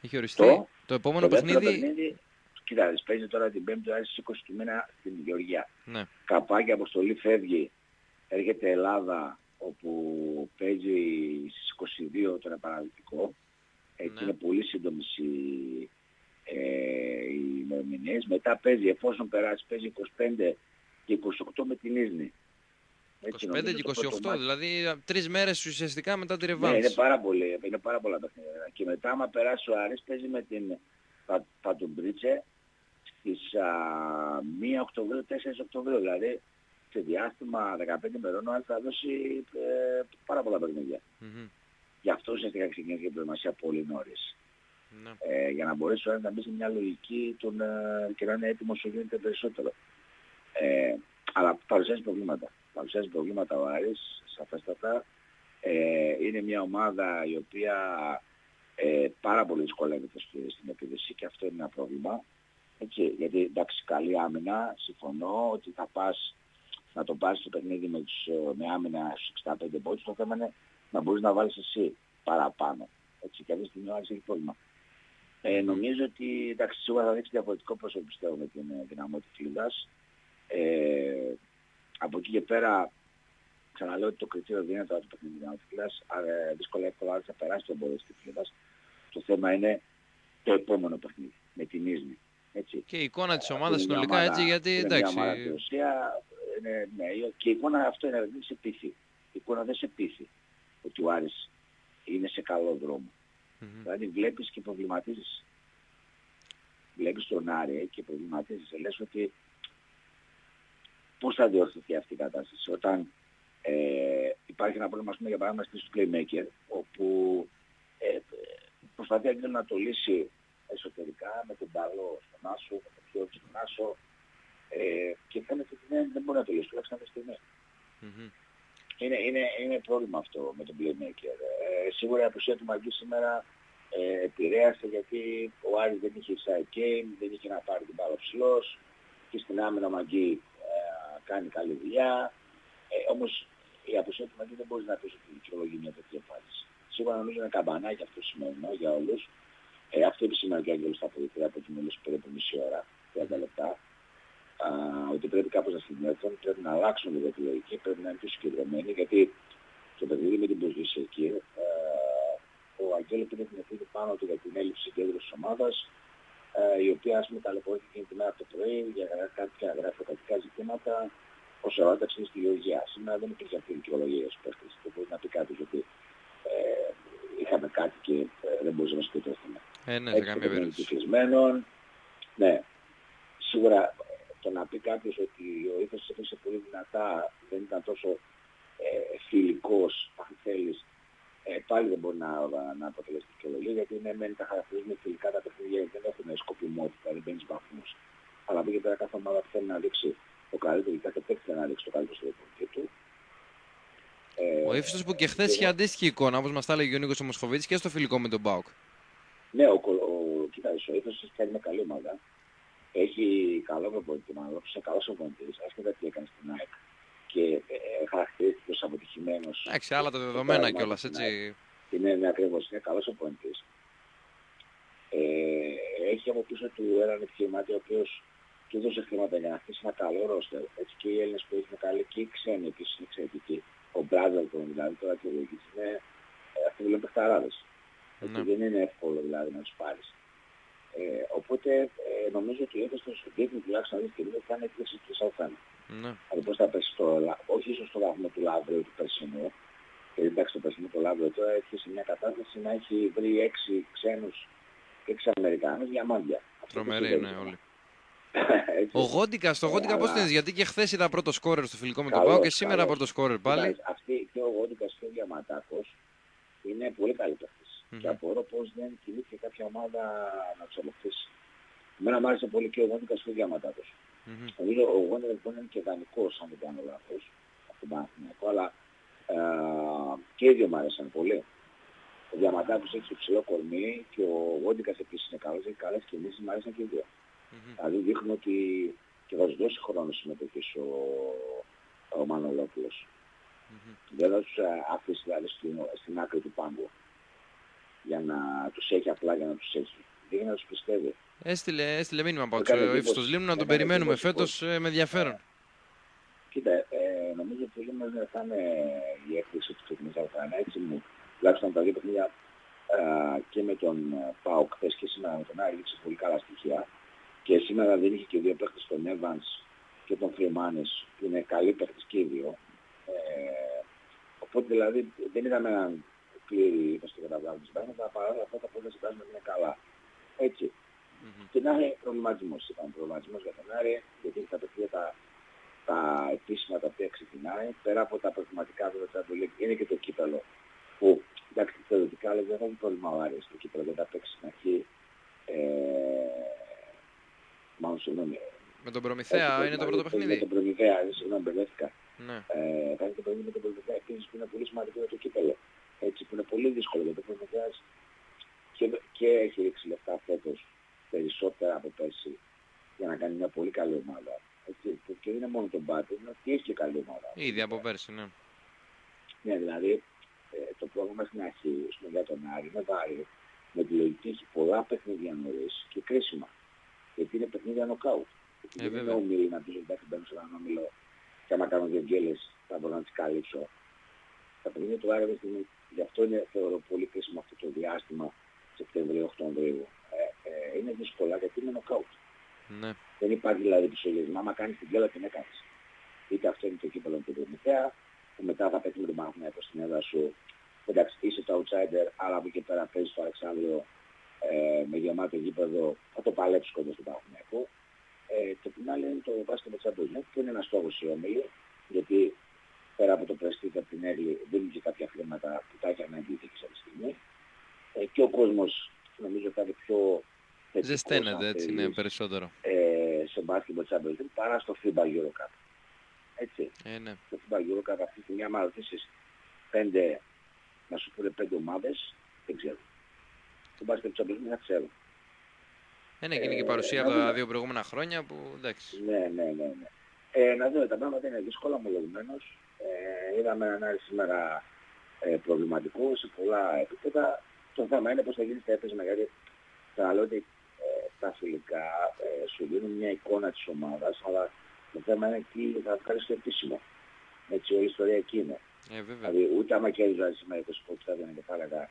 Έχει οριστεί. Το- Το επόμενο το δεύτερο παιχνίδι. παιχνίδι, κοιτάξτε, παίζει τώρα την 5η ώρα στις 20 του μήνα στην Γεωργία. Ναι. Καπάκι αποστολή φεύγει, έρχεται Ελλάδα όπου παίζει στις 22 τον επαναληπτικό. Έτσι Ναι. είναι πολύ σύντομες οι, ε, οι ημερομηνίες. Μετά παίζει, εφόσον περάσει, παίζει 25 και 28 με την Ίσνη. 25 Έτσι, νομίζω και το πρώτο 28, μάτς. δηλαδή τρεις μέρες ουσιαστικά μετά τη Ναι, ρεβάνς. είναι πάρα, πολύ, είναι πάρα πολλά παιχνίδια. Και μετά, άμα περάσει ο Άρης, παίζει με την Πα- Πατουμπρίτσε στις α, 1 Οκτωβρίου, 4 Οκτωβρίου. Δηλαδή, σε διάστημα 15 ημερών, ο Άρης θα δώσει ε, πάρα πολλά παιχνίδια. Μμμ. Γι' αυτό ουσιαστικά ξεκινήσει η προετοιμασία πολύ νωρίς. Ναι. Ε, για να μπορέσει ο Άρης να μπει σε μια λογική τον, ε, και να είναι έτοιμος όσο γίνεται περισσότερο. Ε, αλλά παρουσιάζει προβλήματα. Παρουσιάζει προβλήματα ο Άρης, σαφέστατα. Ε, είναι μια ομάδα η οποία ε, πάρα πολύ δυσκολεύεται στη- στην επίδεση και αυτό είναι ένα πρόβλημα. Έτσι, γιατί εντάξει καλή άμυνα, συμφωνώ ότι θα πας να το πάρεις το παιχνίδι με, τους, ε, με άμυνα στους 65 πόντους, το θέμα είναι να μπορείς να βάλεις εσύ παραπάνω. Έτσι, και αυτή τη στιγμή ο Άρης έχει πρόβλημα. Ε, νομίζω ότι εντάξει, σίγουρα θα δείξει διαφορετικό πρόσωπο πιστεύω με την ε, δυναμό της Φλίδας. Ε, από εκεί και πέρα ξαναλέω ότι το κριτήριο δεν είναι τώρα το παιχνίδι της Δυναμωτικής Φλίδας, αλλά ε, δύσκολα εύκολα Άρης θα περάσει τον πόδι της Φλίδας. Το θέμα είναι το επόμενο παιχνίδι με την Ίσνη. Έτσι. Και η εικόνα της Που ομάδας είναι μια συνολικά ομάδα- έτσι, γιατί που είναι εντάξει. Μια ομάδα στην ουσία, είναι, ναι, και η εικόνα αυτό είναι, δεν σε πείθει. Η εικόνα δεν σε πείθει ότι ο Άρης είναι σε καλό δρόμο. Μμμ. Δηλαδή βλέπεις και προβληματίζεις. Βλέπεις τον Άρη και προβληματίζεις. Λες ότι πώς θα διορθωθεί αυτή η κατάσταση. Όταν ε, υπάρχει ένα πρόβλημα, ας πούμε, για παράδειγμα, στις playmaker, όπου ε, προσπαθεί αγγέλ να το λύσει εσωτερικά με τον Ταλό στον Άσο, με τον Πιότσι στον Άσο ε, και φαίνεται ότι δεν, δεν μπορεί να το λύσει, τουλάχιστον αυτή τη στιγμή. Μμμ. Είναι, είναι, είναι πρόβλημα αυτό με τον playmaker. Ε, σίγουρα η απουσία του Μαγκή σήμερα ε, επηρέασε γιατί ο Άρης δεν είχε side game, δεν είχε να πάρει την μπάλα ψηλός και στην άμυνα ο Μαγκή ε, κάνει καλή δουλειά. Ε, όμως η απουσία του Μαγκή δεν μπορείς να πεις ότι δικαιολογεί μια τέτοια εμφάνιση. Σίγουρα νομίζω είναι καμπανάκι αυτό σημαίνει για όλους. Ε, αυτό είπε σήμερα και ο Άγγελος στα αποδεικτήρια από την μιλήσει περίπου μισή ώρα, 30 λεπτά. Α, ότι πρέπει κάπως να συνέλθουν, πρέπει να αλλάξουν λίγο τη λογική, πρέπει να είναι πιο συγκεντρωμένοι, γιατί στο παιχνίδι με την εκεί, ε, ο Αγγέλος πήρε την ευθύνη πάνω του για την έλλειψη συγκέντρωσης της ομάδας, ε, η οποία ας πούμε ταλαιπωρήθηκε εκείνη τη μέρα από το πρωί για κάποια γραφειοκρατικά ζητήματα, όσο ρώταξε στη Γεωργία. Σήμερα δεν υπήρχε αυτή η δικαιολογία στους παίχτες. Δεν μπορεί να πει κάποιος ότι ε, είχαμε κάτι και ε, δεν μπορούσαμε να σκοτώσουμε. Ε, ναι, σε Έτσι, καμία το παιχνίδι περίπτωση. κλεισμένων. Ναι. Σίγουρα το να πει κάποιος ότι ο ύφος έπαιξε πολύ δυνατά, δεν ήταν τόσο ε, φιλικός, αν θέλεις, ε, πάλι δεν μπορεί να, να αποτελέσει δικαιολογία, γιατί ναι, μεν τα χαρακτηρίζουμε φιλικά τα παιχνίδια, δεν έχουν σκοπιμότητα, δεν παίρνεις βαθμούς. Αλλά από εκεί πέρα κάθε ομάδα που θέλει να δείξει το καλύτερο, και κάθε παίκτη θέλει να δείξει το καλύτερο στο δεκορική του. Ε, Ο ύφιστο που και χθες είχε αντίστοιχη εικόνα, όπως μας τα έλεγε ο Νίκος Ομοσχοβίτης και στο φιλικό με τον Μπάουκ. Ναι, ο, ο, κοίταξε, ο Ήφος έχει κάνει μια καλή ομάδα. Έχει καλό προπονητή, μάλλον είναι καλός προπονητής, άσχετα τι έκανε στην ΑΕΚ. Και ε, χαρακτηρίστηκε ως αποτυχημένος. Εντάξει, άλλα τα δεδομένα κιόλας, έτσι. Είναι, ναι, ακριβώς, είναι καλός προπονητής. Ε, έχει από πίσω του έναν επιχειρηματή ο οποίος του έδωσε χρήματα για να χτίσει ένα καλό ρόστερ. Έτσι και οι Έλληνες που έχουν καλή και οι ξένοι επίσης είναι εξαιρετικοί. Ο Μπράζαλτον δηλαδή τώρα και ο Λογής είναι ε, αυτοί που παιχταράδες. Ναι. δεν είναι εύκολο δηλαδή να τους πάρεις. Ε, οπότε ε, νομίζω ότι έχεις το δείχνει τουλάχιστον να δεις και λίγο θα είναι έκπληξη του Σαουθάνη. Ναι. Δηλαδή πώς θα πέσει το, όχι ίσως στο βαθμό του Λαύριου του περσινού, και εντάξει το περσινό το Λαύριο τώρα έχει σε μια κατάσταση να έχει βρει έξι ξένους και έξι Αμερικάνους για μάντια. Τρομερή, ναι, όλοι. [LAUGHS] ο Γόντικα, το Γόντικα πώς είναι, γιατί και χθες ήταν πρώτο σκόρερ στο φιλικό με τον Πάο και σήμερα πρώτο σκόρερ πάλι. Αυτή και ο Γόντικας και ο Διαματάκος είναι πολύ καλή παίχτες. Mm-hmm. Και απορώ πώς δεν κινήθηκε κάποια ομάδα να τους αποκτήσει. Εμένα μου άρεσε πολύ και ο Γόντικας και ο Διαματάκος. Mm-hmm. Νομίζω ο Γόντικας λοιπόν είναι και δανεικός αν δεν κάνω λάθος από τον Παναθηναϊκό, αλλά ε, και οι δύο μου άρεσαν πολύ. Ο Διαματάκος έχει ψηλό κορμί και ο Γόντικας επίσης είναι καλός, έχει καλές κινήσεις, μου άρεσαν και οι δύο. Mm-hmm. Δηλαδή δείχνουν ότι και θα σου δώσει χρόνο συμμετοχής ο, ο Μανολόπουλος. Mm-hmm. Δεν θα τους ε, αφήσει δηλαδή στην, στην άκρη του πάγκου για να τους έχει απλά για να τους έχει. Δεν να τους πιστεύει. Έστειλε, έστειλε μήνυμα από ο Ήφιστος Λίμνου να τον περιμένουμε φέτος ε, με ενδιαφέρον. Κοίτα, ε, νομίζω ότι ο δεν θα είναι η έκθεση του ξεκινήσαμε έτσι μου. Τουλάχιστον τα δύο παιχνίδια ε, και με τον ΠΑΟΚ χθες και σήμερα με τον Άρη έδειξε πολύ καλά στοιχεία. Και σήμερα δεν είχε και δύο παίχτες τον Evans και τον Φρυμάνης που είναι καλοί παίχτες και οι δύο. Ε, οπότε δηλαδή δεν είδαμε έναν πλήρη στο καταβάλει της πράγματα, παρά αυτά τα πρώτα συμπράσματα είναι καλά. Έτσι. Mm-hmm. Και να είναι προβληματισμός, είπαμε προβληματισμός για τον Άρη, γιατί τα παιχνίδια τα, τα επίσημα τα οποία ξεκινάει, πέρα από τα προβληματικά του Champions είναι και το κύπελο, που εντάξει θεωρητικά αλλά δεν θα έχει πρόβλημα ο Άρης το κύπελο, δεν θα παίξει στην αρχή. Ε, μάλλον συγγνώμη. Με τον Προμηθέα είναι το πρώτο παιχνίδι. Με τον Προμηθέα, συγγνώμη, μπερδεύτηκα. Ναι. Ε, κάνει το παιχνίδι με τον Προμηθέα επίσης που είναι πολύ σημαντικό για το κύπελο. Έτσι που είναι πολύ δύσκολο για το Προμηθέας και, και έχει ρίξει λεφτά φέτος περισσότερα από πέρσι για να κάνει μια πολύ καλή ομάδα. Έτσι, και δεν είναι μόνο τον Πάτη, είναι ότι έχει και καλή ομάδα. Ήδη από πέρσι, ναι. Ναι, δηλαδή ε, το πρόγραμμα στην αρχή, για τον Άρη, είναι βάρη, με τη λογική έχει πολλά παιχνίδια νωρίς και κρίσιμα γιατί είναι παιχνίδια νοκάουτ. Ε, δεν είναι ομίλη να πει εντάξει μπαίνω σε έναν όμιλο και άμα κάνω δύο γκέλες θα μπορώ να τις καλύψω. Τα παιχνίδια του Άραβε γι' αυτό είναι θεωρώ πολύ κρίσιμο αυτό το διάστημα Σεπτεμβρίου-Οκτωβρίου. Ε, ε, είναι δύσκολα γιατί είναι νοκάουτ. Ναι. Δεν υπάρχει δηλαδή επισογισμό. Άμα κάνεις την γκέλα την έκανες. Είτε αυτό είναι το κύπελο του Προμηθέα, που μετά θα παίξει με τον Παναγιώτο στην έδρα σου. Εντάξει, είσαι το outsider, αλλά από εκεί πέρα παίζεις στο Αλεξάνδριο ε, με γεμάτο γήπεδο θα το παλέψεις κοντά στον Παναθηναϊκό. Ε, και την άλλη είναι το μπάσκετ Champions League που είναι ένας στόχος η όμιλη, γιατί πέρα από το Prestige από την Έλλη δίνουν και κάποια χρήματα που τα έχει ανάγκη η αυτή τη στιγμή. Ε, και ο κόσμος νομίζω θα είναι πιο Ζεσταίνεται έτσι, ναι, περισσότερο. Ε, σε μπάσκετ Champions League παρά στο FIBA Eurocup. Έτσι. Ε, ναι. Στο FIBA Eurocup αυτή τη στιγμή άμα ρωτήσεις πέντε, να σου πούνε πέντε ομάδες, δεν ξέρω στο μπάσκετ του Champions League ξέρω. Είναι εκείνη και η παρουσία από τα δύο προηγούμενα χρόνια που εντάξει. Ναι, ναι, ναι. ναι. Ε, να δούμε, τα πράγματα είναι δύσκολα ομολογημένως. Ε, είδαμε έναν Άρη σήμερα ε, προβληματικό σε πολλά επίπεδα. Το θέμα είναι πώς θα γίνει στα έπαιζμα, γιατί θα λέω ότι ε, τα φιλικά ε, σου δίνουν μια εικόνα της ομάδας, αλλά το θέμα είναι τι θα βγάλεις στο επίσημο. Έτσι, όλη η ιστορία εκεί είναι. Ε, δηλαδή, ούτε άμα κέρδιζα σήμερα το σπορτ θα δεν θα έλεγα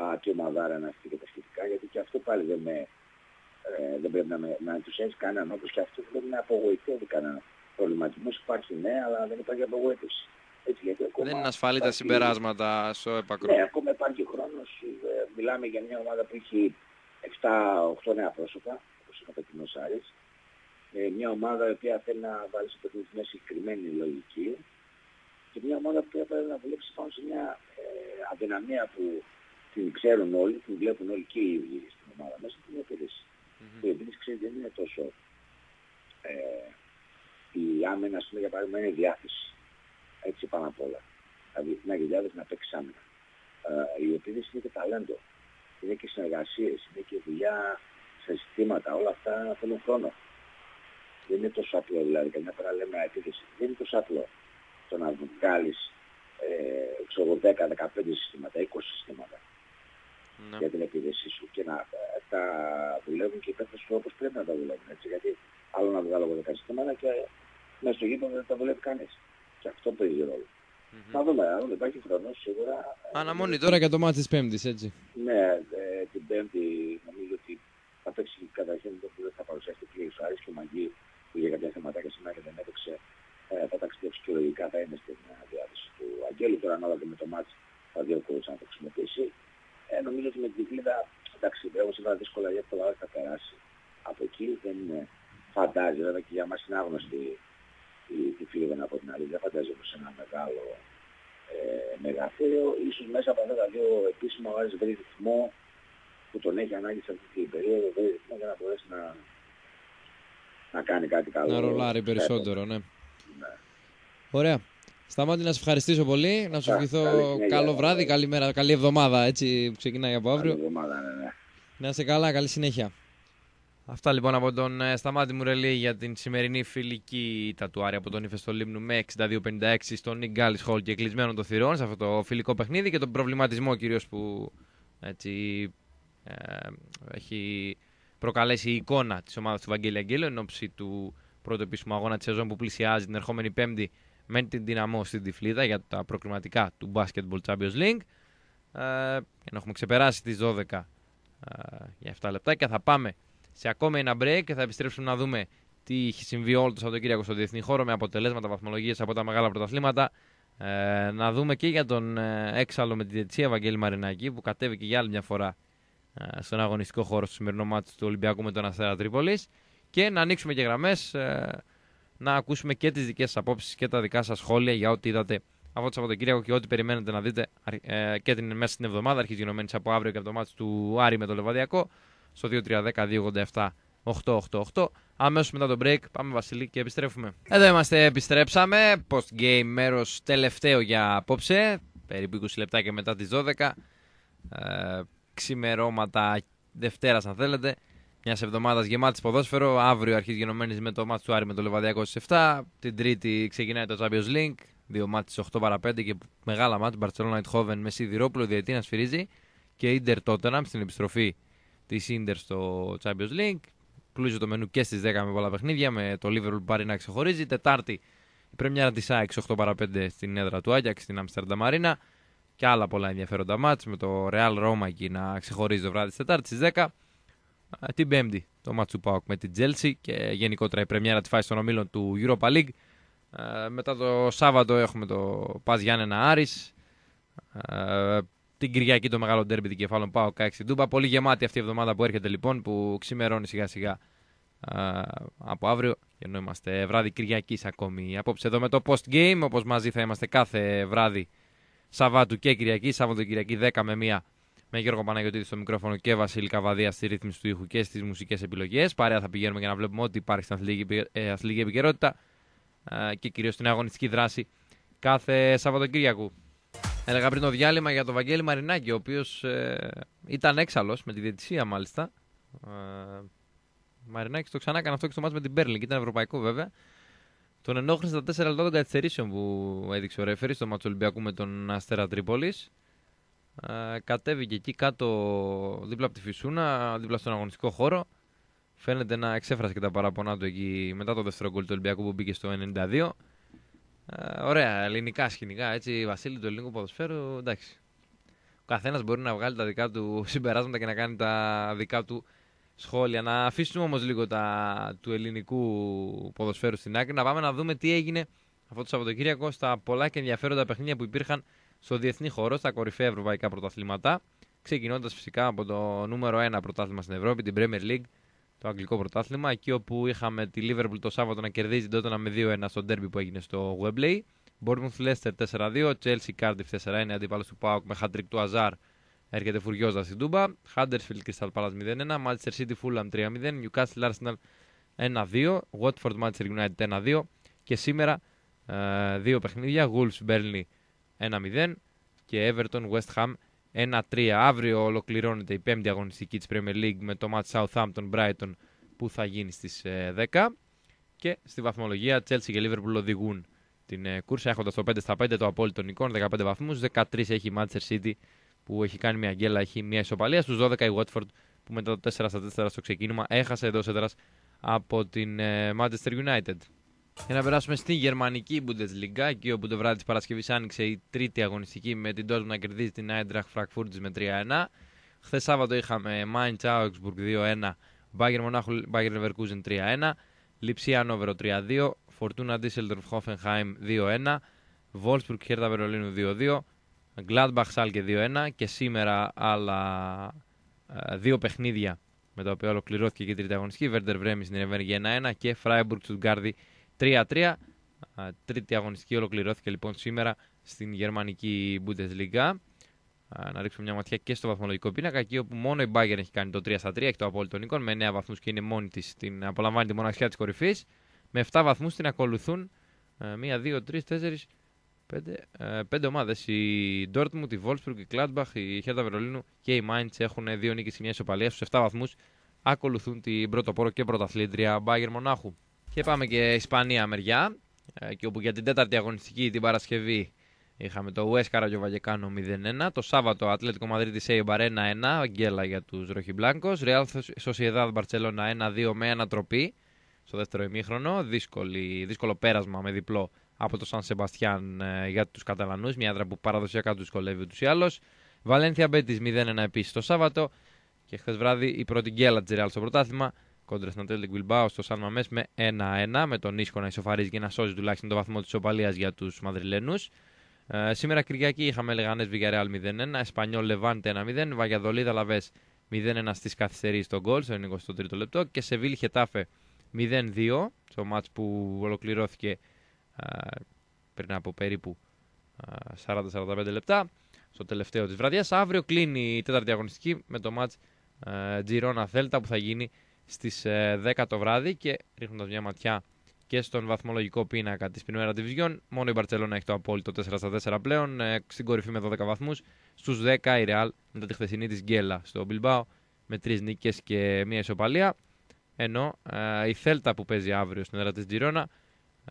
α, και ομαδάρα να και τα σχετικά, γιατί και αυτό πάλι δεν, με, ε, δεν πρέπει να, με, να ενθουσιάζει κανέναν, όπως και αυτό δεν με απογοητεύει κανέναν. Προβληματισμός υπάρχει ναι, αλλά δεν υπάρχει απογοήτευση. Έτσι, γιατί ακόμα δεν είναι ασφαλή τα συμπεράσματα στο έπακρο. Ναι, ακόμα υπάρχει χρόνος. Ε, μιλάμε για μια ομάδα που έχει 7-8 νέα πρόσωπα, όπως είναι ο φετινός Άρης. Ε, μια ομάδα η οποία θέλει να βάλει στο παιχνίδι μια συγκεκριμένη λογική και μια ομάδα που πρέπει να δουλέψει πάνω σε μια ε, αδυναμία που την ξέρουν όλοι, την βλέπουν όλοι και οι ίδιοι στην ομάδα μέσα, την επίδυση. Mm-hmm. Η επίδυση ξέρει δεν είναι τόσο ε, η άμενα, ας πούμε, για παράδειγμα, είναι η διάθεση. Έτσι πάνω απ' όλα. Δηλαδή να διάθεση να παίξει άμενα. Ε, η επίδυση είναι και ταλέντο. Είναι και συνεργασίες, είναι και δουλειά σε συστήματα, όλα αυτά θέλουν χρόνο. Δεν είναι τόσο απλό δηλαδή, καμιά φορά λέμε επίθεση, δεν είναι τόσο απλό το να βγάλεις ε, ξέρω 10, 15 συστήματα, 20 συστήματα Ναι. για την επίδεσή σου και να ε, τα δουλεύουν και οι παίκτες σου όπως πρέπει να τα δουλεύουν έτσι γιατί άλλο να βγάλω εγώ 10 συστήματα και μέσα στο γήπεδο δεν τα δουλεύει κανείς και αυτό παίζει ρόλο. Μμμ. Να δούμε, αν υπάρχει χρόνος σίγουρα. ε, Αναμονή τώρα για το μάτι της Πέμπτης, έτσι. Ναι, ε, την Πέμπτη νομίζω ότι θα παίξει καταρχήν το που δεν θα παρουσιάσει πλήρως ο Άρης και ο Μαγκή που για κάποια θεματάκια σήμερα και δεν έπαιξε ε, θα ταξιδέψει και λογικά θα είναι στην ε, διάθεση του Αγγέλου. Τώρα ανάλογα με το μάτς θα δει ο coach να το χρησιμοποιήσει. Ε, νομίζω ότι με την Κυκλίδα, εντάξει, εγώ σε δύσκολα γιατί το Άρης θα περάσει. Από εκεί δεν ε, φαντάζει, βέβαια και για μας είναι άγνωστη η, τη Φιλίδα από την άλλη. Δεν φαντάζομαι σε ένα μεγάλο ε, μεγαθύριο. Ίσως μέσα από αυτά τα δύο επίσημα ο Άρης βρει ρυθμό που τον έχει ανάγκη σε αυτή την περίοδο, βρει ρυθμό για να μπορέσει να, να κάνει κάτι καλό. Να ρολάρει στο περισσότερο, ναι. Ναι. Ωραία. Σταμάτη να σε ευχαριστήσω πολύ, να σου Κα- ευχηθώ καλή συνέχεια. καλό βράδυ, καλή μέρα, καλή εβδομάδα έτσι που ξεκινάει από Καλή αύριο. εβδομάδα, ναι, ναι. Να είσαι καλά, καλή συνέχεια. Αυτά λοιπόν από τον ε, Σταμάτη Μουρελή για την σημερινή φιλική ήττα του Άρη από τον Ήφεστο Λίμνου με 62-56 στον Νίκ Γκάλις Χολ και κλεισμένο των θυρών σε αυτό το φιλικό παιχνίδι και τον προβληματισμό κυρίως που έτσι, ε, έχει προκαλέσει η εικόνα της ομάδας του Βαγγέλη Αγγέλου εν ώψη του πρώτου επίσημου αγώνα της σεζόν που πλησιάζει την ερχόμενη Πέμπτη με την Δυναμό στην Τυφλίδα για τα προκριματικά του Basketball Champions League. Ε, ενώ έχουμε ξεπεράσει τις 12 ε, για 7 λεπτά και θα πάμε σε ακόμα ένα break και θα επιστρέψουμε να δούμε τι έχει συμβεί όλο το Σαββατοκύριακο στο διεθνή χώρο με αποτελέσματα, βαθμολογίες από τα μεγάλα πρωταθλήματα. Ε, να δούμε και για τον ε, έξαλλο με τη διετησία Βαγγέλη Μαρινάκη που κατέβηκε για άλλη μια φορά ε, στον αγωνιστικό χώρο στο σημερινό μάτι του Ολυμπιακού με τον Αστέρα Τρίπολης. Και να ανοίξουμε και γραμμές, να ακούσουμε και τις δικές σας απόψεις και τα δικά σας σχόλια για ό,τι είδατε αυτό το Σαββατοκύριακο και ό,τι περιμένετε να δείτε ε, και την, μέσα στην εβδομάδα, αρχίζει γενομένης από αύριο και από το μάτι του Άρη με το Λεβαδιακό στο 2310-287-888. Αμέσως μετά το break, πάμε Βασιλή και επιστρέφουμε. Εδώ είμαστε, επιστρέψαμε. Post game μέρος τελευταίο για απόψε. Περίπου 20 λεπτά και μετά τις 12. Ε, ξημερώματα Δευτέρας, αν θέλετε. Μιας εβδομάδας γεμάτης ποδόσφαιρο. Αύριο αρχίζει γενομένης με το μάτι του Άρη με το Λεβαδιακό στις 7. Την Τρίτη ξεκινάει το Champions League. Δύο μάτς στις 8 παρα 5 και μεγάλα μάτς. Barcelona Eindhoven με Σιδηρόπουλο, διαιτή να σφυρίζει. Και Ιντερ Tottenham στην επιστροφή της Ιντερ στο Champions League. Πλούζει το μενού και στις 10 με πολλά παιχνίδια. Με το Liverpool που πάρει να ξεχωρίζει. Τετάρτη η πρεμιέρα της ΑΕΚ 8 παρα 5 στην έδρα του Άγιαξ στην Amsterdam Μαρίνα. Και άλλα πολλά ενδιαφέροντα μάτς με το Real Roma εκεί να ξεχωρίζει το βράδυ της Τετάρτης στις 10. Α, Την Πέμπτη το μάτς του Πάουκ με την Chelsea και γενικότερα η πρεμιέρα της φάση των ομίλων του Europa League. Ε, μετά το Σάββατο έχουμε το Πας Γιάννενα Άρης. Ε, την Κυριακή το μεγάλο ντέρμπι την κεφάλων πάω 6 Ντούμπα. Πολύ γεμάτη αυτή η εβδομάδα που έρχεται λοιπόν που ξημερώνει σιγά σιγά ε, από αύριο. Ενώ είμαστε βράδυ Κυριακής ακόμη απόψε εδώ με το post game. Όπως μαζί θα είμαστε κάθε βράδυ Σαββάτου και Κυριακής. Σάββατο Κυριακή 10 με 1 με Γιώργο Παναγιωτήδη στο μικρόφωνο και Βασίλη Καβαδίας στη ρύθμιση του ήχου και στις μουσικές επιλογές. Παρέα θα πηγαίνουμε για να βλέπουμε ό,τι υπάρχει στην αθλητική, επι- ε, αθλητική επικαιρότητα ε, και κυρίως στην αγωνιστική δράση κάθε Σαββατοκύριακο. Έλεγα πριν το διάλειμμα για τον Βαγγέλη Μαρινάκη, ο οποίος ήταν έξαλλος με τη διαιτησία μάλιστα. Ε, Μαρινάκης το ξανά έκανε αυτό και στο μάτς με την Μπέρλινγκ, ήταν ευρωπαϊκό βέβαια. Τον ενόχλησε στα 4 λεπτά των καθυστερήσεων που έδειξε ο ρέφερης στο μάτσο Ολυμπιακού με τον Αστέρα Τρίπολης. Ε, κατέβηκε εκεί κάτω δίπλα από τη Φυσούνα, δίπλα στον αγωνιστικό χώρο. Φαίνεται να εξέφρασε και τα παράπονά του εκεί μετά το δεύτερο γκολ του Ολυμπιακού που μπήκε στο 92. Ε, ωραία, ελληνικά σκηνικά έτσι. Βασίλη του ελληνικού ποδοσφαίρου, εντάξει. Ο καθένας μπορεί να βγάλει τα δικά του συμπεράσματα και να κάνει τα δικά του σχόλια. Να αφήσουμε όμως λίγο τα του ελληνικού ποδοσφαίρου στην άκρη, να πάμε να δούμε τι έγινε αυτό το Σαββατοκύριακο στα πολλά και ενδιαφέροντα παιχνίδια που υπήρχαν στο διεθνή χώρο, στα κορυφαία ευρωπαϊκά πρωταθλήματα. Ξεκινώντας φυσικά από το νούμερο 1 πρωτάθλημα στην Ευρώπη, την Premier League, το αγγλικό πρωτάθλημα. Εκεί όπου είχαμε τη Liverpool το Σάββατο να κερδίζει τότε με 2-1 στο τέρμπι που έγινε στο Webley. Μπόρμουθ Λέστερ 4-2, Chelsea Cardiff 4-1, αντίπαλος του Πάουκ με χάντρικ του Αζάρ έρχεται φουριόζα στην Τούμπα. Χάντερσφιλτ Κρυσταλ Πάλα 0-1, Manchester City Fulham 3-0, Newcastle Arsenal 1-2, Watford Manchester United 1-2 και σήμερα ε, δύο παιχνίδια, Wolves Burnley 1-0 και Everton West Ham 1-3. Αύριο ολοκληρώνεται η πέμπτη αγωνιστική της Premier League με το match Southampton Brighton που θα γίνει στις 10. Και στη βαθμολογία Chelsea και Liverpool οδηγούν την κούρσα έχοντας το 5 στα 5 το απόλυτο εικόν 15 βαθμούς. 13 έχει η Manchester City που έχει κάνει μια γκέλα, έχει μια ισοπαλία. Στους 12 η Watford που μετά το 4 στα 4 στο ξεκίνημα έχασε εντό έδρα από την Manchester United. Για να περάσουμε στη γερμανική Bundesliga, εκεί όπου το βράδυ της Παρασκευής άνοιξε η τρίτη αγωνιστική με την Dortmund να κερδίζει την Eintracht Frankfurt με 3-1. Χθες Σάββατο είχαμε Mainz Augsburg 2-1, Bayern Monaco Bayern Leverkusen 3-1, Lipsia Hannover 3-2, Fortuna Düsseldorf Hoffenheim 2-1, Wolfsburg Hertha Berlin 2-2, Gladbach Schalke 2-1 και σήμερα άλλα ε, δύο παιχνίδια με τα οποία ολοκληρώθηκε και η τρίτη αγωνιστική. Werder Bremen στην Ερεβέργη 1-1 και Freiburg Stuttgart 3-3. Τρίτη αγωνιστική ολοκληρώθηκε λοιπόν σήμερα στην γερμανική Bundesliga. Να ρίξουμε μια ματιά και στο βαθμολογικό πίνακα, εκεί όπου μόνο η Bayern έχει κάνει το 3 3, έχει το απόλυτο νίκον με 9 βαθμούς και είναι μόνη της, την απολαμβάνει τη μοναξιά της κορυφής. Με 7 βαθμούς την ακολουθούν 1, 2, 3, 4, 5, 5 ομάδες. Η Dortmund, η Wolfsburg, η Gladbach, η Hertha Βερολίνου και η Mainz έχουν 2 νίκες και μια ισοπαλία. Στους 7 βαθμούς ακολουθούν την πρωτοπόρο και πρωταθλήτρια Bayern Μονάχου. Και πάμε και Ισπανία μεριά. Ε, και όπου για την τέταρτη αγωνιστική την Παρασκευή είχαμε το West Carajо Βαγεκάνο 0-1. Το Σάββατο Ατλέτικο Μαδρίτη Eibar 1-1. Αγγέλα για τους Ροχιμπλάνκο. Real Sociedad Barcelona 1-2 με ανατροπή στο δεύτερο ημίχρονο. Δύσκολη, δύσκολο πέρασμα με διπλό από το Σαν Σεμπαστιάν ε, για τους Καταλανούς. Μια έδρα που παραδοσιακά τους δυσκολεύει ούτως ή άλλως. Βαλένθια Μπέτη 0-1 επίσης το Σάββατο. Και χθες βράδυ η πρώτη γκέλα της Real στο πρωτάθλημα κόντρα στην Ατέλη Γκουιλμπάου στο Σαν Μαμέ με 1-1, με τον Ίσχο να ισοφαρίζει και να σώζει τουλάχιστον το βαθμό της ισοπαλία για τους Μαδριλένου. Ε, σήμερα Κυριακή είχαμε Λεγανέ Βιγαρεάλ 0-1, Εσπανιόλ Λεβάντε 1-0, Βαγιαδολίδα Λαβές 0-1 στις καθυστερήσει στον γκολ στο 23ο λεπτό και Σεβίλ Χετάφε 0-2, στο μάτς που ολοκληρώθηκε ε, πριν από περίπου 40-45 ε, λεπτά στο τελευταίο της βραδιάς. Αύριο κλείνει η τέταρτη αγωνιστική με το μάτς Τζιρόνα Θέλτα που θα γίνει στις 10 ε, το βράδυ και ρίχνοντας μια ματιά και στον βαθμολογικό πίνακα της Primera Division. Μόνο η Μπαρτσελώνα έχει το απόλυτο 4 στα 4 πλέον, ε, στην κορυφή με 12 βαθμούς. Στους 10 η Real μετά τη χθεσινή της Γκέλα στο Bilbao με 3 νίκες και μια ισοπαλία. Ενώ ε, η Θέλτα που παίζει αύριο στην έδρα της Τζιρόνα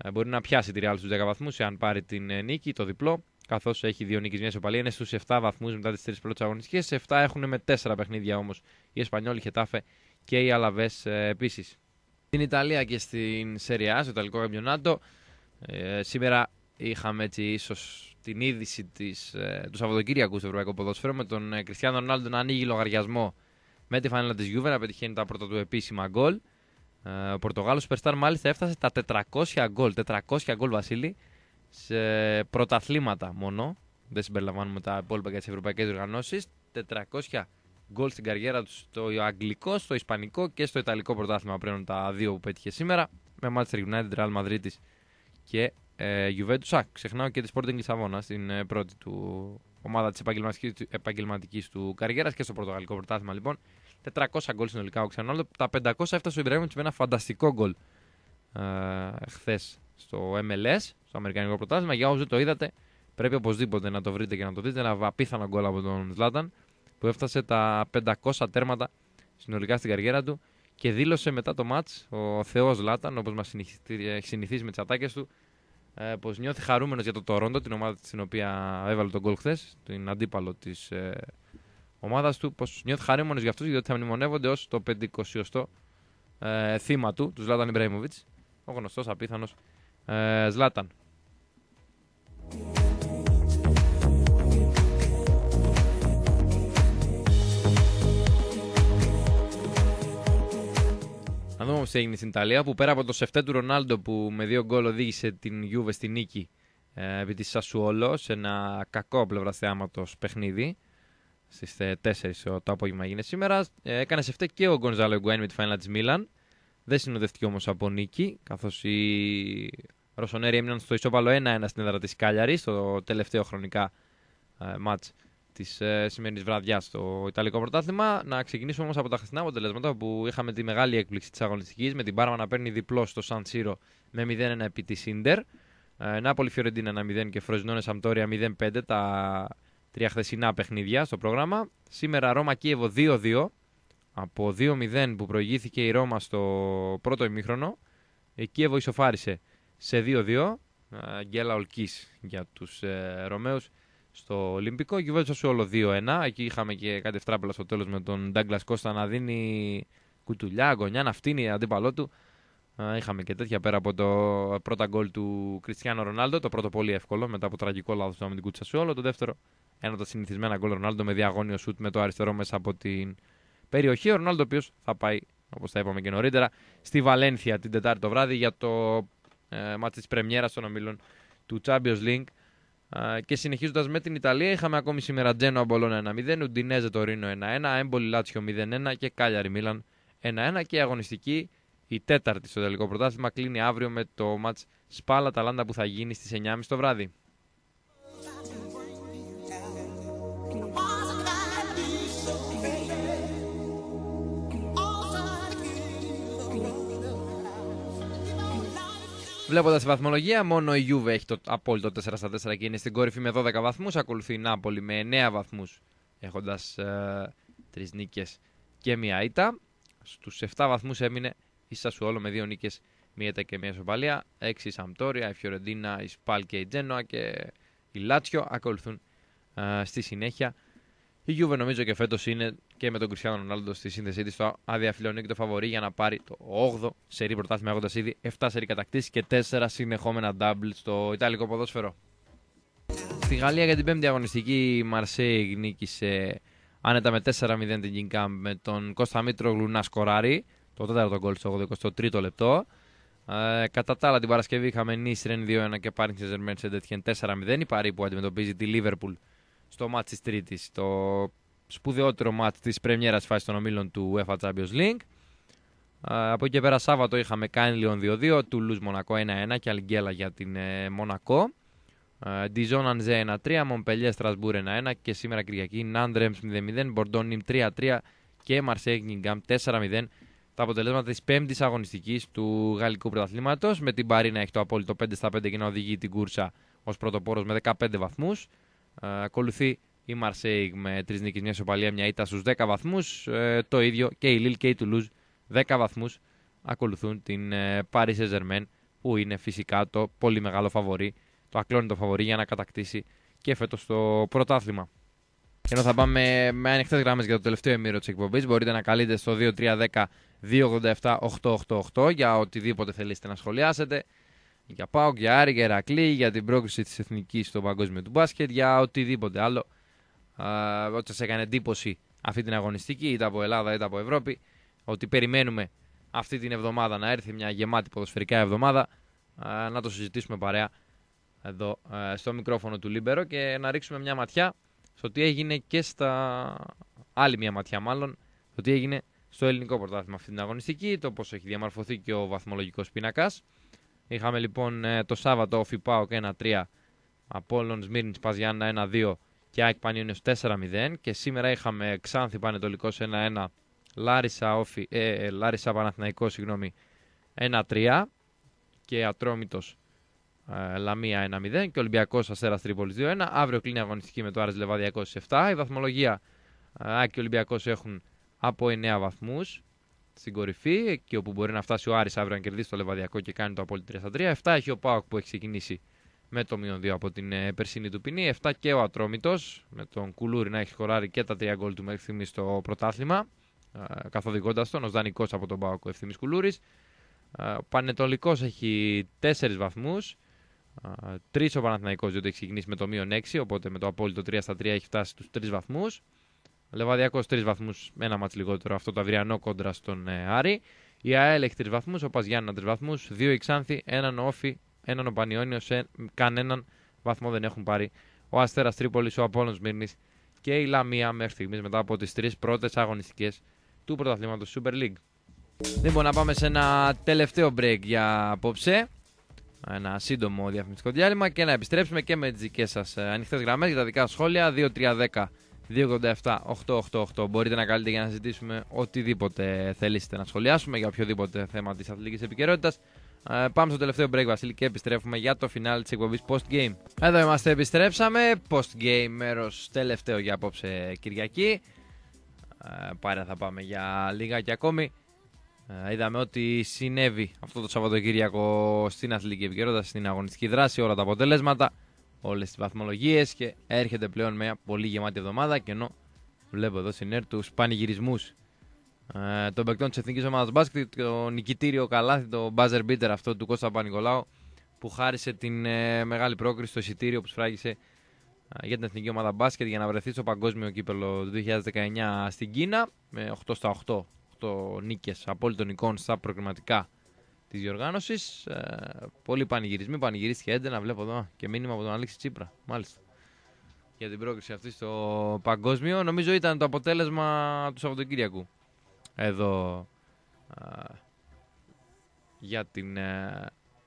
ε, μπορεί να πιάσει τη Real στους 10 βαθμούς εάν πάρει την ε, νίκη, το διπλό. Καθώς έχει δύο νίκες, μια ισοπαλία, είναι στους 7 βαθμούς μετά τις τρεις πρώτες αγωνιστικές. Σε 7 έχουν με 4 παιχνίδια όμως οι Εσπανιόλοι, Χετάφε και οι Αλαβές ε, επίσης. Στην Ιταλία και στην Σεριά, στο Ιταλικό Καμπιονάτο, ε, σήμερα είχαμε έτσι ίσως την είδηση της, ε, του Σαββατοκύριακου στο Ευρωπαϊκό Ποδόσφαιρο με τον ε, Κριστιανό Ρονάλντο να ανοίγει λογαριασμό με τη φανέλα της Γιούβε να πετυχαίνει τα πρώτα του επίσημα γκολ. Ε, ο Πορτογάλος Superstar μάλιστα έφτασε τα 400 γκολ. 400 γκολ Βασίλη σε πρωταθλήματα μόνο. Δεν συμπεριλαμβάνουμε τα υπόλοιπα για τις ευρωπαϊκές οργανώσεις. 400 γκολ στην καριέρα τους στο αγγλικό, στο ισπανικό και στο ιταλικό πρωτάθλημα πριν τα δύο που πέτυχε σήμερα. Με Manchester United, Real Madrid και ε, Juventus. Α, ξεχνάω και τη Sporting Lisabona στην ε, πρώτη του ομάδα της επαγγελματικής του καριέρας και στο πρωτογαλλικό πρωτάθλημα λοιπόν. 400 γκολ συνολικά ο Ξενόλο. Τα 500 έφτασε ο Ιμπραήμοβιτ με ένα φανταστικό γκολ ε, χθες στο MLS, στο Αμερικανικό πρωτάθλημα. Για όσους το είδατε, πρέπει οπωσδήποτε να το βρείτε και να το δείτε. Ένα απίθανο γκολ από τον Ζλάταν που έφτασε τα 500 τέρματα συνολικά στην καριέρα του και δήλωσε μετά το μάτς ο Θεός Λάταν, όπως μας έχει συνηθίσει με τις ατάκες του, ε, πως νιώθει χαρούμενος για το Τορόντο, την ομάδα στην οποία έβαλε τον γκολ χθες, την αντίπαλο της ε, ομάδας του, πως νιώθει χαρούμενος για αυτούς, γιατί θα μνημονεύονται ως το 50ο ε, θύμα του, του Ζλάταν Ιμπραήμοβιτς, ο γνωστός απίθανος ε, Ζλάταν. Δούμε τι έγινε στην Ιταλία που πέρα από το σεφτέ του Ρονάλντο που με δύο γκολ οδήγησε την Γιούβε στη νίκη ε, επί της Σασουόλο σε ένα κακό πλευράς θεάματος παιχνίδι. Στις 4 το απόγευμα έγινε σήμερα. Ε, έκανε σεφτέ και ο Γκονζάλο Εγκουάιν με τη φάινλα της Μίλαν. Δεν συνοδευτηκε όμως από νίκη, καθώς οι Ρωσονέροι έμειναν στο ισόπαλο 1-1 στην έδρα της Κάλιαρης, στο τελευταίο χρονικά ε, μάτς της ε, σημερινής βραδιάς στο Ιταλικό Πρωτάθλημα. Να ξεκινήσουμε όμως από τα χθεσινά αποτελέσματα που είχαμε τη μεγάλη έκπληξη της αγωνιστικής με την Πάρμα να παίρνει διπλό στο Σαν Σύρο με 0-1 επί της Ιντερ. Ε, Νάπολη Φιωρεντίνα 1-0 και Φροζινόνε Σαμπτόρια 0-5 τα τρία χθεσινά παιχνίδια στο πρόγραμμα. Σήμερα Ρώμα Κίεβο 2-2. Από 2-0 που προηγήθηκε η Ρώμα στο πρώτο ημίχρονο. Η Κίεβο ισοφάρισε σε 2-2. Γκέλα Ολκής για τους ε, Ρωμαίους στο Ολυμπικό. Γιουβέντους όλο 2-1. Εκεί είχαμε και κάτι ευτράπελα στο τέλος με τον Ντάγκλας Κώστα να δίνει κουτουλιά, γωνιά, να φτύνει αντίπαλό του. Είχαμε και τέτοια πέρα από το πρώτο γκολ του Κριστιανό Ρονάλντο. Το πρώτο πολύ εύκολο μετά από τραγικό λάθος με την κούτσα σου όλο. Το δεύτερο ένα από τα συνηθισμένα γκολ Ρονάλντο με διαγώνιο σουτ με το αριστερό μέσα από την περιοχή. Ο Ρονάλντο, ο οποίος θα πάει, όπως τα είπαμε και νωρίτερα, στη Βαλένθια την Τετάρτη το βράδυ για το ε, μάτι της Πρεμιέρας των ομίλων του Champions League. Ε, και συνεχίζοντας με την Ιταλία, είχαμε ακόμη σήμερα Τζένο Αμπολόνα 1-0, Ουντινέζε το Ρήνο 1-1, Έμπολι Λάτσιο 0-1 και Κάλιαρη Μίλαν 1-1 και αγωνιστική η τέταρτη στο τελικό πρωτάθλημα κλείνει αύριο με το μάτς Σπάλα Ταλάντα που θα γίνει στις 9.30 το βράδυ. Βλέποντας τη βαθμολογία, μόνο η Juve έχει το απόλυτο 4 στα 4 και είναι στην κορυφή με 12 βαθμούς. Ακολουθεί η Νάπολη με 9 βαθμούς, έχοντας ε, τρεις νίκες και μία ήττα. Στους 7 βαθμούς έμεινε η Σασουόλο με δύο νίκες, μία ήττα και μία σοπαλία. 6 η Σαμπτόρια, η Φιωρεντίνα, η Σπάλ και η Τζένοα και η Λάτσιο ακολουθούν ε, στη συνέχεια. Η Juve νομίζω και φέτος είναι και με τον Κριστιανό Ρονάλντο στη σύνδεσή της στο αδιαφιλονίκητο φαβορή για να πάρει το 8ο σερή πρωτάθλημα έχοντας ήδη 7 σερή κατακτήσεις και 4 συνεχόμενα double στο Ιταλικό ποδόσφαιρο. Στη Γαλλία για την πέμπτη αγωνιστική η Μαρσέη νίκησε άνετα με 4-0 την Κινκάμπ με τον Κώστα Μήτρογλου να σκοράρει το τέταρτο γκολ στο 83ο λεπτό. Ε, κατά τα άλλα την Παρασκευή είχαμε Νίσρεν 2-1 και Πάριν Σεζερμέν Σεντέτχεν 4-0. Η Παρή που αντιμετωπίζει τη Λίβερπουλ στο μάτς της Τρίτης, το σπουδαιότερο μάτς της πρεμιέρας φάσης των ομίλων του UEFA Champions League. Από εκεί και πέρα Σάββατο είχαμε Καν Λιόν 2-2, Τουλούς Μονακό 1-1 και άλλη γκέλα για την ε, Μονακό. Ντιζόν Ανζέ 1-3, Μομπελιέ Στρασμπούρ 1-1 και σήμερα Κυριακή Ναντ Ρεμς 0-0, Μπορντό Νιμ 3-3 και Μαρσέγ Γκινγκάμ 4-0 τα αποτελέσματα της πέμπτης αγωνιστικής του Γαλλικού Πρωταθλήματος. Με την Παρή να έχει το απόλυτο 5 στα 5 και να οδηγεί την κούρσα ως πρωτοπόρος με 15 βαθμούς. Ε, ακολουθεί η Μαρσέιγ με τρεις νίκες, μια ισοπαλία, μια ήττα στους 10 βαθμούς. Ε, το ίδιο και η Λίλ και η Τουλούζ 10 βαθμούς ακολουθούν την ε, Paris Saint-Germain που είναι φυσικά το πολύ μεγάλο φαβορή, το ακλόνητο φαβορή για να κατακτήσει και φέτος το πρωτάθλημα. Ενώ θα πάμε με ανοιχτές γράμμε για το τελευταίο εμμύρο της εκπομπής. Μπορείτε να καλείτε στο 2310 287 για οτιδήποτε θέλετε να σχολιάσετε για ΠΑΟΚ, για Άρη, για Ερακλή, για την πρόκληση της εθνικής στο παγκόσμιο του μπάσκετ, για οτιδήποτε άλλο. Ό,τι σας έκανε εντύπωση αυτή την αγωνιστική, είτε από Ελλάδα είτε από Ευρώπη, ότι περιμένουμε αυτή την εβδομάδα να έρθει μια γεμάτη ποδοσφαιρικά εβδομάδα, να το συζητήσουμε παρέα εδώ στο μικρόφωνο του Λίμπερο και να ρίξουμε μια ματιά στο τι έγινε και στα. άλλη μια ματιά μάλλον, στο τι έγινε στο ελληνικό πρωτάθλημα αυτή την αγωνιστική, το πώς έχει διαμορφωθεί και ο βαθμολογικός πίνακας. Είχαμε λοιπόν ε, το Σάββατο ΟΦΗ ΠΑΟΚ 1-3, Απόλλων Σμύρνης Παζιάννα 1-2 και ΑΕΚ Πανιόνιος 4-0 και σήμερα είχαμε Ξάνθη Πανετολικός 1-1, Λάρισα, Όφι, ε, ε, Λάρισα Παναθηναϊκό συγγνώμη 1-3 και Ατρόμητος ε, Λαμία 1-0 και Ολυμπιακός Αστέρας Τρίπολης 2-1. Αύριο κλείνει αγωνιστική με το Άρης Λεβαδιακός 7. Η βαθμολογία ε, ΑΕΚ και Ολυμπιακός έχουν από 9 βαθμούς στην κορυφή, εκεί όπου μπορεί να φτάσει ο Άρης αύριο να κερδίσει το Λεβαδιακό και κάνει το απόλυτο 3 3. 7 έχει ο Πάοκ που έχει ξεκινήσει με το μείον 2 από την ε, περσίνη του ποινή. 7 και ο Ατρόμητος με τον Κουλούρη να έχει χωράρει και τα 3 γκολ του μέχρι στιγμής στο πρωτάθλημα. Καθοδηγώντας τον ως δανεικός από τον Πάοκ ο Ευθύνη Κουλούρης. Ο Πανετολικός έχει 4 βαθμούς. Τρεις ο Παναθηναϊκός διότι έχει ξεκινήσει με το μείον 6, οπότε με το απόλυτο 3 στα 3 έχει φτάσει στους 3 βαθμούς. Λεβαδιακός 3 βαθμούς, ένα μάτς λιγότερο αυτό το αυριανό κόντρα στον ε, Άρη. Η ΑΕΛ έχει 3 βαθμούς, ο Παζιάννα 3 βαθμούς, 2 η Ξάνθη, έναν ο Όφη, έναν ο Πανιόνιος, κανέναν βαθμό δεν έχουν πάρει ο Αστέρας Τρίπολης, ο Απόλων Μύρνη και η Λαμία μέχρι στιγμής μετά από τις τρεις πρώτες αγωνιστικές του πρωταθλήματος Super League. Λοιπόν, να πάμε σε ένα τελευταίο break για απόψε. Ένα σύντομο διαφημιστικό διάλειμμα και να επιστρέψουμε και με τις δικές σας ε, ανοιχτές γραμμές για τα δικά σχόλια 2-3-10 287-888 μπορείτε να καλείτε για να συζητήσουμε οτιδήποτε θέλετε να σχολιάσουμε για οποιοδήποτε θέμα της αθλητικής επικαιρότητας Ε, πάμε στο τελευταίο break, Βασίλη, και επιστρέφουμε για το φινάλι της εκπομπής Post Game. Εδώ είμαστε, επιστρέψαμε. Post Game, μέρο τελευταίο για απόψε Κυριακή. Ε, πάρε θα πάμε για λίγα και ακόμη. Ε, είδαμε ότι συνέβη αυτό το Σαββατοκύριακο στην Αθλητική Επικαιρότητα, στην αγωνιστική δράση, όλα τα αποτελέσματα, όλες τις βαθμολογίες και έρχεται πλέον μια πολύ γεμάτη εβδομάδα. Και ενώ βλέπω εδώ στην τους πανηγυρισμούς ε, των παικτών της Εθνικής Ομάδας Μπάσκετ, το νικητήριο καλάθι, το buzzer beater αυτό του Κώστα Πανικολάου, που χάρισε την ε, μεγάλη πρόκριση στο εισιτήριο που σφράγισε ε, για την Εθνική Ομάδα Μπάσκετ για να βρεθεί στο Παγκόσμιο Κύπελο του 2019 στην Κίνα με 8 στα 8, 8 νίκες απόλυτων εικόν στα προκριματικά της διοργάνωσης. Ε, πολλοί πανηγυρισμοί, πανηγυρίστηκε έντενα. Βλέπω εδώ και μήνυμα από τον Αλέξη Τσίπρα. Μάλιστα. Για την πρόκριση αυτή στο Παγκόσμιο. Νομίζω ήταν το αποτέλεσμα του Σαββατοκύριακου εδώ α, για την ε,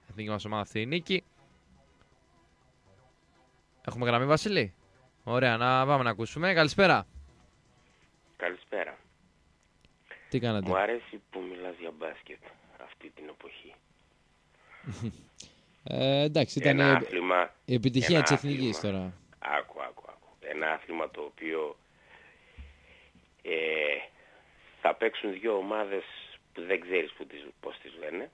εθνική μας ομάδα αυτή η νίκη. Έχουμε γραμμή Βασίλη; Ωραία, να πάμε να ακούσουμε. Καλησπέρα. Καλησπέρα. Τι κάνατε. Μου αρέσει που μιλάς για μπάσκετ αυτή την εποχή. [LAUGHS] Ε, εντάξει, ήταν Ένα η, άθλημα, η επιτυχία ένα της εθνικής άθλημα. τώρα. άκου, άκου, άκου. Ένα άθλημα το οποίο ε, θα παίξουν δύο ομάδες που δεν ξέρεις που τις, πώς τις λένε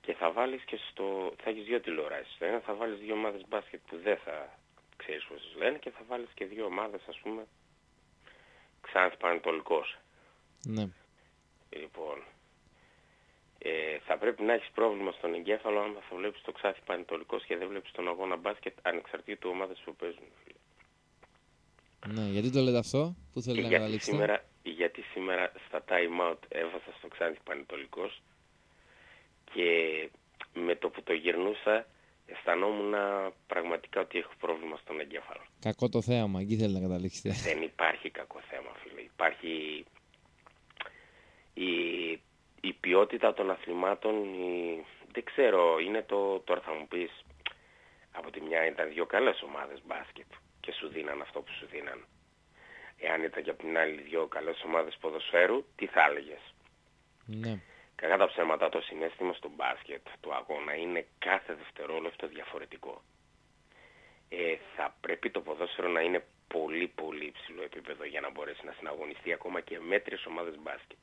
και θα βάλεις και στο, θα έχεις δύο τηλεοράσεις. Στο ένα θα βάλεις δύο ομάδες μπάσκετ που δεν θα ξέρεις πώς τις λένε και θα βάλεις και δύο ομάδες ας πούμε Ξάνθη Πανετολικός. Ναι. Λοιπόν, ε, θα πρέπει να έχεις πρόβλημα στον εγκέφαλο αν θα βλέπεις το Ξάνθη Πανετολικός και δεν βλέπεις τον αγώνα μπάσκετ ανεξαρτήτου ομάδες που παίζουν. ναι, γιατί το λέτε αυτό, που Και θέλετε να γιατί καταλήξετε; σήμερα, γιατί σήμερα στα time out έβαζα στο Ξάνθη Πανετολικός και με το που το γυρνούσα αισθανόμουν πραγματικά ότι έχω πρόβλημα στον εγκέφαλο. Κακό το θέαμα, εκεί θέλετε να καταλήξετε. Δεν υπάρχει κακό θέμα, φίλε. Υπάρχει η, η ποιότητα των αθλημάτων, η, δεν ξέρω, είναι το, τώρα θα μου πεις, από τη μια ήταν δύο καλές ομάδες μπάσκετ και σου δίναν αυτό που σου δίναν. Εάν ήταν και από την άλλη δύο καλές ομάδες ποδοσφαίρου, τι θα έλεγες; ναι. Κακά τα ψέματα το συνέστημα στο μπάσκετ του αγώνα είναι κάθε δευτερόλεπτο διαφορετικό. Ε, θα πρέπει το ποδόσφαιρο να είναι πολύ πολύ υψηλό επίπεδο για να μπορέσει να συναγωνιστεί ακόμα και με τρεις ομάδες μπάσκετ.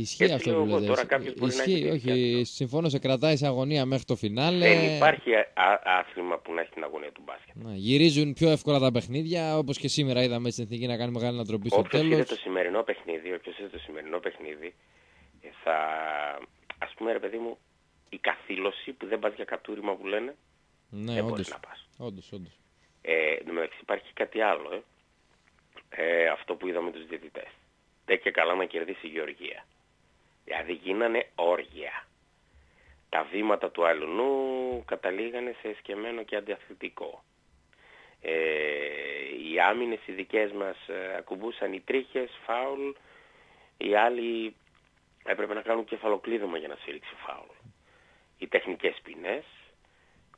Ισχύει Έτσι αυτό λέω που εγώ, λέτε. τώρα κάποιος μπορεί να Ισχύει, έχει όχι, δίκιο. συμφώνω, σε κρατάει σε αγωνία μέχρι το φινάλε. Δεν υπάρχει α- α- άθλημα που να έχει την αγωνία του μπάσκετ. Ναι, γυρίζουν πιο εύκολα τα παιχνίδια, όπως και σήμερα είδαμε στην Εθνική να κάνει μεγάλη ανατροπή στο Όποιος είδε τέλος. το σημερινό παιχνίδι, όποιος είδε το σημερινό παιχνίδι, ε, θα, ας πούμε ρε παιδί μου, η καθήλωση που δεν πας για κατούριμα που λένε, Ναι, δεν όντως. μπορείς να πας. Όντως, όντως. Ε, εν τω μεταξύ υπάρχει κάτι άλλο, ε. Ε, αυτό που είδαμε τους διαιτητές. Δεν και καλά να κερδίσει η Γεωργία. Δηλαδή γίνανε όργια. Τα βήματα του αλουνού καταλήγανε σε εσκεμμένο και αντιαθλητικό. Ε, οι άμυνες οι δικές μας ε, ακουμπούσαν οι τρίχες, φάουλ. Οι άλλοι έπρεπε να κάνουν κεφαλοκλείδωμα για να σφίριξει φάουλ. Οι τεχνικές ποινές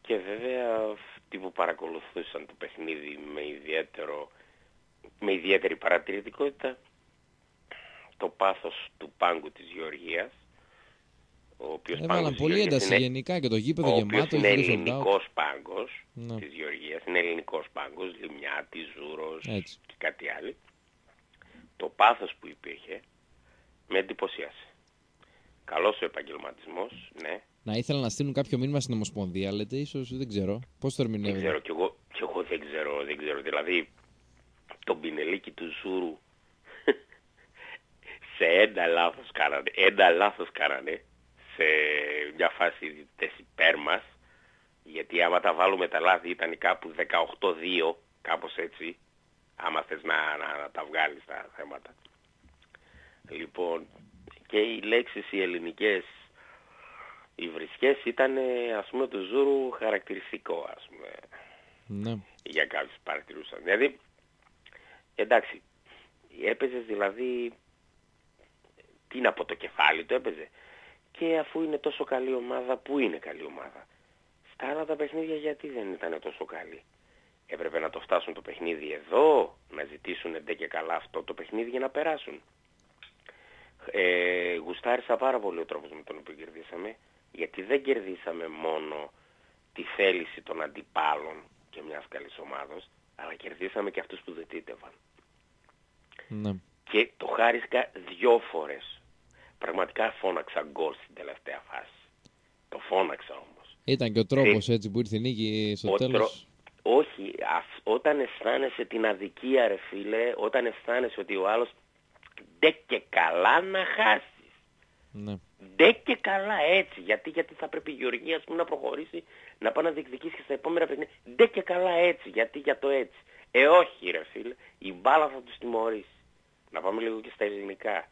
και βέβαια αυτοί που παρακολουθούσαν το παιχνίδι με, ιδιαίτερο, με ιδιαίτερη παρατηρητικότητα το πάθος του πάγκου της Γεωργίας ο οποίος Έβαλαν πάγκος της πολύ Γεωργίας ένταση είναι- γενικά και το γήπεδο ο οποίος γεμάτο. είναι χωρίς sold out. ελληνικός πάγκος Ναι. της Γεωργίας, είναι ελληνικός πάγκος, Λιμιάτη, Ζούρος Έτσι. και κάτι άλλο. Το πάθος που υπήρχε με εντυπωσίασε. Καλός ο επαγγελματισμός, ναι. Να ήθελα να στείλουν κάποιο μήνυμα στην Ομοσπονδία, λέτε, ίσως δεν ξέρω. Πώς το Δεν ερμηνεύετε. ξέρω κι εγώ, κι εγώ δεν ξέρω, δεν ξέρω. Δηλαδή, τον πινελίκι του Ζούρου σε ένα λάθος κάνανε, ένα λάθος κάνανε σε μια φάση οι διαιτητές υπέρ μας γιατί άμα τα βάλουμε τα λάθη ήταν κάπου 18-2 κάπως έτσι άμα θες να, να, να τα βγάλεις τα θέματα λοιπόν και οι λέξεις οι ελληνικές οι βρισκές ήταν ας πούμε του Ζούρου χαρακτηριστικό ας πούμε Ναι. για κάποιους που παρατηρούσαν. Δηλαδή, εντάξει, έπαιζες δηλαδή, τι να πω το κεφάλι το έπαιζε. Και αφού είναι τόσο καλή ομάδα, πού είναι καλή ομάδα; Στα άλλα τα παιχνίδια γιατί δεν ήταν τόσο καλή; Έπρεπε να το φτάσουν το παιχνίδι εδώ, να ζητήσουν ντε και καλά αυτό το παιχνίδι για να περάσουν. Ε, γουστάρισα πάρα πολύ ο τρόπος με τον οποίο κερδίσαμε, γιατί δεν κερδίσαμε μόνο τη θέληση των αντιπάλων και μιας καλής ομάδος, αλλά κερδίσαμε και αυτούς που δεν τίτευαν. Ναι. Και το χάρισκα δυο φορές. Πραγματικά φώναξα γκολ στην τελευταία φάση. Το φώναξα όμως. Ήταν και ο τρόπος έτσι που ήρθε η νίκη στο Ο τέλος. τρο- Όχι, αυ- όταν αισθάνεσαι την αδικία ρε φίλε, όταν αισθάνεσαι ότι ο άλλος ντε και καλά να χάσεις. Ναι. Ντε και καλά έτσι. Γιατί, γιατί θα πρέπει η Γεωργία ας πούμε, να προχωρήσει, να πάει να διεκδικήσει και στα επόμενα παιχνίδια. Ντε και καλά έτσι. Γιατί για το έτσι. Ε, όχι ρε φίλε. Η μπάλα θα τους τιμωρήσει. Να πάμε λίγο και στα ελληνικά.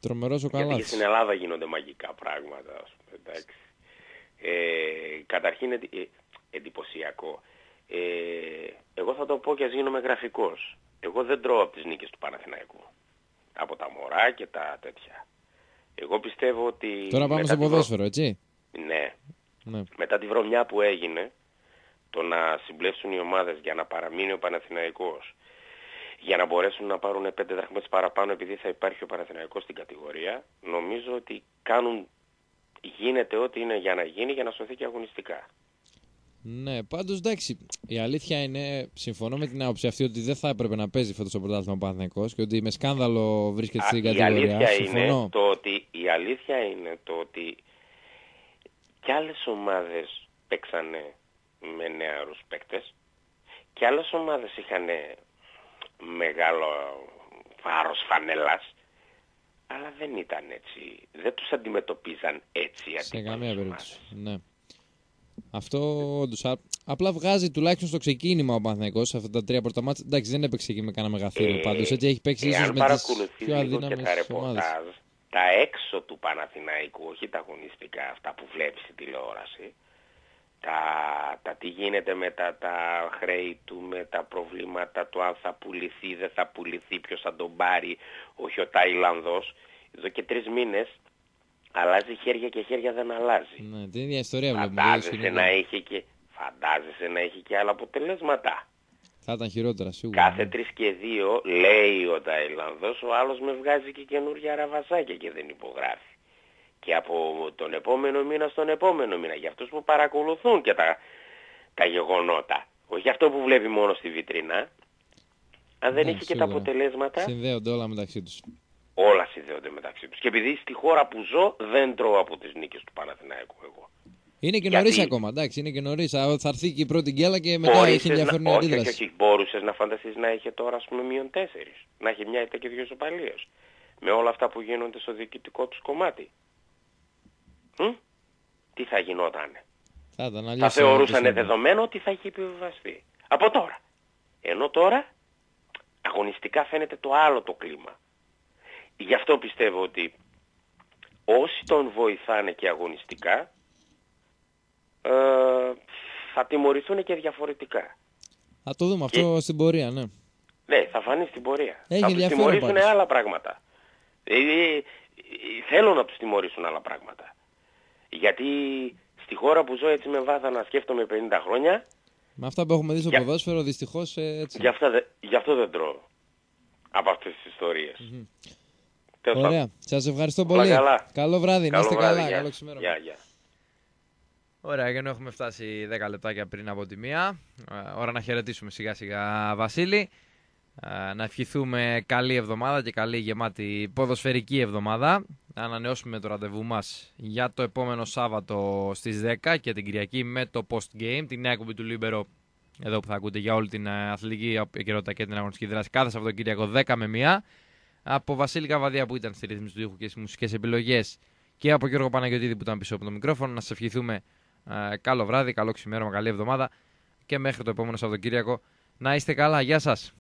Τρομερός ο Γιατί και Καλάθης. στην Ελλάδα γίνονται μαγικά πράγματα, ας πούμε, εντάξει. Ε, καταρχήν εντι- ε, εντυπωσιακό. Ε, εγώ θα το πω και ας γίνομαι γραφικός. Εγώ δεν τρώω από τις νίκες του Παναθηναϊκού. Από τα μωρά και τα τέτοια. Εγώ πιστεύω ότι... Τώρα πάμε μετά στο τη βρο- ποδόσφαιρο, έτσι; Ναι. Ναι. Μετά τη βρωμιά που έγινε, το να συμπλέψουν οι ομάδες για να παραμείνει ο Παναθηναϊκός, για να μπορέσουν να πάρουν πέντε δραχμές παραπάνω επειδή θα υπάρχει ο Παναθηναϊκός στην κατηγορία, νομίζω ότι κάνουν, γίνεται ό,τι είναι για να γίνει για να σωθεί και αγωνιστικά. Ναι, πάντως εντάξει. Η αλήθεια είναι, συμφωνώ με την άποψη αυτή ότι δεν θα έπρεπε να παίζει φέτος το πρωτάθλημα ο Παναθηναϊκός και ότι με σκάνδαλο βρίσκεται Α, στην η κατηγορία. αλήθεια, Συμφωνώ. είναι το ότι, η αλήθεια είναι το ότι και άλλες ομάδες παίξανε με νεαρούς παίκτες και άλλες ομάδες είχαν μεγάλο βάρος φανέλας αλλά δεν ήταν έτσι. Δεν τους αντιμετωπίζαν έτσι οι Σε αντίπαλες καμία ομάδες. περίπτωση. Ναι. Αυτό όντως, α- απλά βγάζει τουλάχιστον στο ξεκίνημα ο Παναθηναϊκός σε αυτά τα τρία πρώτα μάτια. Εντάξει, δεν έπαιξε και με κανένα μεγαθύριο Ε, πάντως. Έτσι έχει παίξει ίσως Εάν με τις παρακολουθείς πιο λίγο και τα αδύναμες ομάδες. ρεπορτάζ, τα έξω του Παναθηναϊκού, όχι τα αγωνιστικά αυτά που βλέπεις στην τηλεόραση, τα, τα τι γίνεται με τα, τα χρέη του, με τα προβλήματα του αν θα πουληθεί, δεν θα πουληθεί, ποιος θα τον πάρει, όχι ο Ταϊλανδός, εδώ και τρεις μήνες αλλάζει χέρια και χέρια δεν αλλάζει. Ναι, την ίδια ιστορία βλέπουμε. Φαντάζεσαι ίδιο να, σκηνικό. έχει και, φαντάζεσαι να έχει και άλλα αποτελέσματα. Θα ήταν χειρότερα σίγουρα. Κάθε ναι. τρεις και δύο λέει ο Ταϊλανδός, ο άλλος με βγάζει και καινούργια ραβασάκια και δεν υπογράφει. Και από τον επόμενο μήνα στον επόμενο μήνα, για αυτούς που παρακολουθούν και τα, τα γεγονότα. Όχι για αυτό που βλέπει μόνο στη βιτρίνα. Αν δεν Ναι, έχει και σίγουρα. τα αποτελέσματα, Συνδέονται όλα μεταξύ τους. όλα συνδέονται μεταξύ τους. Και επειδή στη χώρα που ζω δεν τρώω από τις νίκες του Παναθηναϊκού εγώ. Είναι και Γιατί- νωρίς ακόμα, εντάξει, είναι και νωρίς. Θα έρθει και η πρώτη γκέλα και μετά Μπορούσες έχει ενδιαφέρον η να, όχι, όχι, αντίδραση. όχι, μπορούσες να φανταστείς να είχε τώρα ας πούμε μείον τέσσερις. Να έχει μια ήττα και δύο ισοπαλίες. Με όλα αυτά που γίνονται στο διοικητικό τους κομμάτι. Μ? Τι θα γινότανε. Θα ήταν αλλιώς. Θα θεωρούσαν συνήθως. δεδομένο ότι θα είχε επιβιβαστεί. Από τώρα. Ενώ τώρα αγωνιστικά φαίνεται το άλλο το κλίμα. Γι' αυτό πιστεύω ότι όσοι τον βοηθάνε και αγωνιστικά ε, θα τιμωρηθούν και διαφορετικά. Θα το δούμε αυτό στην πορεία, ναι. Ναι, θα φανεί στην πορεία. Έχει θα τους ενδιαφέρον τιμωρήσουν πάντως. άλλα πράγματα. Ε, ε, ε, θέλω να τους τιμωρήσουν άλλα πράγματα. Γιατί στη χώρα που ζω έτσι με βάθα να σκέφτομαι 50 χρόνια, Με αυτά που έχουμε δει στο Για- ποδόσφαιρο, δυστυχώς έτσι. γι' αυτό, δε- γι' αυτό δεν τρώω. Από αυτές τις ιστορίες. Τέλος πάντων. Ωραία. Σας ευχαριστώ Όλα πολύ. καλά. Καλό βράδυ, να Καλό είστε βράδυ, καλά. γεια. Καλό ξημέρωμα. Γεια, γεια. Ωραία, και ενώ έχουμε φτάσει 10 λεπτάκια πριν από τη μία, ε, ώρα να χαιρετήσουμε σιγά σιγά Βασίλη. Ε, Να ευχηθούμε καλή εβδομάδα και καλή γεμάτη ποδοσφαιρική εβδομάδα. Να ανανεώσουμε το ραντεβού μας για το επόμενο Σάββατο στις 10 και την Κυριακή με το Post Game, την νέα εκπομπή του Λίμπερο, εδώ που θα ακούτε για όλη την ε, αθλητική επικαιρότητα και την αγωνιστική δράση κάθε Σαββατοκύριακο 10 με 1. Από Βασίλη Καβαδία που ήταν στη ρύθμιση του ήχου και στις μουσικές επιλογές και από Γιώργο Παναγιωτίδη που ήταν πίσω από το μικρόφωνο. Να σας ευχηθούμε ε, καλό βράδυ, καλό ξημέρωμα, καλή εβδομάδα και μέχρι το επόμενο Σαββατοκύριακο να είστε καλά. Γεια σας.